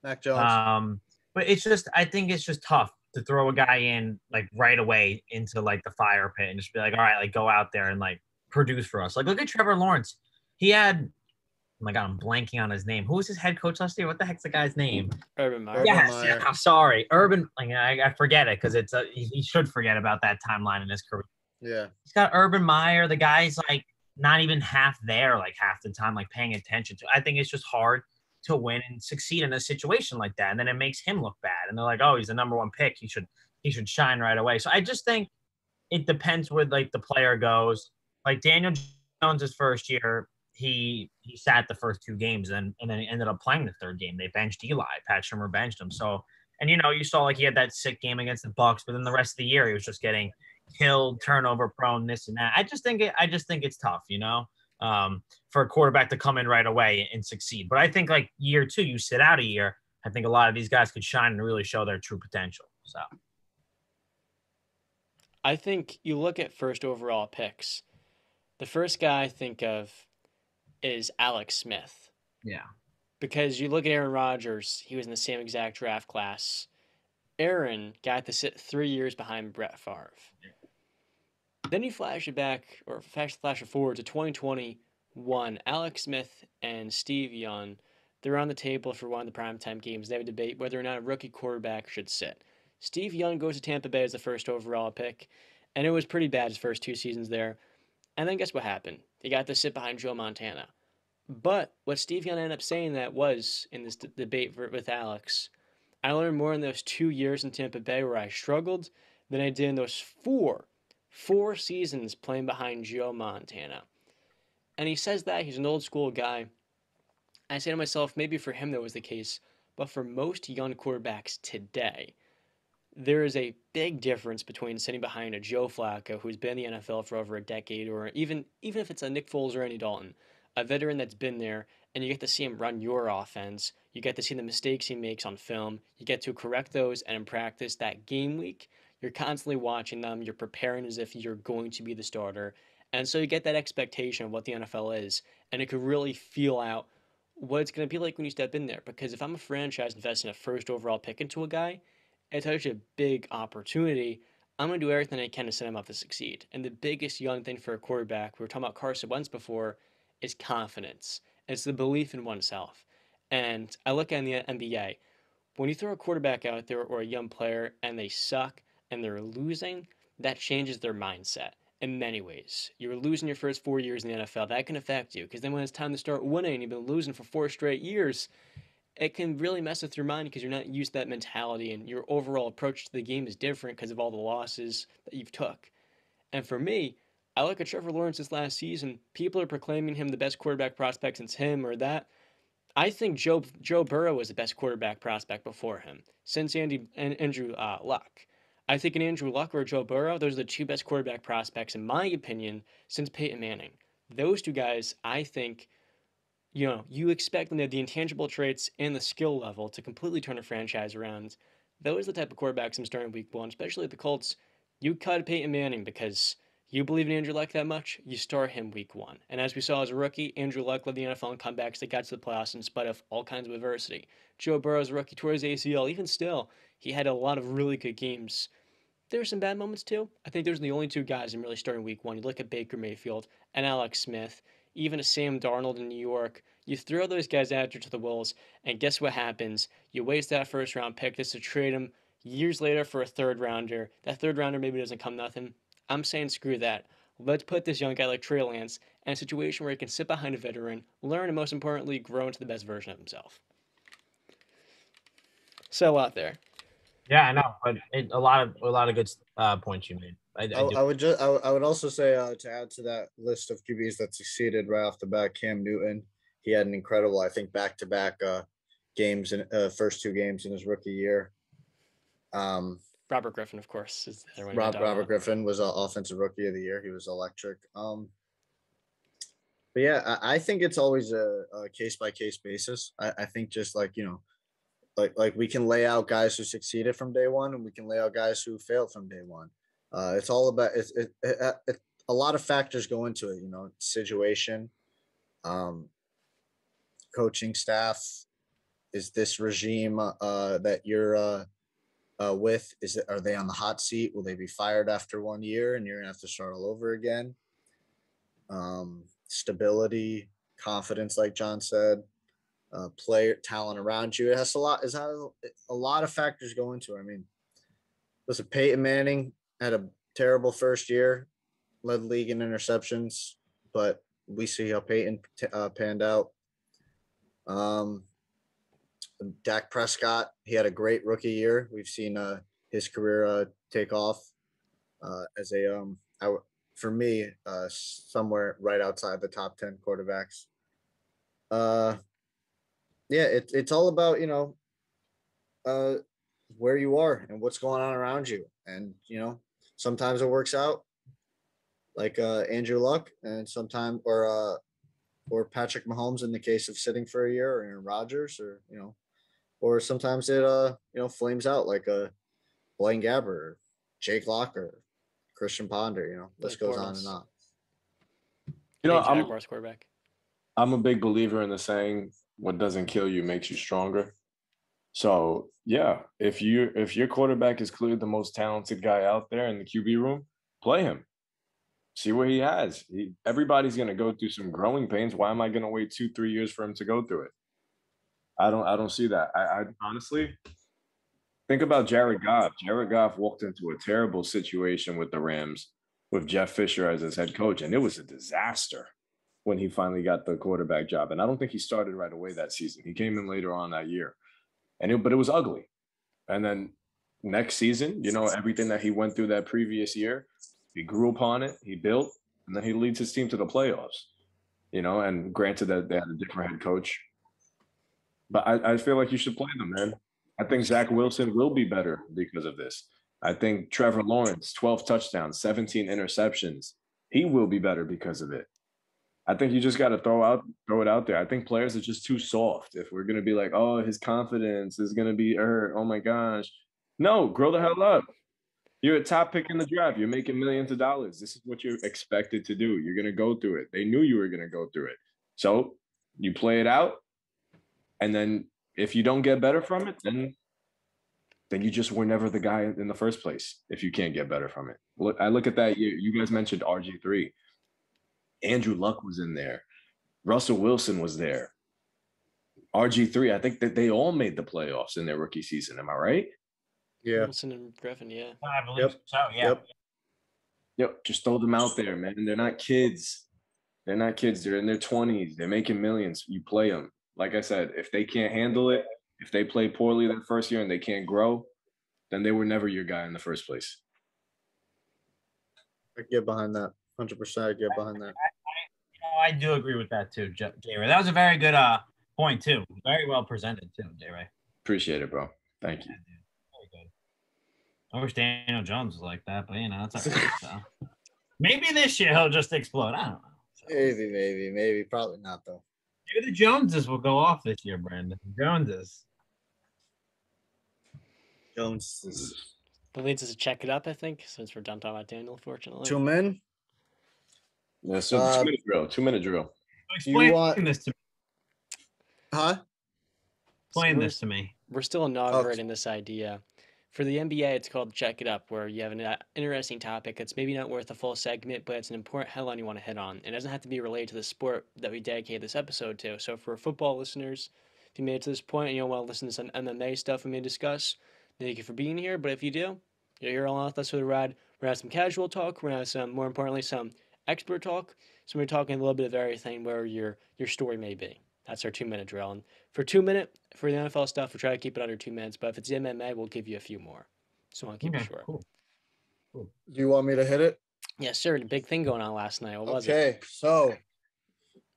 Mac Jones. um, but it's just I think it's just tough to throw a guy in like right away into like the fire pit and just be like, all right, like go out there and like produce for us. Like look at Trevor Lawrence. He had oh my god, I'm blanking on his name. Who was his head coach last year? What the heck's the guy's name? Urban Meyer. Urban yes, Meyer. yeah, I'm sorry, Urban. Like I, I forget it because it's a he, he should forget about that timeline in his career. Yeah. He's got Urban Meyer. The guy's like not even half there, like half the time, like paying attention to. I think it's just hard to win and succeed in a situation like that, and then it makes him look bad. And they're like, "Oh, he's the number one pick. He should he should shine right away." So I just think it depends where like the player goes. Like Daniel Jones' first year, he he sat the first two games, and and then he ended up playing the third game. They benched Eli. Pat Shurmur benched him. So. And you know, you saw like he had that sick game against the Bucks, but then the rest of the year he was just getting killed, turnover prone, this and that. I just think it, I just think it's tough, you know, um, for a quarterback to come in right away and succeed. But I think like year two, you sit out a year. I think a lot of these guys could shine and really show their true potential. So I think you look at first overall picks. The first guy I think of is Alex Smith. yeah, because you look at Aaron Rodgers, he was in the same exact draft class. Aaron got to sit three years behind Brett Favre. Then you flash it back, or flash flash it forward to 2021. Alex Smith and Steve Young, they're on the table for one of the primetime games. They have a debate whether or not a rookie quarterback should sit. Steve Young goes to Tampa Bay as the first overall pick, and it was pretty bad his first two seasons there. And then guess what happened? He got to sit behind Joe Montana. But what Steve Young ended up saying that was in this d- debate for, with Alex, I learned more in those two years in Tampa Bay where I struggled than I did in those four, four seasons playing behind Joe Montana. And he says that he's an old school guy. I say to myself, maybe for him that was the case, but for most young quarterbacks today, there is a big difference between sitting behind a Joe Flacco who's been in the NFL for over a decade, or even even if it's a Nick Foles or Andy Dalton, a veteran that's been there, and you get to see him run your offense. You get to see the mistakes he makes on film. You get to correct those, and in practice, that game week, you're constantly watching them. You're preparing as if you're going to be the starter, and so you get that expectation of what the NFL is, and it could really feel out what it's going to be like when you step in there. Because if I'm a franchise investing a first overall pick into a guy, it's such a big opportunity. I'm going to do everything I can to set him up to succeed. And the biggest young thing for a quarterback, we were talking about Carson Wentz before, is confidence. It's the belief in oneself. And I look at the NBA, when you throw a quarterback out there or a young player and they suck and they're losing, that changes their mindset in many ways. You're losing your first four years in the NFL. That can affect you because then when it's time to start winning, and you've been losing for four straight years. It can really mess with your mind because you're not used to that mentality, and your overall approach to the game is different because of all the losses that you've took. And for me, I look at Trevor Lawrence this last season. People are proclaiming him the best quarterback prospect since him or that. I think Joe Joe Burrow was the best quarterback prospect before him since Andy and Andrew uh, Luck. I think an Andrew Luck or Joe Burrow, those are the two best quarterback prospects, in my opinion, since Peyton Manning. Those two guys, I think, you know, you expect them to have the intangible traits and the skill level to completely turn a franchise around. Those are the type of quarterbacks I'm starting week one, especially at the Colts. You cut Peyton Manning because you believe in Andrew Luck that much, you start him week one. And as we saw as a rookie, Andrew Luck led the NFL in comebacks that got to the playoffs in spite of all kinds of adversity. Joe Burrow's rookie tore his ACL. Even still, he had a lot of really good games. There were some bad moments too. I think those are the only two guys I'm really starting week one. You look at Baker Mayfield and Alex Smith, even a Sam Darnold in New York. You throw those guys out to the Wolves, and guess what happens? You waste that first round pick just to trade them years later for a third rounder. That third rounder maybe doesn't come nothing. I'm saying screw that. Let's put this young guy like Trey Lance in a situation where he can sit behind a veteran, learn, and most importantly, grow into the best version of himself. So out there. Yeah, I know, but it, a lot of a lot of good uh, points you made. I, I, I, I would just I, would- I would also say uh, to add to that list of QBs that succeeded right off the bat, Cam Newton. He had an incredible, I think, back to back games in uh, first two games in his rookie year. Um, Robert Griffin, of course, is the other one. you Rob, Robert. Griffin was uh, offensive rookie of the year. He was electric. Um, but yeah, I, I think it's always a, a case by case basis. I, I think just like you know, like like we can lay out guys who succeeded from day one, and we can lay out guys who failed from day one. Uh, it's all about it's it, it, it, it, a lot of factors go into it. You know, situation, um, coaching staff. Is this regime uh, that you're uh, with? Is it are they on the hot seat? Will they be fired after one year and you're gonna have to start all over again? Um, stability, confidence, like John said, uh, player talent around you. It has a lot. Is a lot of factors go into it. I mean, listen, Peyton Manning had a terrible first year, led league in interceptions, but we see how Peyton uh, panned out. Um, Dak Prescott, he had a great rookie year. We've seen uh, his career uh, take off uh, as a um, I for me uh, somewhere right outside the top ten quarterbacks. Uh, yeah, it, it's all about you know uh, where you are and what's going on around you, and you know sometimes it works out, like uh, Andrew Luck, and sometimes or uh, or Patrick Mahomes in the case of sitting for a year, or Aaron Rodgers, or you know or sometimes it uh you know flames out like a Blaine Gabbert, or Jake Locker, Christian Ponder. You know, list goes on and on. You know, I'm quarterback. I'm a big believer in the saying, "What doesn't kill you makes you stronger." So yeah, if you if your quarterback is clearly the most talented guy out there in the QB room, play him. See what he has. He, everybody's gonna go through some growing pains. Why am I gonna wait two, three years for him to go through it? I don't I don't see that. I, I honestly Think about Jared Goff. Jared Goff walked into a terrible situation with the Rams with Jeff Fisher as his head coach, and it was a disaster when he finally got the quarterback job. And I don't think he started right away that season. He came in later on that year, and it, but it was ugly. And then next season, you know, everything that he went through that previous year, he grew upon it, he built, and then he leads his team to the playoffs. You know, and granted that they had a different head coach, but I, I feel like you should play them, man. I think Zach Wilson will be better because of this. I think Trevor Lawrence, 12 touchdowns, 17 interceptions, he will be better because of it. I think you just got to throw out throw it out there. I think players are just too soft. If we're gonna be like, oh, his confidence is gonna be hurt. Oh my gosh, no, grow the hell up. You're a top pick in the draft. You're making millions of dollars. This is what you're expected to do. You're gonna go through it. They knew you were gonna go through it. So you play it out, and then if you don't get better from it, then then you just were never the guy in the first place. If you can't get better from it, look, I look at that. You, you guys mentioned RG three Andrew Luck was in there. Russell Wilson was there. RG3, I think that they all made the playoffs in their rookie season. Am I right? Yeah. Wilson and Griffin, yeah. I believe Yep. so. Yeah. Yep. Yep. Just throw them out there, man. They're not kids. They're not kids. They're in their 20s. They're making millions. You play them. Like I said, if they can't handle it, if they play poorly that first year and they can't grow, then they were never your guy in the first place. I get behind that. Hundred percent. I get behind that. You know, I do agree with that too, J J Ray. That was a very good uh point too. Very well presented too, J Ray. Appreciate it, bro. Thank you. Yeah, dude. Very good. I wish Daniel Jones was like that, but you know, that's all right. So maybe this year he'll just explode. I don't know. So, Maybe, maybe, maybe. Probably not though. Maybe the Joneses will go off this year, Brandon. Joneses. Jones is That leads us to check it up, I think, since we're done talking about Daniel, fortunately. two men. Yeah, so Uh, two minute drill. Two minute drill. Explain want- this to me. Huh? Explain So this to me. We're still inaugurating this idea. For the NBA, it's called Check It Up, where you have an uh, interesting topic that's maybe not worth a full segment, but it's an important headline you want to hit on. It doesn't have to be related to the sport that we dedicate this episode to. So, for football listeners, if you made it to this point and you want to listen to some MMA stuff we may discuss, thank you for being here. But if you do, you're here along with us for the ride. We're going to have some casual talk. We're going to have some, more importantly, some expert talk. So, we're talking a little bit of everything where your, your story may be. That's our two minute drill. And for two minute, for the NFL stuff, we'll try to keep it under two minutes. But if it's MMA, we'll give you a few more. So I want to keep Okay, it short. cool. Do you want me to hit it? Yes, sir. The big thing going on last night. What was it? Okay, so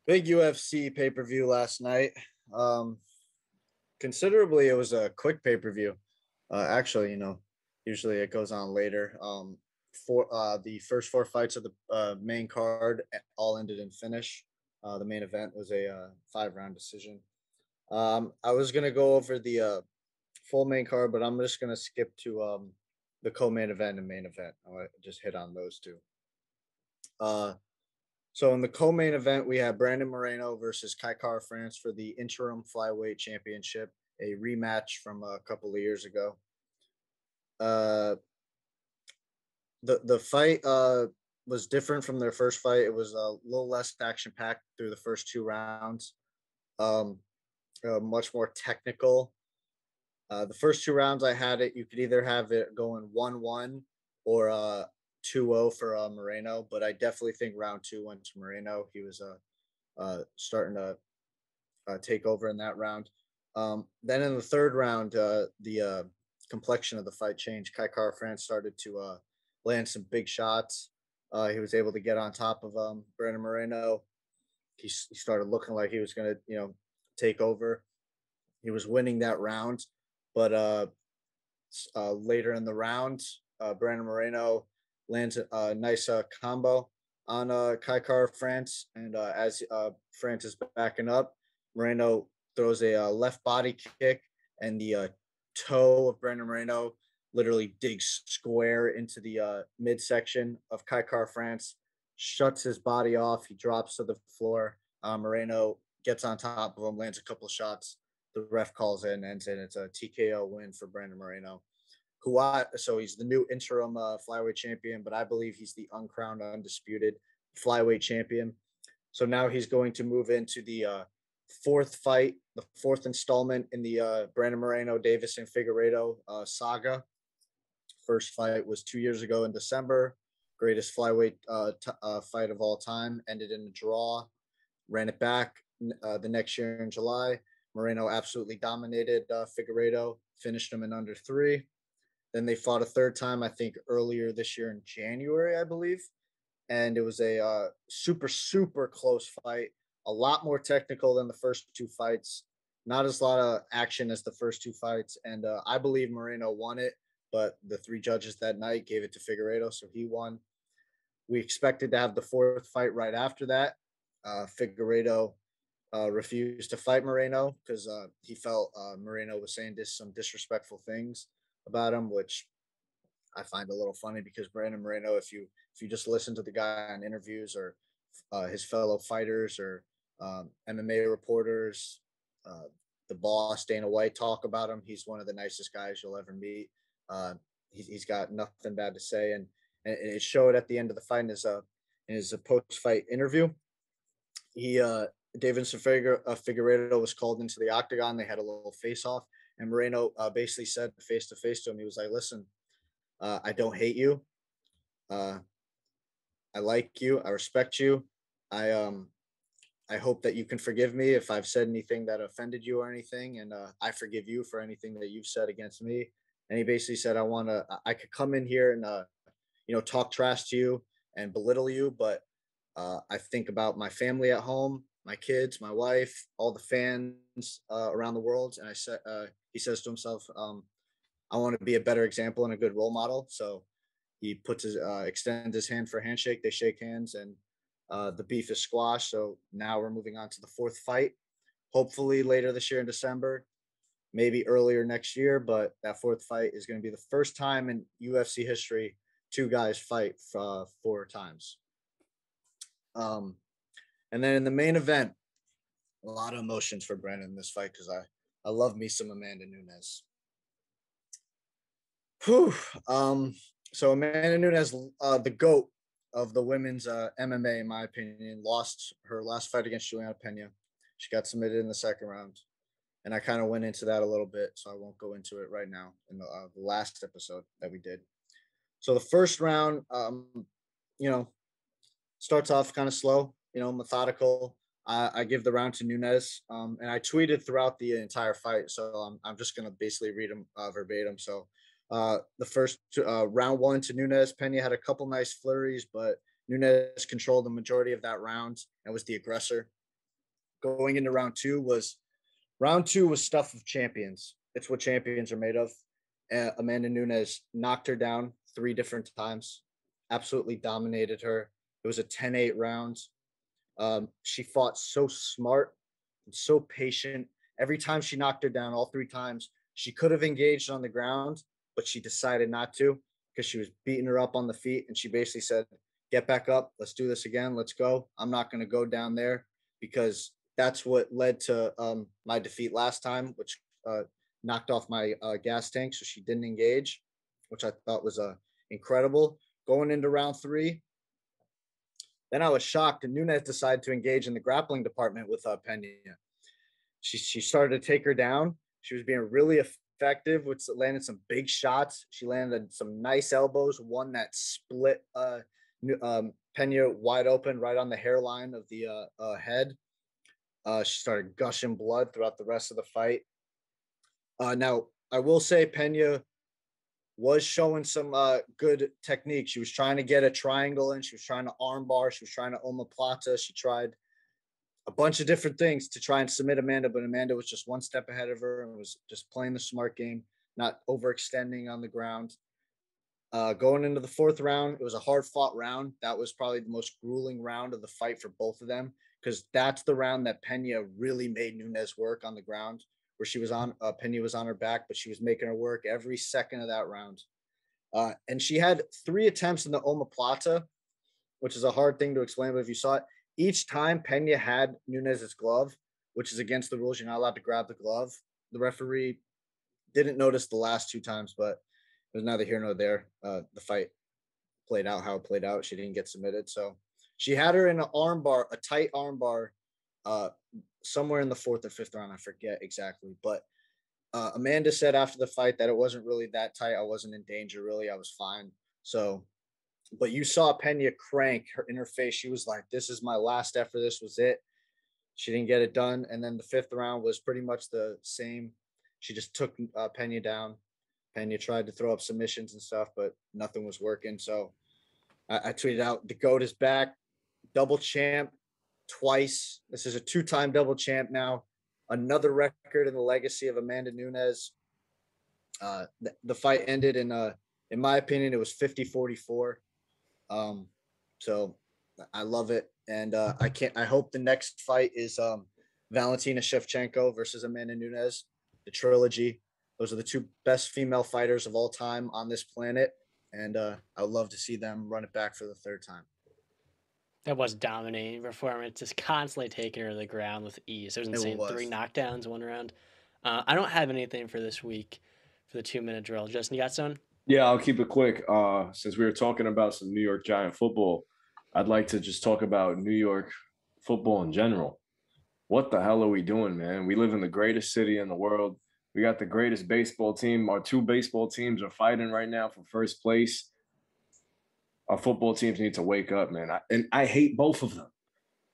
big UFC pay per view last night. Um, considerably, it was a quick pay per view. Uh, actually, you know, usually it goes on later. Um, for uh, the first four fights of the uh, main card all ended in finish. Uh, the main event was a uh, five round decision. Um, I was gonna go over the uh, full main card, but I'm just gonna skip to um, the co-main event and main event. I want to just hit on those two. Uh, so in the co-main event, we have Brandon Moreno versus Kai Kara France for the interim flyweight championship, a rematch from a couple of years ago. Uh, the the fight uh was different from their first fight. It was a little less action packed through the first two rounds. Um, uh, much more technical. Uh, the first two rounds I had it, you could either have it going one one or uh 2-0 for uh, Moreno, but I definitely think round two went to Moreno. He was uh, uh starting to uh, take over in that round. Um, then in the third round, uh, the complexion of the fight changed. Kai France started to land some big shots. Uh, he was able to get on top of um, Brandon Moreno. He, he started looking like he was going to, you know, take over. He was winning that round, but uh, uh, later in the round, uh, Brandon Moreno lands a, a nice uh, combo on uh, Kai Kara France, and uh, as uh, France is backing up, Moreno throws a uh, left body kick, and the uh, toe of Brandon Moreno literally digs square into the uh, midsection of Kai Kara France, shuts his body off. He drops to the floor. Uh, Moreno gets on top of him, lands a couple of shots. The ref calls in, ends it. It's a TKO win for Brandon Moreno, who I so he's the new interim uh, flyweight champion, but I believe he's the uncrowned, undisputed flyweight champion. So now he's going to move into the uh, fourth fight, the fourth installment in the uh, Brandon Moreno, Deiveson Figueiredo uh, saga. First fight was two years ago in December. Greatest flyweight uh, t- uh, fight of all time. Ended in a draw. Ran it back uh, the next year in July. Moreno absolutely dominated uh, Figueiredo, finished him in under three. Then they fought a third time, I think earlier this year in January, I believe. And it was a uh, super, super close fight. A lot more technical than the first two fights. Not as lot of action as the first two fights. And uh, I believe Moreno won it, but the three judges that night gave it to Figueiredo, so he won. We expected to have the fourth fight right after that. Uh, Figueiredo uh, refused to fight Moreno because uh, he felt uh, Moreno was saying dis- some disrespectful things about him, which I find a little funny because Brandon Moreno, if you if you just listen to the guy on interviews or uh, his fellow fighters or um, MMA reporters, uh, the boss Dana White talk about him, he's one of the nicest guys you'll ever meet. Uh, he's, he's got nothing bad to say, and, and it showed at the end of the fight in his uh, in his post fight interview. He uh, Deiveson Figur- uh, was called into the octagon. They had a little face off, and Moreno uh, basically said face to face to him, he was like, "Listen, uh, I don't hate you. Uh, I like you. I respect you. I um, I hope that you can forgive me if I've said anything that offended you or anything, and uh, I forgive you for anything that you've said against me." And he basically said, "I want to. I could come in here and uh, you know talk trash to you and belittle you, but." Uh, I think about my family at home my kids, my wife, all the fans uh, around the world. And I said, uh, he says to himself, um, I want to be a better example and a good role model. So he puts his, uh, extends his hand for a handshake. They shake hands and uh, the beef is squashed. So now we're moving on to the fourth fight. Hopefully later this year in December, maybe earlier next year. But that fourth fight is going to be the first time in UFC history two guys fight uh, four times. Um, and then in the main event, a lot of emotions for Brandon in this fight because I, I love me some Amanda Nunes. Whew. Um, so Amanda Nunes, uh, the GOAT of the women's uh, MMA, in my opinion, lost her last fight against Juliana Pena. She got submitted in the second round. And I kind of went into that a little bit, so I won't go into it right now in the, uh, last episode that we did. So the first round, um, you know, starts off kind of slow you know, methodical. I, I give the round to Nunes, um, and I tweeted throughout the entire fight, so I'm I'm just gonna basically read them uh, verbatim. So, uh, the first uh, round one to Nunes, Pena had a couple nice flurries, but Nunes controlled the majority of that round and was the aggressor. Going into round two was round two was stuff of champions. It's what champions are made of. Uh, Amanda Nunes knocked her down three different times, absolutely dominated her. It was a 10 8 round. Um, she fought so smart and so patient. Every time she knocked her down, all three times, she could have engaged on the ground, but she decided not to because she was beating her up on the feet. And she basically said, Get back up. Let's do this again. Let's go. I'm not going to go down there because that's what led to um, my defeat last time, which uh, knocked off my uh, gas tank. So she didn't engage, which I thought was uh, incredible. Going into round three, then I was shocked, and Nunes decided to engage in the grappling department with uh, Pena. She she started to take her down. She was being really effective, which landed some big shots. She landed some nice elbows, one that split uh, um, Pena wide open right on the hairline of the uh, uh, head. Uh, she started gushing blood throughout the rest of the fight. Uh, now, I will say Pena was showing some uh, good technique. She was trying to get a triangle in. She was trying to armbar. She was trying to omoplata. She tried a bunch of different things to try and submit Amanda, but Amanda was just one step ahead of her and was just playing the smart game, not overextending on the ground. Uh, going into the fourth round, it was a hard fought round. That was probably the most grueling round of the fight for both of them because that's the round that Pena really made Nunes work on the ground where she was on uh, Pena was on her back, but she was making her work every second of that round. Uh, and she had three attempts in the omoplata, which is a hard thing to explain. But if you saw it, each time Pena had Nunes's glove, which is against the rules, you're not allowed to grab the glove. The referee didn't notice the last two times, but it was neither here nor there. Uh, the fight played out how it played out. She didn't get submitted, so she had her in an armbar, a tight armbar, uh, somewhere in the fourth or fifth round. I forget exactly, but uh, Amanda said after the fight that it wasn't really that tight. I wasn't in danger really. I was fine. So, but you saw Pena crank her in her face. She was like, "This is my last effort. This was it." She didn't get it done, and then the fifth round was pretty much the same. She just took uh, Pena down. Pena tried to throw up submissions and stuff, but nothing was working. So I, I tweeted out, "The goat is back, double champ, twice. This is a two-time double champ now. Another record in the legacy of Amanda Nunes. Uh, the, the fight ended in uh, in my opinion, it was 50-44. Um, so I love it, and uh, I can't. I hope the next fight is um, Valentina Shevchenko versus Amanda Nunes, the trilogy. Those are the two best female fighters of all time on this planet, and uh, I would love to see them run it back for the third time. That was dominating performance, just constantly taking her to the ground with ease. It was insane. was. Three knockdowns, one round. Uh, I don't have anything for this week for the two minute drill. Justin, you got some? Yeah, I'll keep it quick. Uh, since we were talking about some New York Giant football, I'd like to just talk about New York football in general. What the hell are we doing, man? We live in the greatest city in the world. We got the greatest baseball team. Our two baseball teams are fighting right now for first place. Our football teams need to wake up, man. I, and I hate both of them.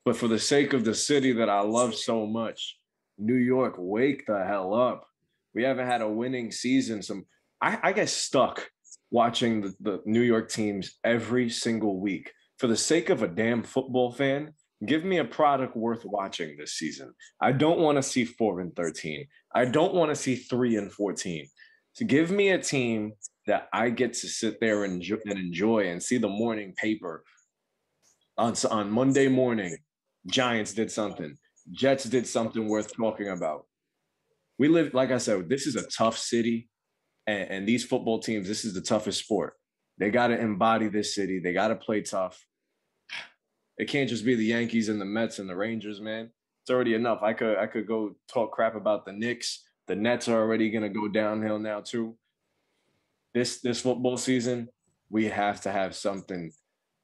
But for the sake of the city that I love so much, New York, wake the hell up. We haven't had a winning season. Some I, I get stuck watching the, the New York teams every single week. For the sake of a damn football fan, give me a product worth watching this season. I don't want to see four and 13. I don't want to see three and 14. To give me a team that I get to sit there and enjoy, and enjoy and see the morning paper on, on Monday morning. Giants did something. Jets did something worth talking about. We live, like I said, this is a tough city. And, and these football teams, this is the toughest sport. They got to embody this city. They got to play tough. It can't just be the Yankees and the Mets and the Rangers, man. It's already enough. I could I could go talk crap about the Knicks. The Nets are already gonna go downhill now too. This this football season, we have to have something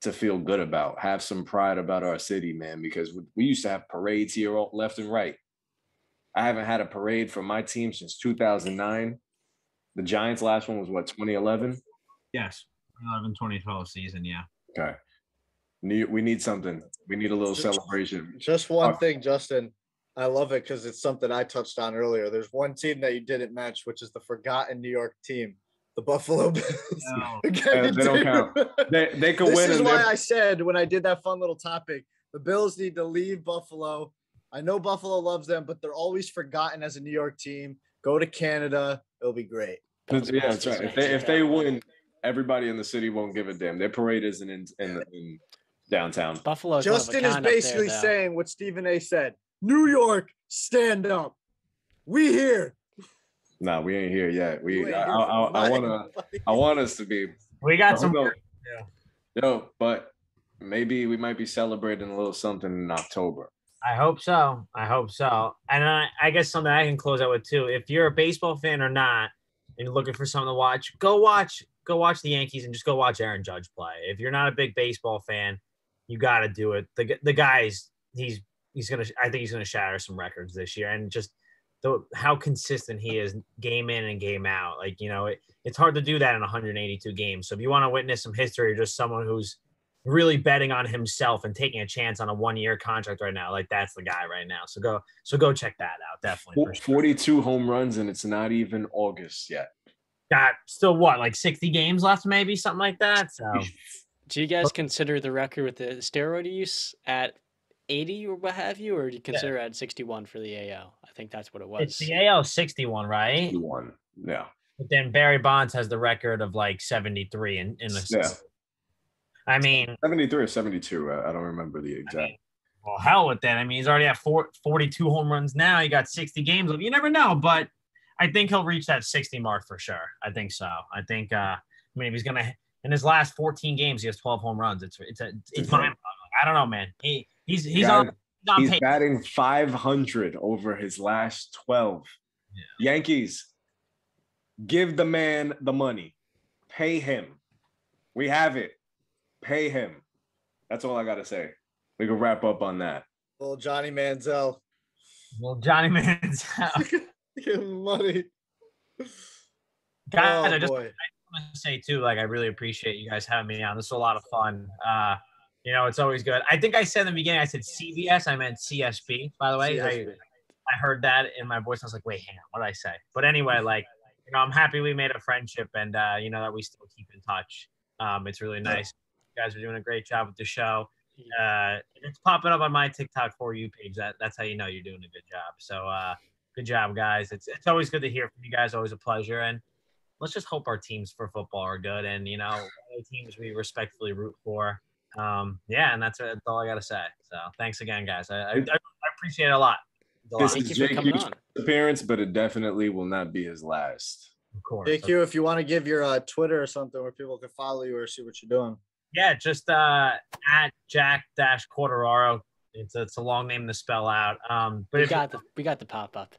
to feel good about. Have some pride about our city, man, because we, we used to have parades here all, left and right. I haven't had a parade for my team since 2009. The Giants' last one was what 2011. Yes, 2011 2012 season. Yeah. Okay. We need something. We need a little Just- celebration. Just one Uh, thing, Justin. I love it because it's something I touched on earlier. There's one team that you didn't match, which is the forgotten New York team, the Buffalo Bills. No. Again, they don't count. They they could this win. is and why they're- I said when I did that fun little topic, the Bills need to leave Buffalo. I know Buffalo loves them, but they're always forgotten as a New York team. Go to Canada; it'll be great. That's- yeah, that's right. If they if they win, everybody in the city won't give a damn. Their parade isn't in in, in downtown. Buffalo. Justin is basically saying what Stephen A. said: New York, stand up. We here. Nah, we ain't here yet. We You ain't I, I, I, I wanna. I want us to be. We got some. Yo, yo, but maybe we might be celebrating a little something in October. I hope so. I hope so. And I, I guess something I can close out with too. If you're a baseball fan or not, and you're looking for something to watch, go watch go watch the Yankees and just go watch Aaron Judge play. If you're not a big baseball fan, you got to do it. The the guy's he's he's gonna I think he's gonna shatter some records this year, and just the how consistent he is game in and game out. Like you know, it, it's hard to do that in 182 games. So if you want to witness some history, or just someone who's really betting on himself and taking a chance on a one year contract right now. Like that's the guy right now. So go so go check that out. Definitely. for sure. 42 home runs and it's not even August yet. Got still what, like 60 games left, maybe something like that. So Do you guys consider the record with the steroid use at 80 or what have you, or do you consider it at 61 for the AL? I think that's what it was. it's the AL 61, right? One. Yeah. But then Barry Bonds has the record of like 73 in, in the Yeah. I mean, 73 or 72. I, I don't remember the exact. well, hell with that. I mean, he's already at four, 42 home runs now. He got 60 games. left. You never know, but I think he'll reach that 60 mark for sure. I think so. I think, uh, I mean, if he's going to, in his last 14 games, he has 12 home runs. It's, it's, a, it's insane. mind I don't know, man. He, he's, he's Guy- on, he's on He's pace. batting 500 over his last 12. Yankees, give the man the money. Pay him. We have it. Pay him. That's all I got to say. We can wrap up on that. Well, Johnny Manziel, Well, Johnny Manziel. Give him money. Guys, oh, I just boy. want to say too, like I really appreciate you guys having me on. This was a lot of fun. Uh, you know, it's always good. I think I said in the beginning, I said CVS, I meant CSB. By the way, I, CSB. I heard that in my voice. I was like, wait, hang on, what did I say? But anyway, like, you know, I'm happy we made a friendship and uh, you know that we still keep in touch. Um, it's really nice. You guys are doing a great job with the show. Uh, it's popping up on my TikTok for you page. That that's how you know you're doing a good job. So uh, good job, guys. It's it's always good to hear from you guys. Always a pleasure. And let's just hope our teams for football are good. And you know, the teams we respectfully root for. Um, yeah, and that's, that's all I gotta say. So thanks again, guys. I I, I appreciate it a lot. It's a This Thank is you for JQ's appearance, but it definitely will not be his last. of course. JQ, if you want to give your uh, Twitter or something where people can follow you or see what you're doing. Yeah, just uh at Jack Dash Quartararo. It's it's a long name to spell out. Um, but We if, got the we got the pop up.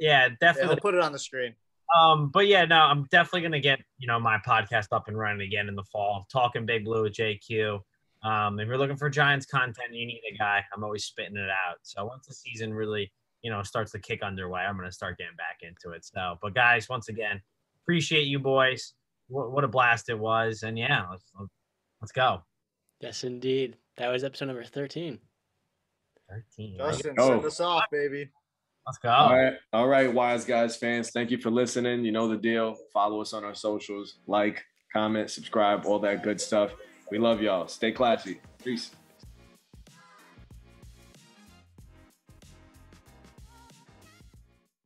yeah, Yeah, definitely. we'll put it on the screen. Um, but yeah, no, I'm definitely gonna get you know my podcast up and running again in the fall. Talking Big Blue with JQ. Um, if you're looking for Giants content, you need a guy. I'm always spitting it out. So once the season really you know starts to kick underway, I'm gonna start getting back into it. So, but guys, once again, appreciate you boys. What, what a blast it was, and yeah, let's let's go. Yes, indeed. That was episode number thirteen. Thirteen. Justin, go. send us off, baby. Let's go. All right, all right, wise guys fans. Thank you for listening. You know the deal. Follow us on our socials, like, comment, subscribe, all that good stuff. We love y'all. Stay classy. Peace.